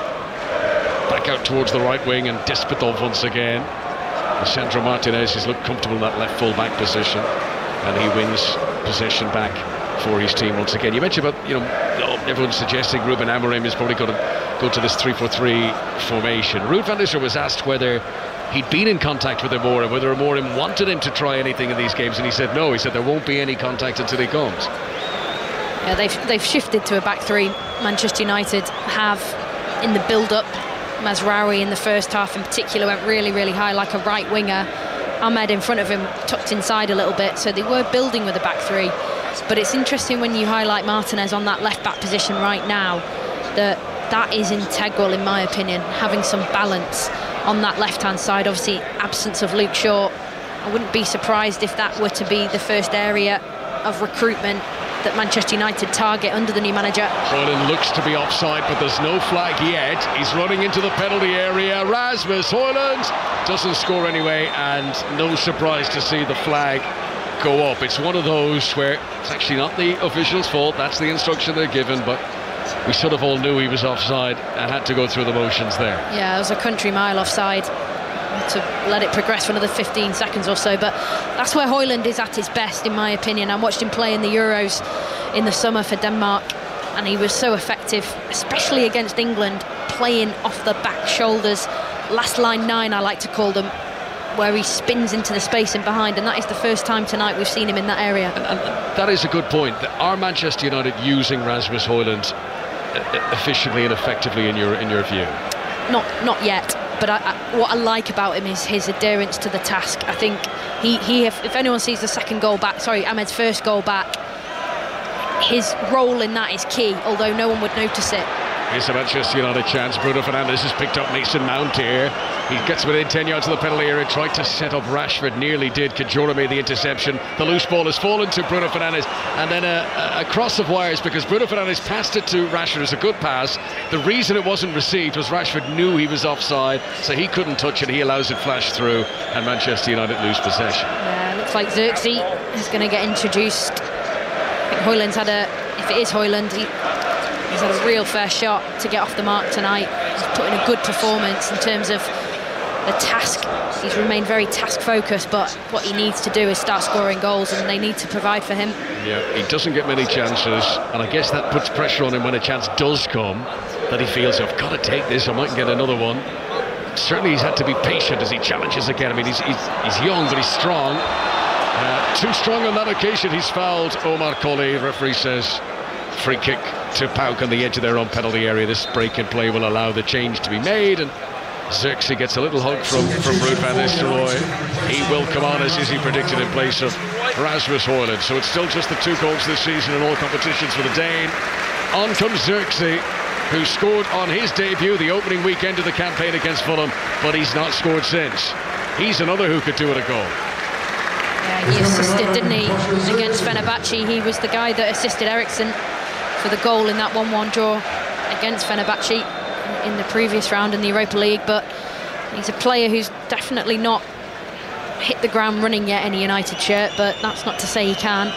Out towards the right wing and Despodov once again. Sandro Martinez has looked comfortable in that left full back position. And he wins possession back for his team once again. You mentioned about, you know, everyone's suggesting Ruben Amorim is probably going to go to this 3-4-3 formation. Ruud van Nistelrooy was asked whether he'd been in contact with Amorim, whether Amorim wanted him to try anything in these games, and he said no. He said there won't be any contact until he comes. Yeah, they've, they've shifted to a back three. Manchester United have in the build-up. Mazraoui in the first half in particular went really, really high like a right winger. Amad in front of him tucked inside a little bit, so they were building with a back three. But it's interesting when you highlight Martinez on that left back position right now that that is integral in my opinion, having some balance on that left hand side. Obviously, absence of Luke Shaw. I wouldn't be surprised if that were to be the first area of recruitment that Manchester United target under the new manager. Højlund looks to be offside, but there's no flag yet. He's running into the penalty area. Rasmus Højlund doesn't score anyway, and no surprise to see the flag go up. It's one of those where it's actually not the official's fault. That's the instruction they're given, but we sort of all knew he was offside and had to go through the motions there. Yeah, it was a country mile offside to let it progress for another 15 seconds or so. But that's where Højlund is at his best, in my opinion. I watched him play in the Euros in the summer for Denmark, and he was so effective, especially against England, playing off the back shoulders. Last line nine, I like to call them, where he spins into the space in behind, and that is the first time tonight we've seen him in that area. And, and that is a good point. Are Manchester United using Rasmus Højlund uh, uh, efficiently and effectively in your in your view? Not not yet. But I, I, what I like about him is his adherence to the task. I think he, he if, if anyone sees the second goal back, sorry, Amad's first goal back, his role in that is key, although no one would notice it. Here's a Manchester United chance. Bruno Fernandes has picked up Mason Mount here. He gets within 10 yards of the penalty area, tried to set up Rashford, nearly did. Kedziora made the interception. The loose ball has fallen to Bruno Fernandes, and then a, a, cross of wires because Bruno Fernandes passed it to Rashford. It's a good pass. The reason it wasn't received was Rashford knew he was offside, so he couldn't touch it. He allows it flash through, and Manchester United lose possession. Yeah, looks like Zirkzee is going to get introduced. I think Højlund's had a, if it is Højlund, he, he's had a real fair shot to get off the mark tonight. He's put in a good performance in terms of the task. He's remained very task focused, but what he needs to do is start scoring goals, and they need to provide for him. Yeah, he doesn't get many chances, and I guess that puts pressure on him when a chance does come. That he feels I've got to take this, I might get another one. Certainly, he's had to be patient as he challenges again. I mean, he's, he's, he's young, but he's strong. Uh, too strong on that occasion. He's fouled Omar Colley. Referee says free kick to PAOK on the edge of their own penalty area. This break in play will allow the change to be made, and Zirkzee gets a little hug from, from Ruud van Nistelrooy. He will come on, as Izzy predicted, in place of Rasmus Højlund. So it's still just the two goals this season in all competitions for the Dane. On comes Zirkzee, who scored on his debut the opening weekend of the campaign against Fulham, but he's not scored since. He's another who could do it a goal. Yeah, he assisted, didn't he, against Fenerbahce. He was the guy that assisted Eriksen for the goal in that 1-1 draw against Fenerbahce in the previous round in the Europa League, but he's a player who's definitely not hit the ground running yet in a United shirt, but that's not to say he can.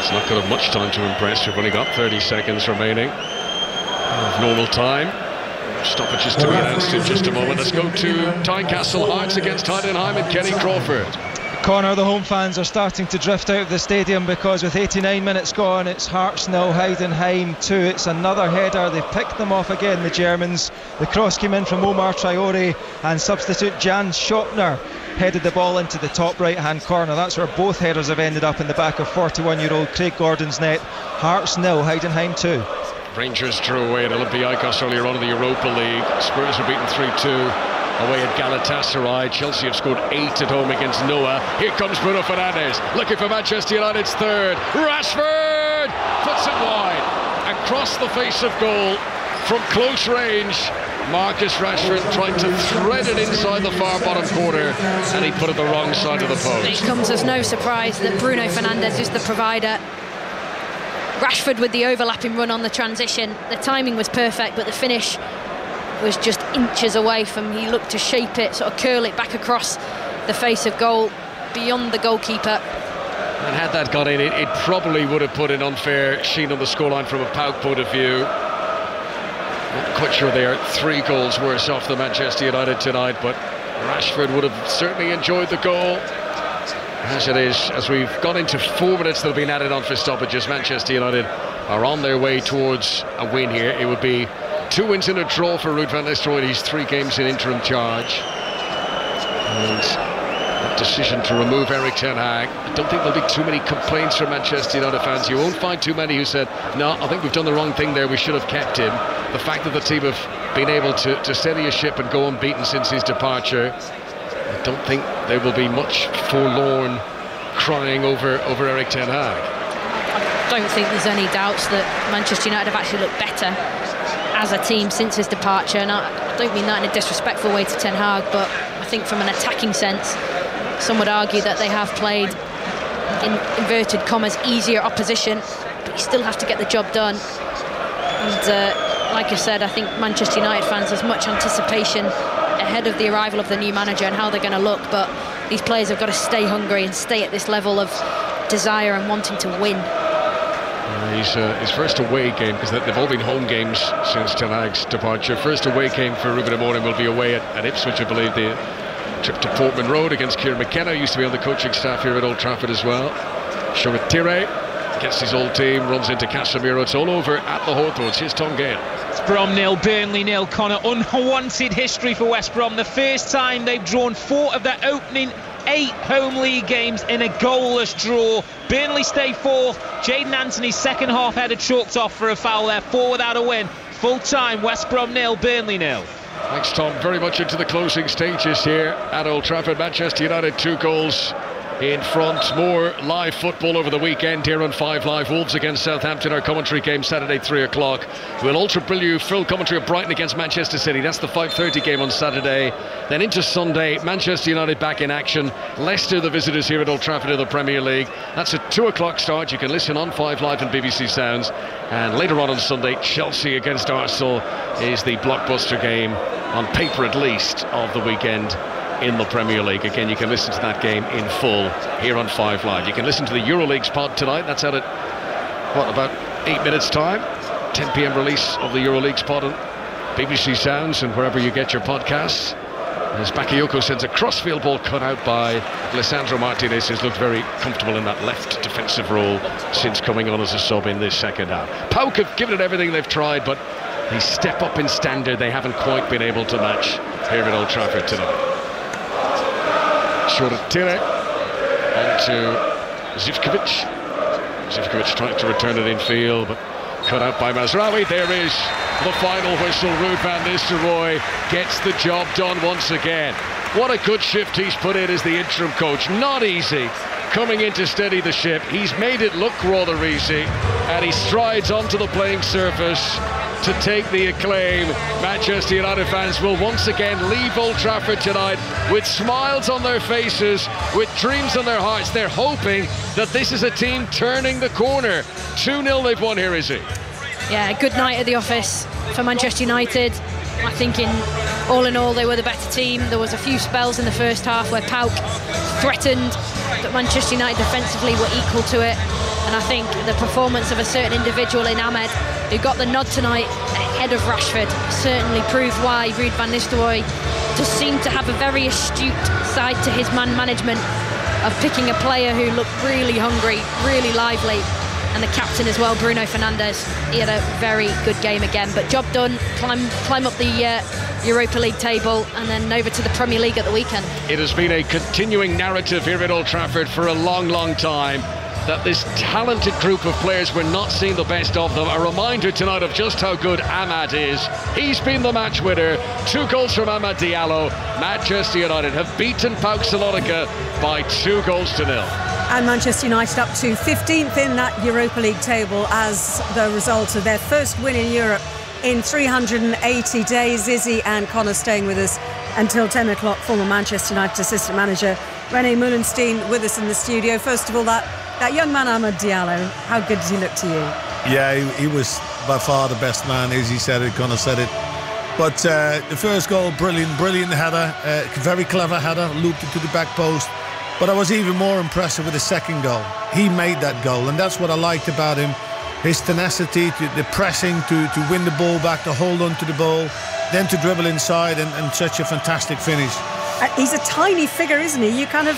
He's not going to have much time to impress. You've only got 30 seconds remaining of normal time. Stoppages to be announced in just a moment. Let's go to Tynecastle Hearts against Heidenheim and Kenny Crawford. Connor, the home fans are starting to drift out of the stadium because with 89 minutes gone, it's Hearts nil, Heidenheim 2. It's another header. They picked them off again, the Germans. The cross came in from Omar Traore and substitute Jan Schöppner headed the ball into the top right hand corner. That's where both headers have ended up in the back of 41 year old Craig Gordon's net. Hearts nil, Heidenheim 2. Rangers drew away at Olympiacos earlier on in the Europa League. Spurs were beaten 3 2 away at Galatasaray. Chelsea have scored eight at home against Noah. Here comes Bruno Fernandes, looking for Manchester United's third. Rashford puts it wide across the face of goal from close range. Marcus Rashford tried to thread it inside the far bottom corner and he put it the wrong side of the post. It comes as no surprise that Bruno Fernandes is the provider. Rashford with the overlapping run on the transition. The timing was perfect, but the finish was just inches away from he looked to shape it sort of curl it back across the face of goal beyond the goalkeeper. And had that gone in it, it probably would have put an unfair sheen on the scoreline from a PAOK point of view. Not quite sure they are three goals worse off than Manchester United tonight but Rashford would have certainly enjoyed the goal. As it is, as we've gone into four minutes that have been added on for stoppages, Manchester United are on their way towards a win here. It would be Two wins and a draw for Ruud van Nistelrooy in his three games in interim charge. And that decision to remove Erik Ten Hag. I don't think there'll be too many complaints from Manchester United fans. You won't find too many who said, no, I think we've done the wrong thing there. We should have kept him. The fact that the team have been able to, to steady a ship and go unbeaten since his departure, I don't think there will be much forlorn crying over, over Erik Ten Hag. I don't think there's any doubts that Manchester United have actually looked better as a team since his departure. And I don't mean that in a disrespectful way to Ten Hag, but I think from an attacking sense, some would argue that they have played in inverted commas easier opposition, but you still have to get the job done. And uh, like I said, I think Manchester United fans, there's much anticipation ahead of the arrival of the new manager and how they're going to look. But these players have got to stay hungry and stay at this level of desire and wanting to win. His, uh, his first away game, because they've all been home games since Ten Hag's departure. First away game for Ruben Amorim will be away at, at Ipswich, I believe. The trip to Portman Road against Kieran McKenna used to be on the coaching staff here at Old Trafford as well. Shoretire gets his old team, runs into Casemiro. It's all over at the Hawthorns. Here's Tom Gale. It's Brom nil, Burnley nil. Connor, unwanted history for West Brom. The first time they've drawn four of their opening eight home league games in a goalless draw. Burnley stay fourth. Jaden Anthony's second half header chalked off for a foul there. Four without a win. Full time, West Brom nil, Burnley nil. Thanks, Tom. Very much into the closing stages here at Old Trafford. Manchester United, two goals in front. More live football over the weekend here on 5 Live. Wolves against Southampton, our commentary game Saturday, 3 o'clock. We'll ultra bill you full commentary of Brighton against Manchester City. That's the 5.30 game on Saturday. Then into Sunday, Manchester United back in action. Leicester, the visitors here at Old Trafford in the Premier League. That's a 2 o'clock start. You can listen on 5 Live and BBC Sounds. And later on on Sunday, Chelsea against Arsenal is the blockbuster game, on paper at least, of the weekend in the Premier League. Again, you can listen to that game in full here on 5 Live. You can listen to the EuroLeague's pod tonight. That's out at, what, about eight minutes' time? 10 p.m. release of the EuroLeague's pod on BBC Sounds and wherever you get your podcasts. As Bakayoko sends a crossfield ball cut out by Lisandro Martinez, who's looked very comfortable in that left defensive role since coming on as a sub in this second half. PAOK have given it everything they've tried, but the step up in standard they haven't quite been able to match here at Old Trafford tonight. Shoretire onto Zivkovic. Zivkovic trying to return it in field, but cut out by Mazraoui. There is the final whistle. Ruud van Nistelrooy gets the job done once again. What a good shift he's put in as the interim coach. Not easy coming in to steady the ship. He's made it look rather easy, and he strides onto the playing surface to take the acclaim. Manchester United fans will once again leave Old Trafford tonight with smiles on their faces, with dreams on their hearts. They're hoping that this is a team turning the corner. 2 0 they've won here, is it? Yeah, a good night at the office for Manchester United. I think in all in all they were the better team. There was a few spells in the first half where PAOK threatened, but Manchester United defensively were equal to it. And I think the performance of a certain individual in Amad, who got the nod tonight ahead of Rashford, certainly proved why Ruud van Nistelrooy does seem to have a very astute side to his man management. of picking a player who looked really hungry, really lively, and the captain as well, Bruno Fernandes. He had a very good game again. But job done. Climb climb up the uh, Europa League table and then over to the Premier League at the weekend. It has been a continuing narrative here at Old Trafford for a long, long time that this talented group of players we're not seeing the best of them. A reminder tonight of just how good Amad is. He's been the match winner. Two goals from Amad Diallo. Manchester United have beaten PAOK Salonika by two goals to nil. And Manchester United up to 15th in that Europa League table as the result of their first win in Europe in 380 days. Izzy and Connor staying with us until 10 o'clock. Former Manchester United assistant manager Rene Meulensteen with us in the studio. First of all, that that young man, Amad Diallo, how good did he look to you? Yeah, he, he was by far the best man, as he said it, Connor said it. But uh, the first goal, brilliant, brilliant header, uh, very clever header, looped it to the back post. But I was even more impressed with the second goal. He made that goal, and that's what I liked about him. His tenacity, to, the pressing, to, to win the ball back, to hold on to the ball, then to dribble inside, and, and such a fantastic finish. Uh, he's a tiny figure, isn't he? You kind of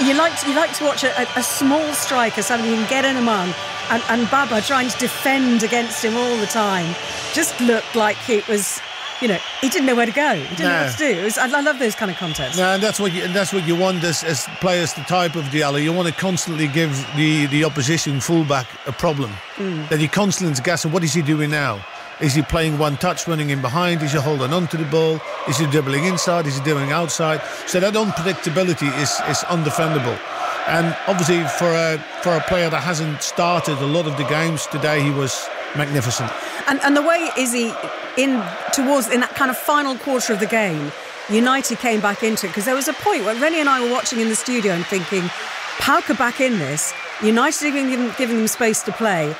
you like to, you like to watch a, a, small striker, somebody you can get in among, and, and Baba trying to defend against him all the time. Just looked like it was you know, he didn't know where to go. He didn't know what to do. Was, I, I, love those kind of contests. No, and that's what you, that's what you want as, as players, the type of Diallo. You want to constantly give the, the opposition fullback a problem. Mm. That he constantly guessing, what is he doing now? Is he playing one touch, running in behind? Is he holding on to the ball? Is he dribbling inside? Is he doing outside? So that unpredictability is, is undefendable. And obviously, for a for a player that hasn't started a lot of the games today, he was magnificent. And and the way Izzy in towards in that kind of final quarter of the game, United came back into it because there was a point where Rene and I were watching in the studio and thinking, PAOK are back in this. United giving, giving them space to play.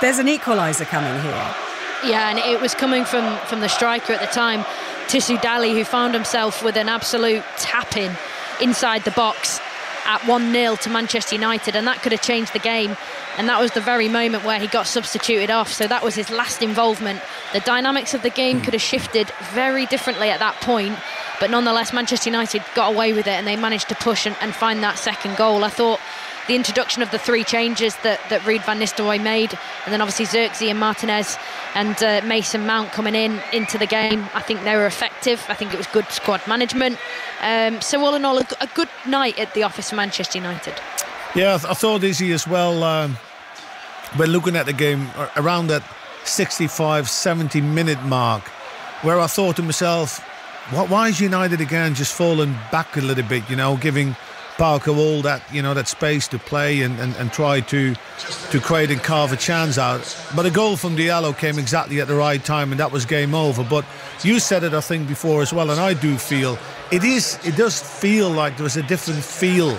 There's an equaliser coming here. Yeah, and it was coming from, from the striker at the time, Tissoudali, who found himself with an absolute tap in inside the box at 1 0 to Manchester United, and that could have changed the game. And that was the very moment where he got substituted off. So that was his last involvement. The dynamics of the game could have shifted very differently at that point. But nonetheless, Manchester United got away with it and they managed to push and, and find that second goal. I thought the introduction of the three changes that, that Ruud van Nistelrooy made, and then obviously Zirkzee and Martinez and uh, Mason Mount coming in into the game. I think they were effective. I think it was good squad management. Um, so all in all, a, a, good night at the office for Manchester United. Yeah, I, th- I thought Izzy as well. Um, when looking at the game around that 65, 70 minute mark, where I thought to myself, why is United again just falling back a little bit? You know, giving PAOK all that you know that space to play and, and, and try to to create and carve a chance out. But a goal from Diallo came exactly at the right time, and that was game over. But you said it, I think, before as well, and I do feel it is. It does feel like there was a different feel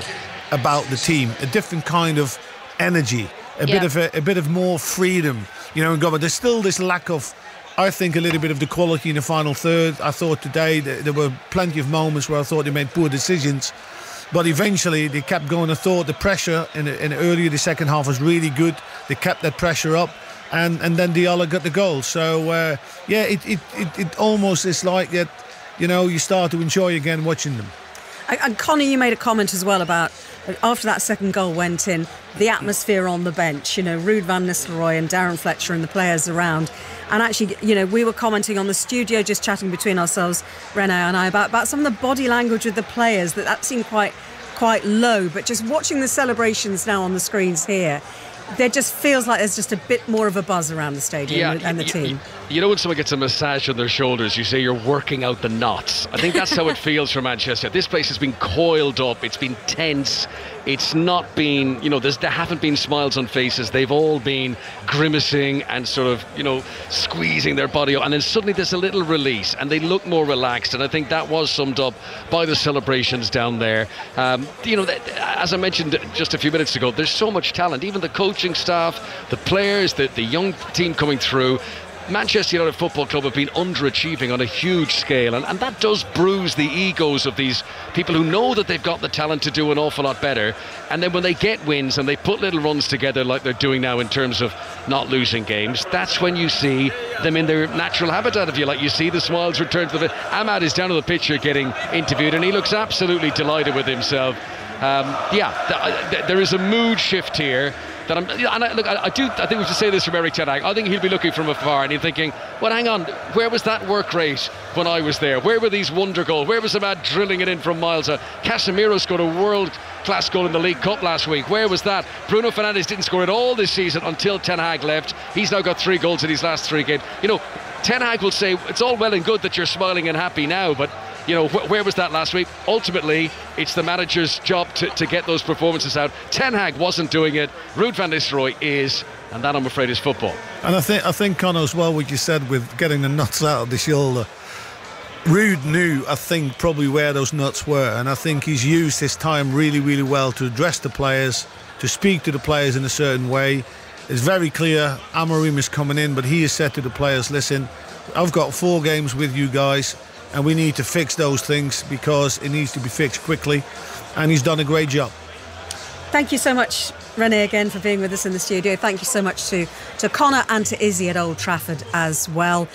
about the team, a different kind of energy, a yeah. bit of a, a, bit of more freedom. You know, but there's still this lack of. I think a little bit of the quality in the final third. I thought today there were plenty of moments where I thought they made poor decisions. But eventually they kept going. I thought the pressure in, in earlier the second half was really good. They kept that pressure up. And, and then Diallo got the goal. So, uh, yeah, it, it, it, it almost is like that, you know, you start to enjoy again watching them. And Connie, you made a comment as well about after that second goal went in, the atmosphere on the bench, you know, Ruud van Nistelrooy and Darren Fletcher and the players around. And actually, you know, we were commenting on the studio, just chatting between ourselves, Rene and I, about, about some of the body language of the players, that that seemed quite quite low. But just watching the celebrations now on the screens here, there just feels like there's just a bit more of a buzz around the stadium yeah, and the team. You know when someone gets a massage on their shoulders, you say you're working out the knots. I think that's how it <laughs> feels for Manchester. This place has been coiled up. It's been tense. It's not been, you know, there haven't been smiles on faces. They've all been grimacing and sort of, you know, squeezing their body up. And then suddenly there's a little release and they look more relaxed. And I think that was summed up by the celebrations down there. Um, you know, as I mentioned just a few minutes ago, there's so much talent. Even the coaching staff, the players, the, the young team coming through. Manchester United Football Club have been underachieving on a huge scale, and, and that does bruise the egos of these people who know that they've got the talent to do an awful lot better. And then when they get wins and they put little runs together like they're doing now in terms of not losing games, that's when you see them in their natural habitat, if you like. You see the smiles return to the. Amad is down on the pitch here getting interviewed, and he looks absolutely delighted with himself Um, yeah, th- there is a mood shift here that I'm. And I, look, I, I, do. I think we should say this from Erik Ten Hag. I think he'll be looking from afar and he's thinking, "Well, hang on, where was that work rate when I was there? Where were these wonder goals? Where was the man drilling it in from miles? Uh, Casemiro scored a world class goal in the League Cup last week. Where was that? Bruno Fernandes didn't score at all this season until Ten Hag left. He's now got three goals in his last three games. You know, Ten Hag will say it's all well and good that you're smiling and happy now, but you know, wh- where was that last week? Ultimately, it's the manager's job to, to get those performances out. Ten Hag wasn't doing it. Ruud van Nistelrooy is, and that I'm afraid is football. And I think I think Connor as well, what you said with getting the nuts out of the shoulder. Uh, Ruud knew, I think, probably where those nuts were, and I think he's used his time really, really well to address the players, to speak to the players in a certain way. It's very clear Amorim is coming in, but he has said to the players, "Listen, I've got four games with you guys and we need to fix those things because it needs to be fixed quickly. And he's done a great job. Thank you so much, Rene, again for being with us in the studio. Thank you so much to, to Connor and to Izzy at Old Trafford as well.